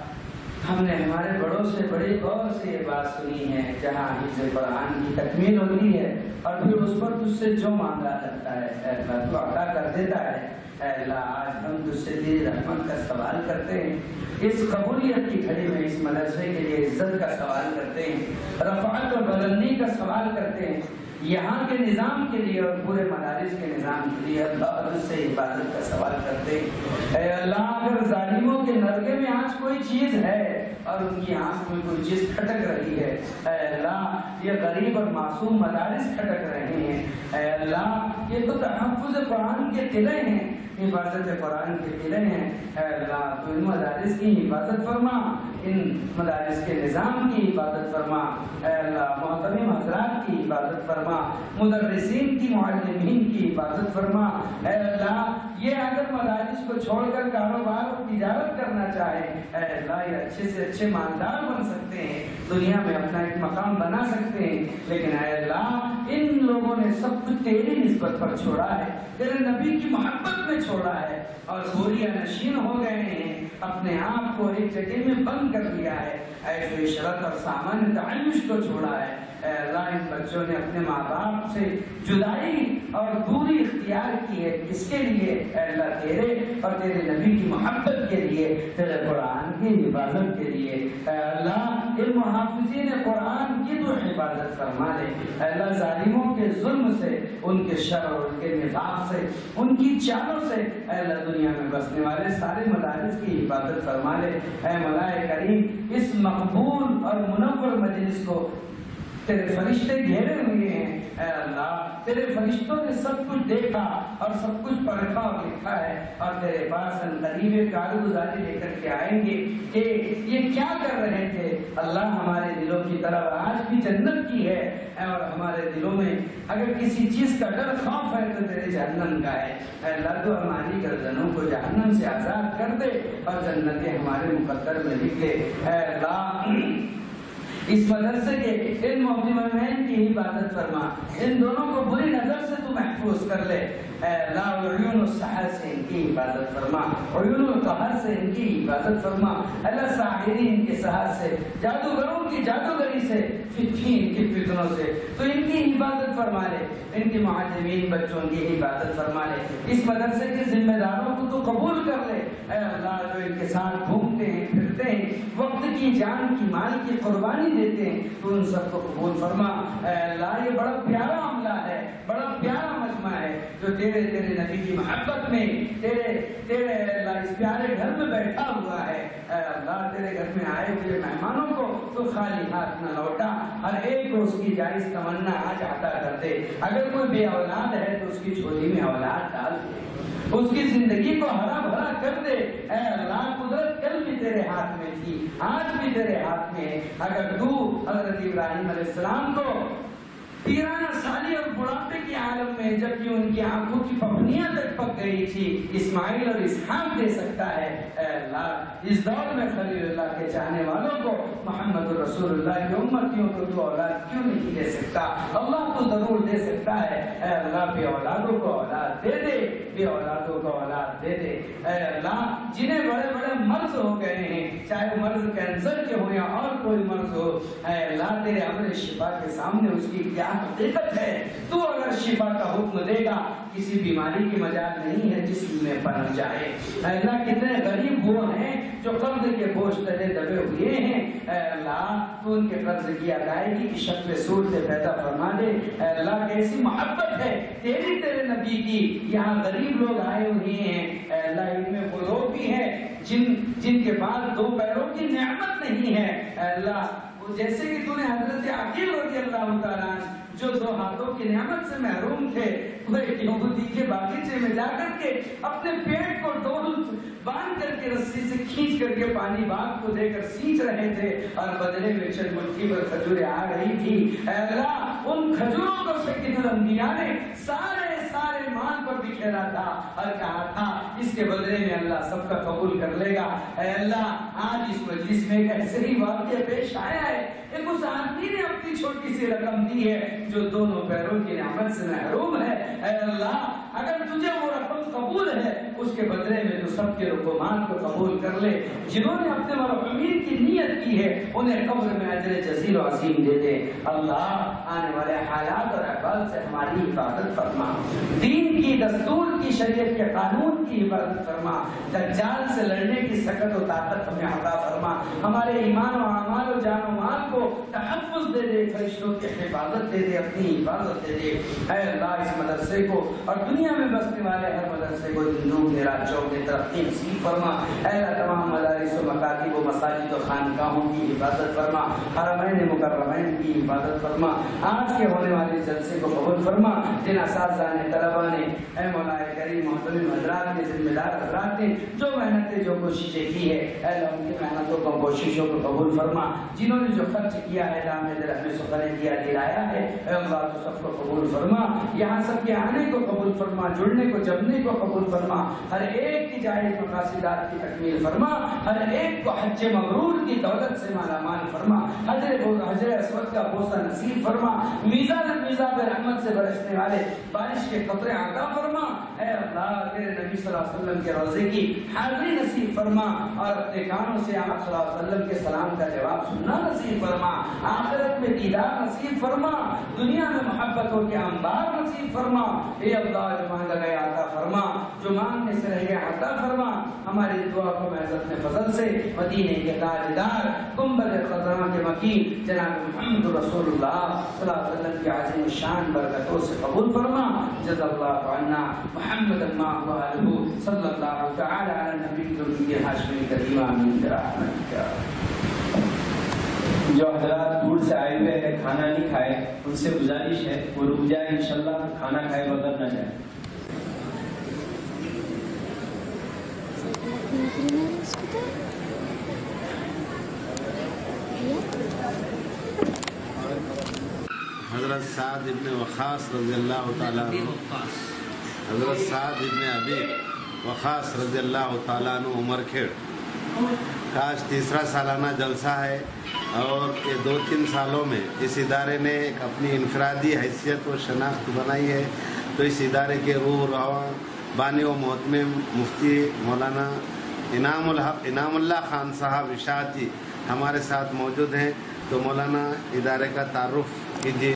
ہم نے ہمارے بڑوں سے بڑی غور سے یہ بات سنی ہے، جہاں حفظ قرآن کی تکمیل ہوتی ہے اور پھر اس پر تجھ سے جو مانگا جاتا ہے، اے اللہ، تو عطا کر دیتا ہے۔ اے اللہ، آج ہم تجھ سے تیری رحمت کا سوال کرتے ہیں۔ اس قبولیت کی گھڑی میں، اس مدرسے کے لیے عزت کا سوال کرتے ہیں۔ رفعت اور بلندی کا سوال کرتے ہیں۔ یہاں کے نظام کے لیے اور پورے مدارس کے نظام کے لیے اللہ سے عبادت کا سوال کرتے اے اللہ، اگر ظالموں کے نرگے میں آج کوئی چیز ہے اور ان کی آنکھ میں کوئی چیز کھٹک رہی ہے، اے اللہ، یہ غریب اور معصوم مدارس کھٹک رہے ہیں۔ اے اللہ، یہ تو تحفظ قرآن کے قلعے ہیں۔ حفاظت قرآن کے قلعے ہیں۔ اے اللہ، تو ان مدارس کی حفاظت فرما۔ ان مدارس کے نظام کی حفاظت فرما۔ اے اللہ، محترم حضرات کی حفاظت فرما۔ مدرسین کی، معلمین کی حفاظت فرما۔ اے اللہ، یہ اگر مدارس کو چھوڑ کر کاروبار اور تجارت کرنا چاہے، اے اللہ، یہ اچھے سے اچھے مالدار بن سکتے ہیں۔ دنیا میں اپنا ایک مقام بنا سکتے ہیں۔ لیکن اے اللہ، ان لوگوں نے سب کچھ تیری نسبت پر چھوڑا ہے۔ تیرے نبی کی محبت میں چھوڑا ہے اور گوریا نشین ہو گئے ہیں، اپنے آپ کو ایک جگہ میں بند کر دیا ہے۔ ایسے شرط اور سامان تعیش کو چھوڑا ہے۔ اے اللہ ان بچوں نے اپنے ماں باپ سے جدائی اور دوری اختیار کی ہے کس کے لیے؟ اے اللہ تیرے اور تیرے نبی کی محبت کے لیے، تیرے قرآن کی حفاظت کے لیے۔ اے اللہ ان محافظین قرآن کی تو حفاظت فرما لے اے اللہ، ظالموں کے ظلم سے، ان کے شر اور ان کے نفاق سے، ان کی چالوں سے اے اللہ دنیا میں بسنے والے سارے مدارس کی حفاظت فرما لے اے ملائے کریم، اس مقبول اور منور مجلس کو تیرے فرشتے گھیرے ہوئے ہیں۔ اے اللہ تیرے فرشتوں نے سب کچھ دیکھا اور سب کچھ پرکھا اور لکھا ہے۔ اور تیرے پاس ان قریب کارگزاری لے کر کے آئیں گے کہ یہ کیا کر رہے تھے۔ اللہ ہمارے دلوں کی طرف آج بھی جنت کی ہے۔ اور ہمارے دلوں میں اگر کسی چیز کا ڈر خوف ہے تو تیرے جہنم کا ہے۔ اے اللہ، تو ہماری گردنوں کو جہنم سے آزاد کر دے اور جنتیں ہمارے مقدر میں لکھ دے۔ اے اللہ اس مدرسے کے ان محتمین کی حفاظت فرما۔ ان دونوں کو بری نظر سے تو محفوظ کر لے۔ اے اللہ عیون السحر سے ان کی حفاظت فرما۔ عیون القہر سے ان کی حفاظت فرما۔ اللہ ساحرین کے سہار سے، جادوگروں کی جادوگری سے فتین کی فتنوں سے۔ تو ان کی حفاظت فرما لے۔ ان کے معلمین بچوں کی حفاظت فرما لے۔ اس مدرسے کے ذمہ داروں کو تو قبول کر لے۔ اے اللہ جو ان کے ساتھ گھومتے ہیں کرتے ہیں، وقت کی جان کی مال کی قربانی دیتے ہیں۔ تو ان سب کو قبول فرما، اے اللہ، یہ بڑا پیارا عملہ ہے، بڑا پیارا مجمع ہے۔ جو تیرے تیرے نبی کی محبت میں تیرے تیرے اللہ اس پیارے گھر میں بیٹھا ہوا ہے، اے اللہ، تیرے گھر میں آئے ہوئے مہمانوں کو تو خالی ہاتھ نہ لوٹا، ہر ایک کو اس کی جائز تمنا آج عطا کر دے۔ اگر کوئی بے اولاد ہے تو اس کی جھولی میں اولاد ڈال دے۔ اس کی زندگی کو ہرا بھرا کر دے۔ اے اللہ، قدرت کل بھی تیرے ہاتھ میں تھی، آج بھی تیرے ہاتھ میں اگر تو حضرت ابراہیم علیہ السلام کو پیرانہ سالی اور بڑھاپے کے عالم میں جبکہ ان کی آنکھوں کی پپنیاں تک پک گئی تھی، اسماعیل اور اسحاق دے سکتا ہے۔ اے اللہ، اس دور میں خلیل اللہ کے چاہنے والوں کو محمد رسول اللہ کی امتیوں کو تو اولاد کیوں نہیں دے سکتا؟ اللہ تو ضرور دے سکتا ہے۔ اے اللہ، بے اولادوں کو اولاد دے دے۔ بے اولادوں کو اولاد دے دے۔ اے اللہ، جنہیں بڑے بڑے مرض ہو گئے ہیں، چاہے مرض کینسر کے ہو یا اور کوئی مرض ہو، اے اللہ، تیرے امر شفا کے سامنے اس کی کیا حقیقت ہے تو اگر شفا کا حکم دے گا کسی بیماری کی مجال نہیں ہے جس میں بن جائے اے اللہ کتنے غریب وہ ہیں جو قرض کے بوجھ تلے دبے ہوئے ہیں اے اللہ تو ان کے قرض کی ادائیگی کی شکل صورت پیدا فرما دے اے اللہ کیسی محبت ہے تیری تیرے نبی کی یہاں غریب لوگ آئے ہوئے ہیں اے اللہ ان میں وہ لوگ بھی ہیں جن جن کے پاس دو پیروں کی نعمت نہیں ہے اے اللہ جیسے کہ تو نے حضرت عقیل رضی اللہ تعالیٰ جو دو ہاتھوں کی نعمت سے محروم تھے وہ ایک یہودی کے باغیچے میں جا کر کے اپنے پیٹ کو ڈول باندھ کر کے رسی سے کھینچ کر کے پانی باغ کو دے کر سینچ رہے تھے۔ اور بدلے میں چل ملکی پر کھجوریں آ رہی تھی اے اللہ، ان کھجوروں کو سید الانبیاء نے سارے سارے مال پر بکھیرا تھا اور کہا تھا، اس کے بدلے میں اللہ سب کا قبول کر لے گا۔ اے اللہ، آج اس مجلس میں ایک ایسے ہی واقعہ پیش آیا ہے ایک اس آدمی نے اپنی چھوٹی سی رقم دی ہے، جو دونوں پیروں کی نعمت سے محروم ہے۔ اے اللہ، اگر تجھے وہ رقم قبول ہے، اس کے بدلے میں تو سب کے رقمان کو قبول کر لے۔ جنہوں نے اپنے مرحومین کی نیت کی ہے، انہیں قبر میں اجر جزیل و عظیم دے دے اللہ آنے والے حالات اور احوال سے ہماری حفاظت فرما۔ دین کی، دستور کی، شریعت کے قانون کی حفاظت فرما۔ دجال سے لڑنے کی سکت و طاقت ہمیں عطا فرما۔ ہمارے ایمان و اعمال و جان و مال کو تحفظ دے دے، فرشتوں کی حفاظت دے دے، اپنی حفاظت دے دے۔ اے اللہ، اس مدرسے کو اور دنیا میں بسنے والے ہر مدرسے کو دنوں کے رات چوک کی ترقی نصیب فرما۔ اے اللہ، تمام مدارس و مکاتب و مساجد و خانقاہوں کی حفاظت فرما۔ حرمین مکرمین کی حفاظت فرما۔ آج کے ہونے والے جلسے کو قبول فرما۔ جن اساتذہ نے طلبا نے اے مولا کریم محترم حضرات نے ذمہ دار حضرات نے جو محنتیں جو کوششیں کی ہے، اے اللہ ان کی محنتوں کو، کوششوں کو قبول فرما۔ جنہوں نے جو خرچ کیا ہے رام نے رحم سفر کیا، دلایا ہے، اے اللہ تو سب کو قبول فرما۔ یہاں سب کے آنے کو قبول فرما، جڑنے کو، جمنے کو قبول فرما۔ ہر ایک کی جائز مقاصدات کی تکمیل فرما۔ ہر ایک کو حج مغرور کی دولت سے مالا مال فرما۔ حضر حضر اسود کا بوسہ نصیب فرما۔ میزان میزاب رحمت سے برسنے والے بارش کے قطرے عطا فرما۔ اے اللہ، تیرے نبی صلی اللہ علیہ وسلم کے روزے کی حاضری نصیب فرما اور اپنے کانوں سے آپ صلی اللہ علیہ وسلم کے سلام کا جواب سننا نصیب فرما۔ آخرت میں دیدار نصیب فرما۔ دنیا میں محبتوں کے انبار نصیب فرما۔ اے اللہ، جو مانگا گیا عطا فرما۔ جو مانگنے سے رہ گیا عطا فرما۔ ہماری دعا کو معزت میں فضل سے مدینے کے تاجدار، گنبد خزاں کے مکین، جناب محمد رسول اللہ صلی اللہ علیہ وسلم کی عظیم شان برکتوں سے قبول فرما۔ جزا اللہ عنا محمد اللہ وآلہ صلی اللہ تعالی علی نبی الدنیا ہاشمی کریم آمین برحمتک جو حضرات دور سے آئے ہوئے ہیں کھانا نہیں کھائے ان سے گزارش ہے وہ رک جائے انشاءاللہ کھانا کھائے بغیر نہ جائے۔ حضرت سعد ابن وقاص رضی اللہ تعالیٰ عنہ. حضرت سعد ابن ابی وقاص رضی اللہ تعالیٰ عنہ عمر کھیڑ. کاش تیسرا سالانہ جلسہ ہے اور یہ دو تین سالوں میں اس ادارے نے ایک اپنی انفرادی حیثیت و شناخت بنائی ہے تو اس ادارے کے روح رواں بانی و محتم مفتی مولانا انعام الحق انعام اللہ خان صاحب اشاعتی ہمارے ساتھ موجود ہیں تو مولانا ادارے کا تعارف کیجیے۔